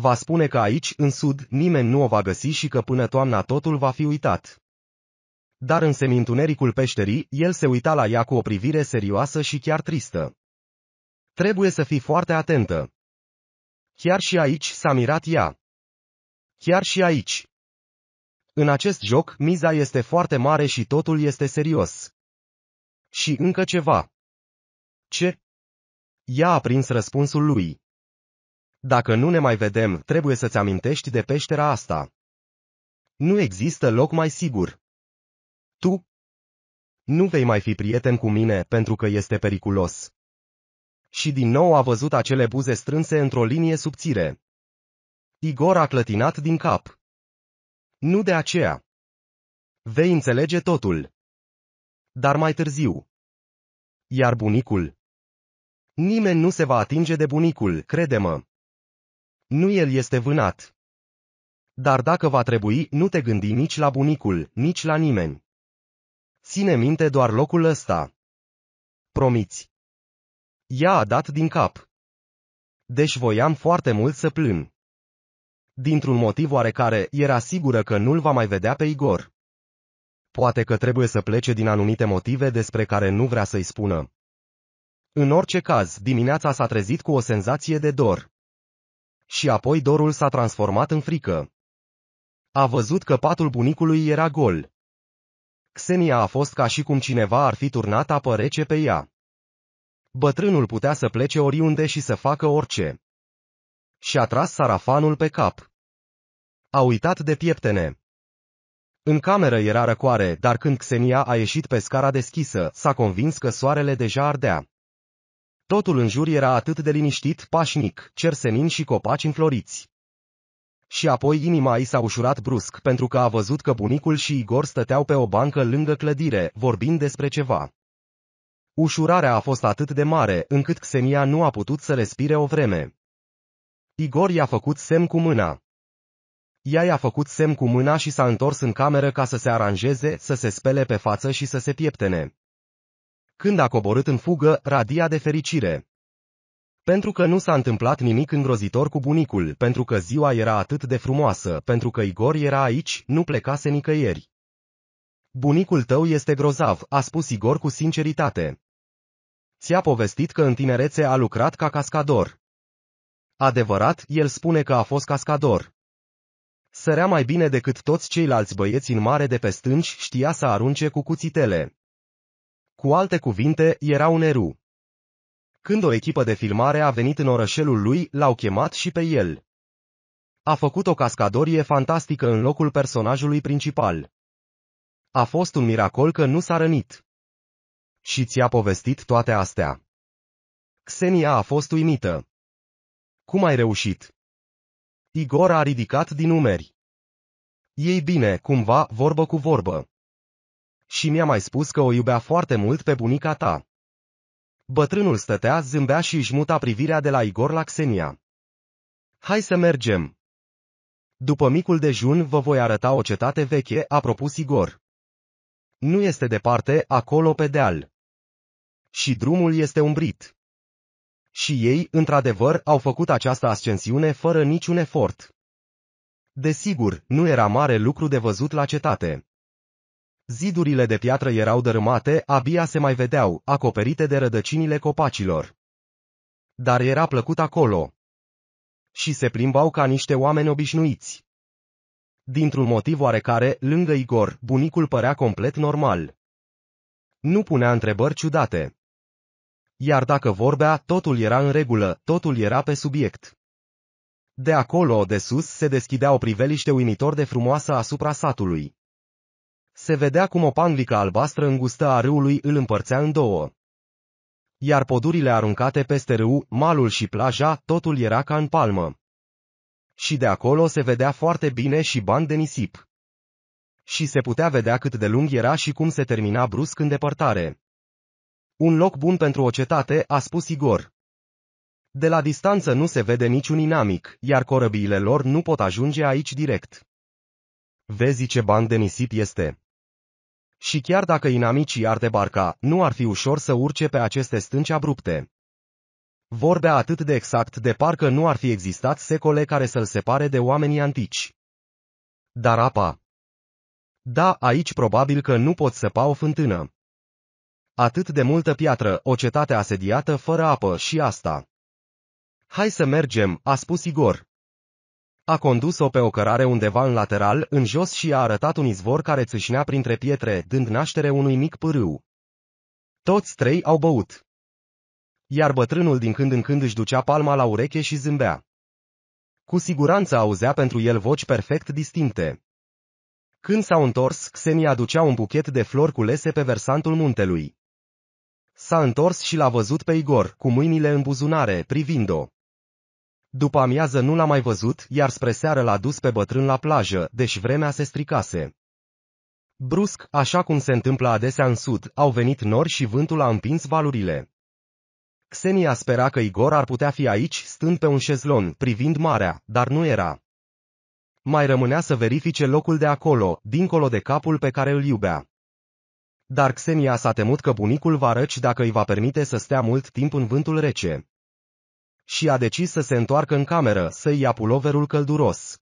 Va spune că aici, în sud, nimeni nu o va găsi și că până toamna totul va fi uitat. Dar în semintunericul peșterii, el se uita la ea cu o privire serioasă și chiar tristă. Trebuie să fii foarte atentă. Chiar și aici s-a mirat ea. Chiar și aici. În acest joc, miza este foarte mare și totul este serios. Și încă ceva. Ce? Ea a prins răspunsul lui. Dacă nu ne mai vedem, trebuie să-ți amintești de peștera asta. Nu există loc mai sigur. Tu? Nu vei mai fi prieten cu mine pentru că este periculos. Și din nou a văzut acele buze strânse într-o linie subțire. Igor a clătinat din cap. Nu de aceea. Vei înțelege totul. Dar mai târziu. Iar bunicul? Nimeni nu se va atinge de bunicul, crede-mă. Nu el este vânat. Dar dacă va trebui, nu te gândi nici la bunicul, nici la nimeni. Ține minte doar locul ăsta. Promiți. Ea a dat din cap. Deci voiam foarte mult să plân. Dintr-un motiv oarecare, era sigură că nu-l va mai vedea pe Igor. Poate că trebuie să plece din anumite motive despre care nu vrea să-i spună. În orice caz, dimineața s-a trezit cu o senzație de dor. Și apoi dorul s-a transformat în frică. A văzut că patul bunicului era gol. Xenia a fost ca și cum cineva ar fi turnat apă rece pe ea. Bătrânul putea să plece oriunde și să facă orice. Și a tras sarafanul pe cap. A uitat de pieptene. În cameră era răcoare, dar când Xenia a ieșit pe scara deschisă, s-a convins că soarele deja ardea. Totul în jur era atât de liniștit, pașnic, cer senin și copaci înfloriți. Și apoi inima i s-a ușurat brusc pentru că a văzut că bunicul și Igor stăteau pe o bancă lângă clădire, vorbind despre ceva. Ușurarea a fost atât de mare, încât Xenia nu a putut să respire o vreme. Igor i-a făcut semn cu mâna. Ea i-a făcut semn cu mâna și s-a întors în cameră ca să se aranjeze, să se spele pe față și să se pieptene. Când a coborât în fugă, radia de fericire. Pentru că nu s-a întâmplat nimic îngrozitor cu bunicul, pentru că ziua era atât de frumoasă, pentru că Igor era aici, nu plecase nicăieri. Bunicul tău este grozav, a spus Igor cu sinceritate. Ți-a povestit că în tinerețe a lucrat ca cascador. Adevărat, el spune că a fost cascador. Sărea mai bine decât toți ceilalți băieți în mare de pe stânci, știa să arunce cu cuțitele. Cu alte cuvinte, era un erou. Când o echipă de filmare a venit în orășelul lui, l-au chemat și pe el. A făcut o cascadorie fantastică în locul personajului principal. A fost un miracol că nu s-a rănit. Și ți-a povestit toate astea. Xenia a fost uimită. Cum ai reușit? Igor a ridicat din umeri. Ei bine, cumva, vorbă cu vorbă. Și mi-a mai spus că o iubea foarte mult pe bunica ta. Bătrânul stătea, zâmbea și își muta privirea de la Igor la Xenia. Hai să mergem. După micul dejun vă voi arăta o cetate veche, a propus Igor. Nu este departe, acolo pe deal. Și drumul este umbrit. Și ei, într-adevăr, au făcut această ascensiune fără niciun efort. Desigur, nu era mare lucru de văzut la cetate. Zidurile de piatră erau dărâmate, abia se mai vedeau, acoperite de rădăcinile copacilor. Dar era plăcut acolo. Și se plimbau ca niște oameni obișnuiți. Dintr-un motiv oarecare, lângă Igor, bunicul părea complet normal. Nu punea întrebări ciudate. Iar dacă vorbea, totul era în regulă, totul era pe subiect. De acolo, de sus, se deschidea o priveliște uimitor de frumoasă asupra satului. Se vedea cum o panglică albastră îngustă a râului îl împărțea în două. Iar podurile aruncate peste râu, malul și plaja, totul era ca în palmă. Și de acolo se vedea foarte bine și bani de nisip. Și se putea vedea cât de lung era și cum se termina brusc în depărtare. Un loc bun pentru o cetate, a spus Igor. De la distanță nu se vede niciun inamic, iar corăbiile lor nu pot ajunge aici direct. Vezi ce banc de nisip este. Și chiar dacă inamicii ar debarca, nu ar fi ușor să urce pe aceste stânci abrupte. Vorbea atât de exact de parcă nu ar fi existat secole care să-l separe de oamenii antici. Dar apa. Da, aici probabil că nu pot săpa o fântână. Atât de multă piatră, o cetate asediată fără apă și asta. Hai să mergem, a spus Igor. A condus-o pe o cărare undeva în lateral, în jos și a arătat un izvor care țâșnea printre pietre, dând naștere unui mic pârâu. Toți trei au băut. Iar bătrânul din când în când își ducea palma la ureche și zâmbea. Cu siguranță auzea pentru el voci perfect distincte. Când s-au întors, Xenia aducea un buchet de flori culese pe versantul muntelui. S-a întors și l-a văzut pe Igor, cu mâinile în buzunare, privind-o. După amiază nu l-a mai văzut, iar spre seară l-a dus pe bătrân la plajă, deci vremea se stricase. Brusc, așa cum se întâmplă adesea în sud, au venit nori și vântul a împins valurile. Xenia spera că Igor ar putea fi aici, stând pe un șezlon, privind marea, dar nu era. Mai rămânea să verifice locul de acolo, dincolo de capul pe care îl iubea. Dar Xenia s-a temut că bunicul va răci dacă îi va permite să stea mult timp în vântul rece. Și a decis să se întoarcă în cameră, să-i ia puloverul călduros.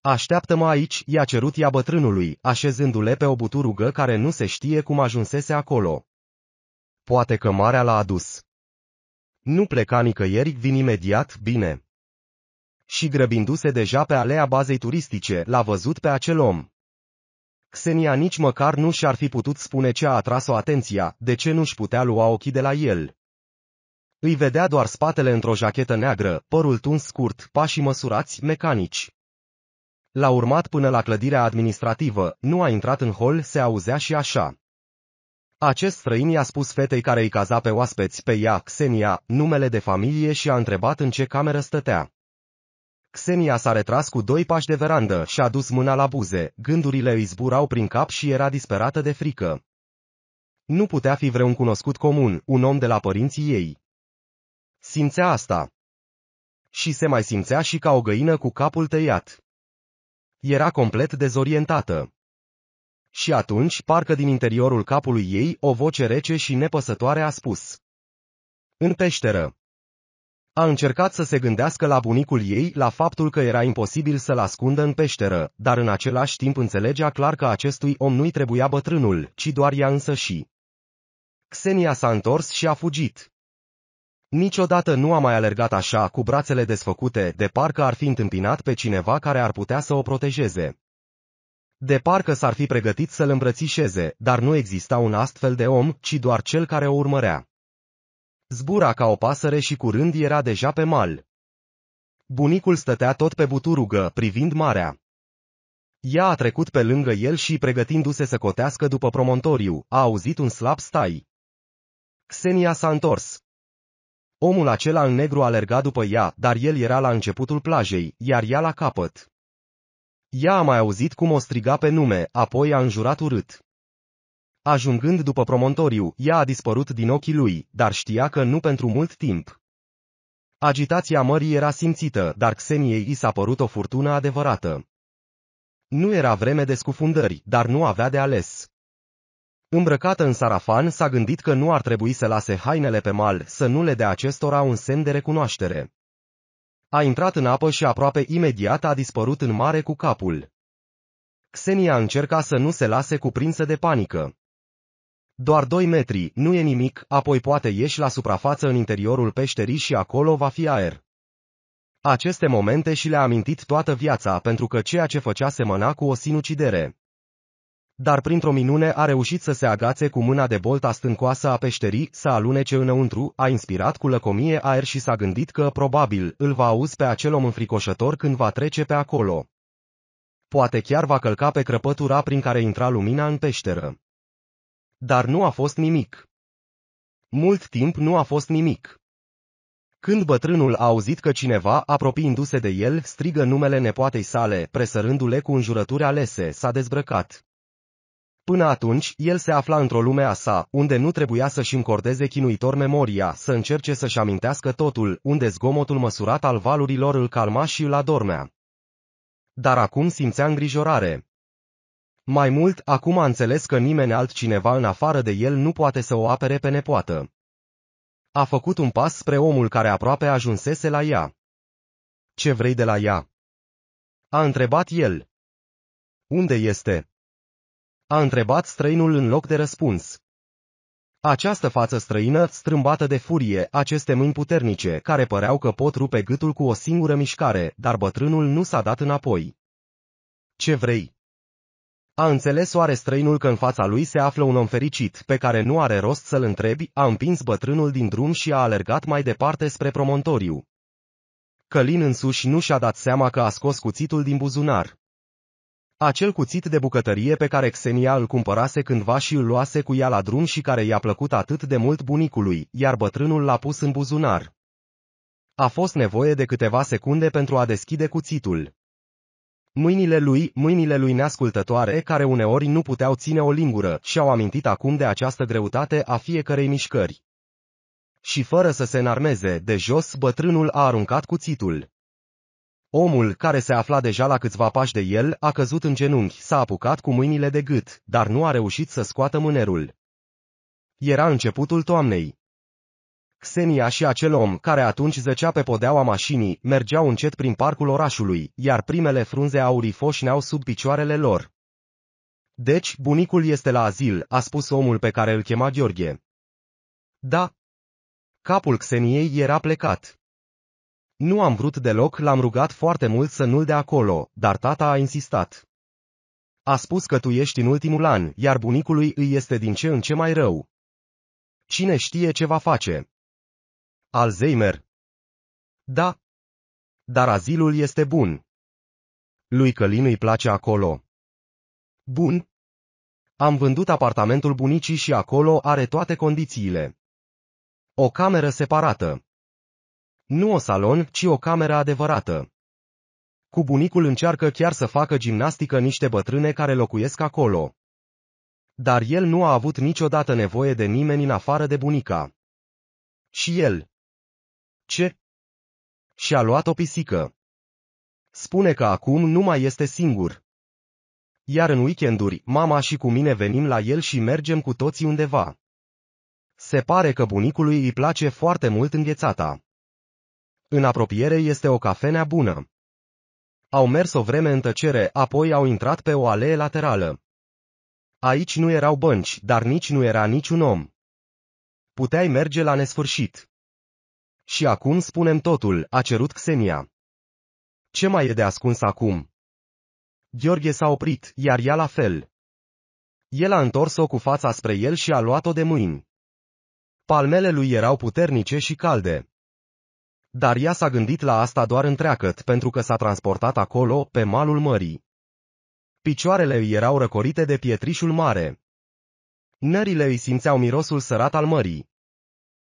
Așteaptă-mă aici, i-a cerut ea bătrânului, așezându-le pe o buturugă care nu se știe cum ajunsese acolo. Poate că marea l-a adus. Nu pleca nicăieri, vin imediat, bine. Și grăbindu-se deja pe alea bazei turistice, l-a văzut pe acel om. Xenia nici măcar nu și-ar fi putut spune ce a atras-o atenția, de ce nu-și putea lua ochii de la el. Îi vedea doar spatele într-o jachetă neagră, părul tuns scurt, pașii măsurați, mecanici. L-a urmat până la clădirea administrativă, nu a intrat în hol, se auzea și așa. Acest străin i-a spus fetei care îi caza pe oaspeți pe ea, Xenia, numele de familie și a întrebat în ce cameră stătea. Xenia s-a retras cu doi pași de verandă și a dus mâna la buze, gândurile îi zburau prin cap și era disperată de frică. Nu putea fi vreun cunoscut comun, un om de la părinții ei. Simțea asta. Și se mai simțea și ca o găină cu capul tăiat. Era complet dezorientată. Și atunci, parcă din interiorul capului ei, o voce rece și nepăsătoare a spus. În peșteră. A încercat să se gândească la bunicul ei, la faptul că era imposibil să-l ascundă în peșteră, dar în același timp înțelegea clar că acestui om nu-i trebuia bătrânul, ci doar ea însă și. Xenia s-a întors și a fugit. Niciodată nu a mai alergat așa, cu brațele desfăcute, de parcă ar fi întâmpinat pe cineva care ar putea să o protejeze. De parcă s-ar fi pregătit să-l îmbrățișeze, dar nu exista un astfel de om, ci doar cel care o urmărea. Zbura ca o pasăre și curând era deja pe mal. Bunicul stătea tot pe buturugă, privind marea. Ea a trecut pe lângă el și, pregătindu-se să cotească după promontoriu, a auzit un slab stai. Xenia s-a întors. Omul acela în negru alerga după ea, dar el era la începutul plajei, iar ea la capăt. Ea a mai auzit cum o striga pe nume, apoi a înjurat urât. Ajungând după promontoriu, ea a dispărut din ochii lui, dar știa că nu pentru mult timp. Agitația mării era simțită, dar Xeniei i s-a părut o furtună adevărată. Nu era vreme de scufundări, dar nu avea de ales. Îmbrăcată în sarafan, s-a gândit că nu ar trebui să lase hainele pe mal, să nu le dea acestora un semn de recunoaștere. A intrat în apă și aproape imediat a dispărut în mare cu capul. Xenia încerca să nu se lase cuprinsă de panică. Doar doi metri, nu e nimic, apoi poate ieși la suprafață în interiorul peșterii și acolo va fi aer. Aceste momente și le-a amintit toată viața pentru că ceea ce făcea semăna cu o sinucidere. Dar printr-o minune a reușit să se agațe cu mâna de bolta stâncoasă a peșterii, să alunece înăuntru, a inspirat cu lăcomie aer și s-a gândit că, probabil, îl va auzi pe acel om înfricoșător când va trece pe acolo. Poate chiar va călca pe crăpătura prin care intra lumina în peșteră. Dar nu a fost nimic. Mult timp nu a fost nimic. Când bătrânul a auzit că cineva, apropiindu-se de el, strigă numele nepoatei sale, presărându-le cu înjurături alese, s-a dezbrăcat. Până atunci, el se afla într-o lume a sa, unde nu trebuia să-și încordeze chinuitor memoria, să încerce să-și amintească totul, unde zgomotul măsurat al valurilor îl calma și îl adormea. Dar acum simțea îngrijorare. Mai mult, acum a înțeles că nimeni altcineva în afară de el nu poate să o apere pe nepoată. A făcut un pas spre omul care aproape ajunsese la ea. Ce vrei de la ea? A întrebat el. Unde este? A întrebat străinul în loc de răspuns. Această față străină, strâmbată de furie, aceste mâini puternice, care păreau că pot rupe gâtul cu o singură mișcare, dar bătrânul nu s-a dat înapoi. Ce vrei? A înțeles oare străinul că în fața lui se află un om fericit, pe care nu are rost să-l întrebi, a împins bătrânul din drum și a alergat mai departe spre promontoriu. Călin însuși nu și-a dat seama că a scos cuțitul din buzunar. Acel cuțit de bucătărie pe care Xenia îl cumpărase cândva și îl luase cu ea la drum și care i-a plăcut atât de mult bunicului, iar bătrânul l-a pus în buzunar. A fost nevoie de câteva secunde pentru a deschide cuțitul. Mâinile lui, mâinile lui neascultătoare, care uneori nu puteau ține o lingură, și-au amintit acum de această greutate a fiecărei mișcări. Și fără să se înarmeze, de jos, bătrânul a aruncat cuțitul. Omul, care se afla deja la câțiva pași de el, a căzut în genunchi, s-a apucat cu mâinile de gât, dar nu a reușit să scoată mânerul. Era începutul toamnei. Xenia și acel om, care atunci zăcea pe podeaua mașinii, mergeau încet prin parcul orașului, iar primele frunze aurii foșneau sub picioarele lor. Deci, bunicul este la azil, a spus omul pe care îl chema Gheorghe. Da. Capul Xeniei era plecat. Nu am vrut deloc, l-am rugat foarte mult să nu-l dea acolo, dar tata a insistat. A spus că tu ești în ultimul an, iar bunicului îi este din ce în ce mai rău. Cine știe ce va face? Alzheimer. Da. Dar azilul este bun. Lui Călin îi place acolo. Bun. Am vândut apartamentul bunicii și acolo are toate condițiile. O cameră separată. Nu o salon, ci o cameră adevărată. Cu bunicul încearcă chiar să facă gimnastică niște bătrâne care locuiesc acolo. Dar el nu a avut niciodată nevoie de nimeni în afară de bunica. Și el. Ce? Și-a luat o pisică. Spune că acum nu mai este singur. Iar în weekenduri, mama și cu mine venim la el și mergem cu toții undeva. Se pare că bunicului îi place foarte mult înghețata. În apropiere este o cafenea bună. Au mers o vreme în tăcere, apoi au intrat pe o alee laterală. Aici nu erau bănci, dar nici nu era niciun om. Puteai merge la nesfârșit. Și acum spunem totul, a cerut Xenia. Ce mai e de ascuns acum? Gheorghe s-a oprit, iar ea la fel. El a întors-o cu fața spre el și a luat-o de mâini. Palmele lui erau puternice și calde. Dar ea s-a gândit la asta doar întreagăt pentru că s-a transportat acolo, pe malul mării. Picioarele îi erau răcorite de pietrișul mare. Nările îi simțeau mirosul sărat al mării.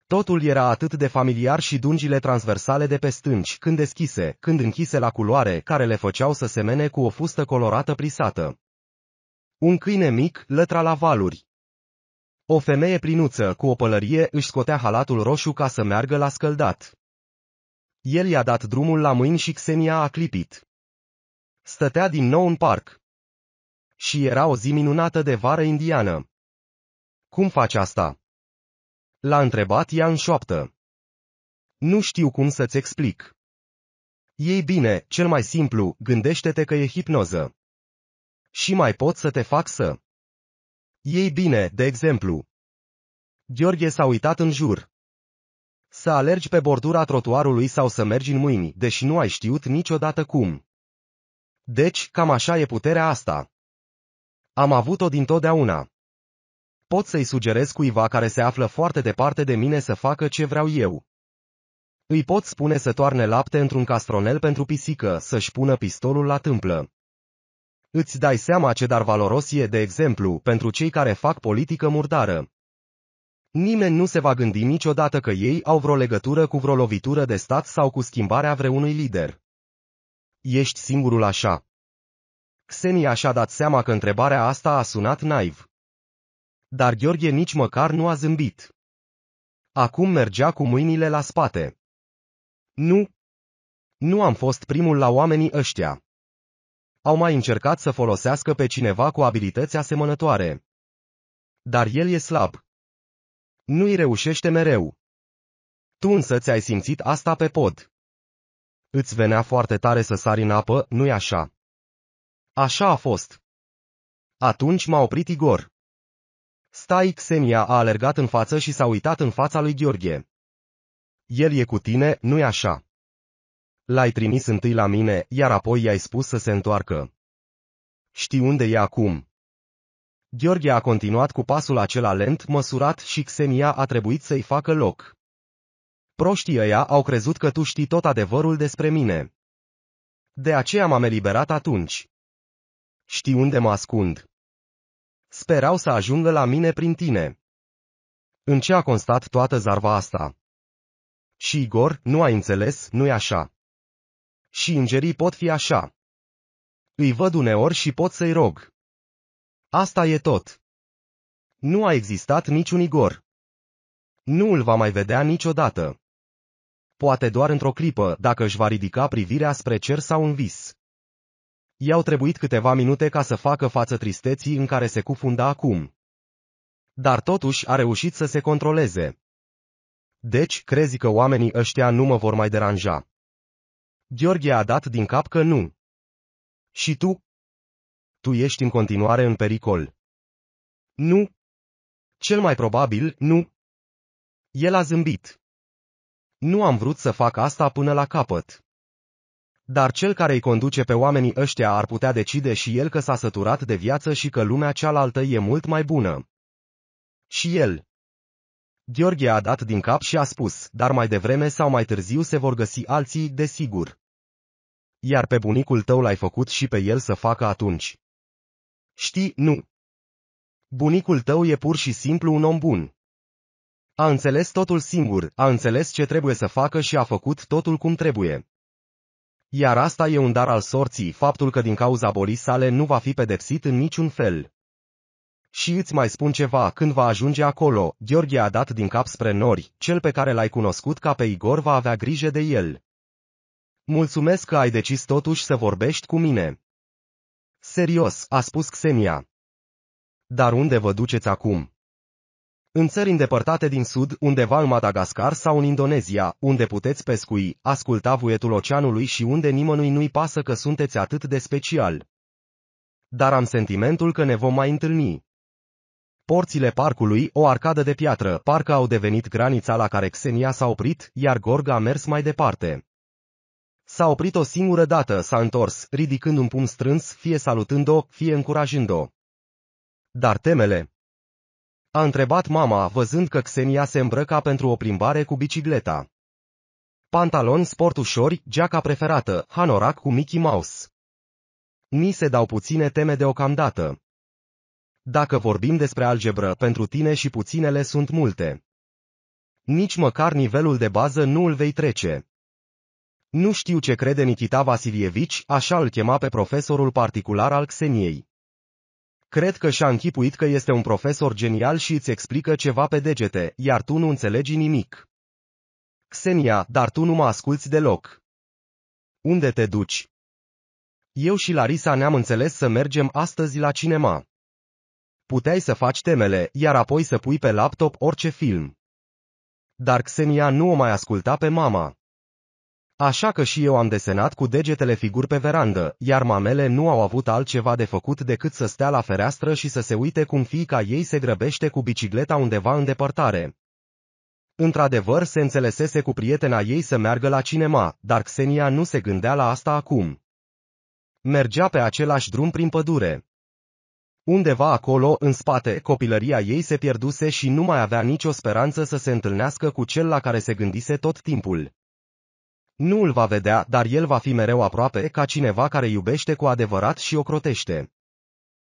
Totul era atât de familiar și dungile transversale de pe stânci, când deschise, când închise la culoare, care le făceau să semene cu o fustă colorată prisată. Un câine mic lătra la valuri. O femeie plinuță cu o pălărie își scotea halatul roșu ca să meargă la scăldat. El i-a dat drumul la mâini și Xenia a clipit. Stătea din nou în parc. Și era o zi minunată de vară indiană. Cum faci asta? L-a întrebat ea în șoaptă. Nu știu cum să-ți explic. Ei bine, cel mai simplu, gândește-te că e hipnoză. Și mai pot să te fac să... Ei bine, de exemplu. Gheorghe s-a uitat în jur. Să alergi pe bordura trotuarului sau să mergi în mâini, deși nu ai știut niciodată cum. Deci, cam așa e puterea asta. Am avut-o dintotdeauna. Pot să-i sugerez cuiva care se află foarte departe de mine să facă ce vreau eu. Îi pot spune să toarne lapte într-un castronel pentru pisică, să-și pună pistolul la tâmplă. Îți dai seama ce dar valoros e, de exemplu, pentru cei care fac politică murdară. Nimeni nu se va gândi niciodată că ei au vreo legătură cu vreo lovitură de stat sau cu schimbarea vreunui lider. Ești singurul așa. Xenia și-a dat seama că întrebarea asta a sunat naiv. Dar Gheorghe nici măcar nu a zâmbit. Acum mergea cu mâinile la spate. Nu. Nu am fost primul la oamenii ăștia. Au mai încercat să folosească pe cineva cu abilități asemănătoare. Dar el e slab. Nu-i reușește mereu. Tu însă ți-ai simțit asta pe pod. Îți venea foarte tare să sari în apă, nu-i așa? Așa a fost. Atunci m-a oprit Igor. Stai, Xenia a alergat în față și s-a uitat în fața lui Gheorghe. El e cu tine, nu-i așa? L-ai trimis întâi la mine, iar apoi i-ai spus să se întoarcă. Știi unde e acum? Gheorghe a continuat cu pasul acela lent, măsurat și Xenia a trebuit să-i facă loc. Proștii ăia au crezut că tu știi tot adevărul despre mine. De aceea m-am eliberat atunci. Știi unde mă ascund. Sperau să ajungă la mine prin tine. În ce a constat toată zarva asta? Și Igor, nu ai înțeles, nu-i așa. Și îngerii pot fi așa. Îi văd uneori și pot să-i rog. Asta e tot. Nu a existat niciun Igor. Nu îl va mai vedea niciodată. Poate doar într-o clipă, dacă își va ridica privirea spre cer sau în vis. I-au trebuit câteva minute ca să facă față tristeții în care se cufunda acum. Dar totuși a reușit să se controleze. Deci, crezi că oamenii ăștia nu mă vor mai deranja. Gheorghe a dat din cap că nu. Și tu? Tu ești în continuare în pericol. Nu. Cel mai probabil, nu. El a zâmbit. Nu am vrut să fac asta până la capăt. Dar cel care îi conduce pe oamenii ăștia ar putea decide și el că s-a săturat de viață și că lumea cealaltă e mult mai bună. Și el. Gheorghe a dat din cap și a spus, dar mai devreme sau mai târziu se vor găsi alții, desigur. Iar pe bunicul tău l-ai făcut și pe el să facă atunci. Știi, nu. Bunicul tău e pur și simplu un om bun. A înțeles totul singur, a înțeles ce trebuie să facă și a făcut totul cum trebuie. Iar asta e un dar al sorții, faptul că din cauza bolii sale nu va fi pedepsit în niciun fel. Și îți mai spun ceva, când va ajunge acolo, Gheorghe a dat din cap spre nori, cel pe care l-ai cunoscut ca pe Igor va avea grijă de el. Mulțumesc că ai decis totuși să vorbești cu mine. Serios, a spus Xenia. Dar unde vă duceți acum? În țări îndepărtate din sud, undeva în Madagascar sau în Indonezia, unde puteți pescui, asculta vuietul oceanului și unde nimănui nu-i pasă că sunteți atât de special. Dar am sentimentul că ne vom mai întâlni. Porțile parcului, o arcadă de piatră, parcă au devenit granița la care Xenia s-a oprit, iar Gorga a mers mai departe. S-a oprit o singură dată, s-a întors, ridicând un pumn strâns, fie salutând-o, fie încurajând-o. Dar temele, a întrebat mama, văzând că Xenia se îmbrăca pentru o plimbare cu bicicleta. Pantaloni sport ușori, geaca preferată, hanorac cu Mickey Mouse. Ni se dau puține teme deocamdată. Dacă vorbim despre algebră, pentru tine și puținele sunt multe. Nici măcar nivelul de bază nu îl vei trece. Nu știu ce crede Nikita Vasilievici, așa îl chema pe profesorul particular al Xeniei. Cred că și-a închipuit că este un profesor genial și îți explică ceva pe degete, iar tu nu înțelegi nimic. Xenia, dar tu nu mă asculți deloc. Unde te duci? Eu și Larisa ne-am înțeles să mergem astăzi la cinema. Puteai să faci temele, iar apoi să pui pe laptop orice film. Dar Xenia nu o mai asculta pe mama. Așa că și eu am desenat cu degetele figuri pe verandă, iar mamele nu au avut altceva de făcut decât să stea la fereastră și să se uite cum fiica ei se grăbește cu bicicleta undeva în depărtare. Într-adevăr se înțelesese cu prietena ei să meargă la cinema, dar Xenia nu se gândea la asta acum. Mergea pe același drum prin pădure. Undeva acolo, în spate, copilăria ei se pierduse și nu mai avea nicio speranță să se întâlnească cu cel la care se gândise tot timpul. Nu îl va vedea, dar el va fi mereu aproape ca cineva care iubește cu adevărat și o crotește.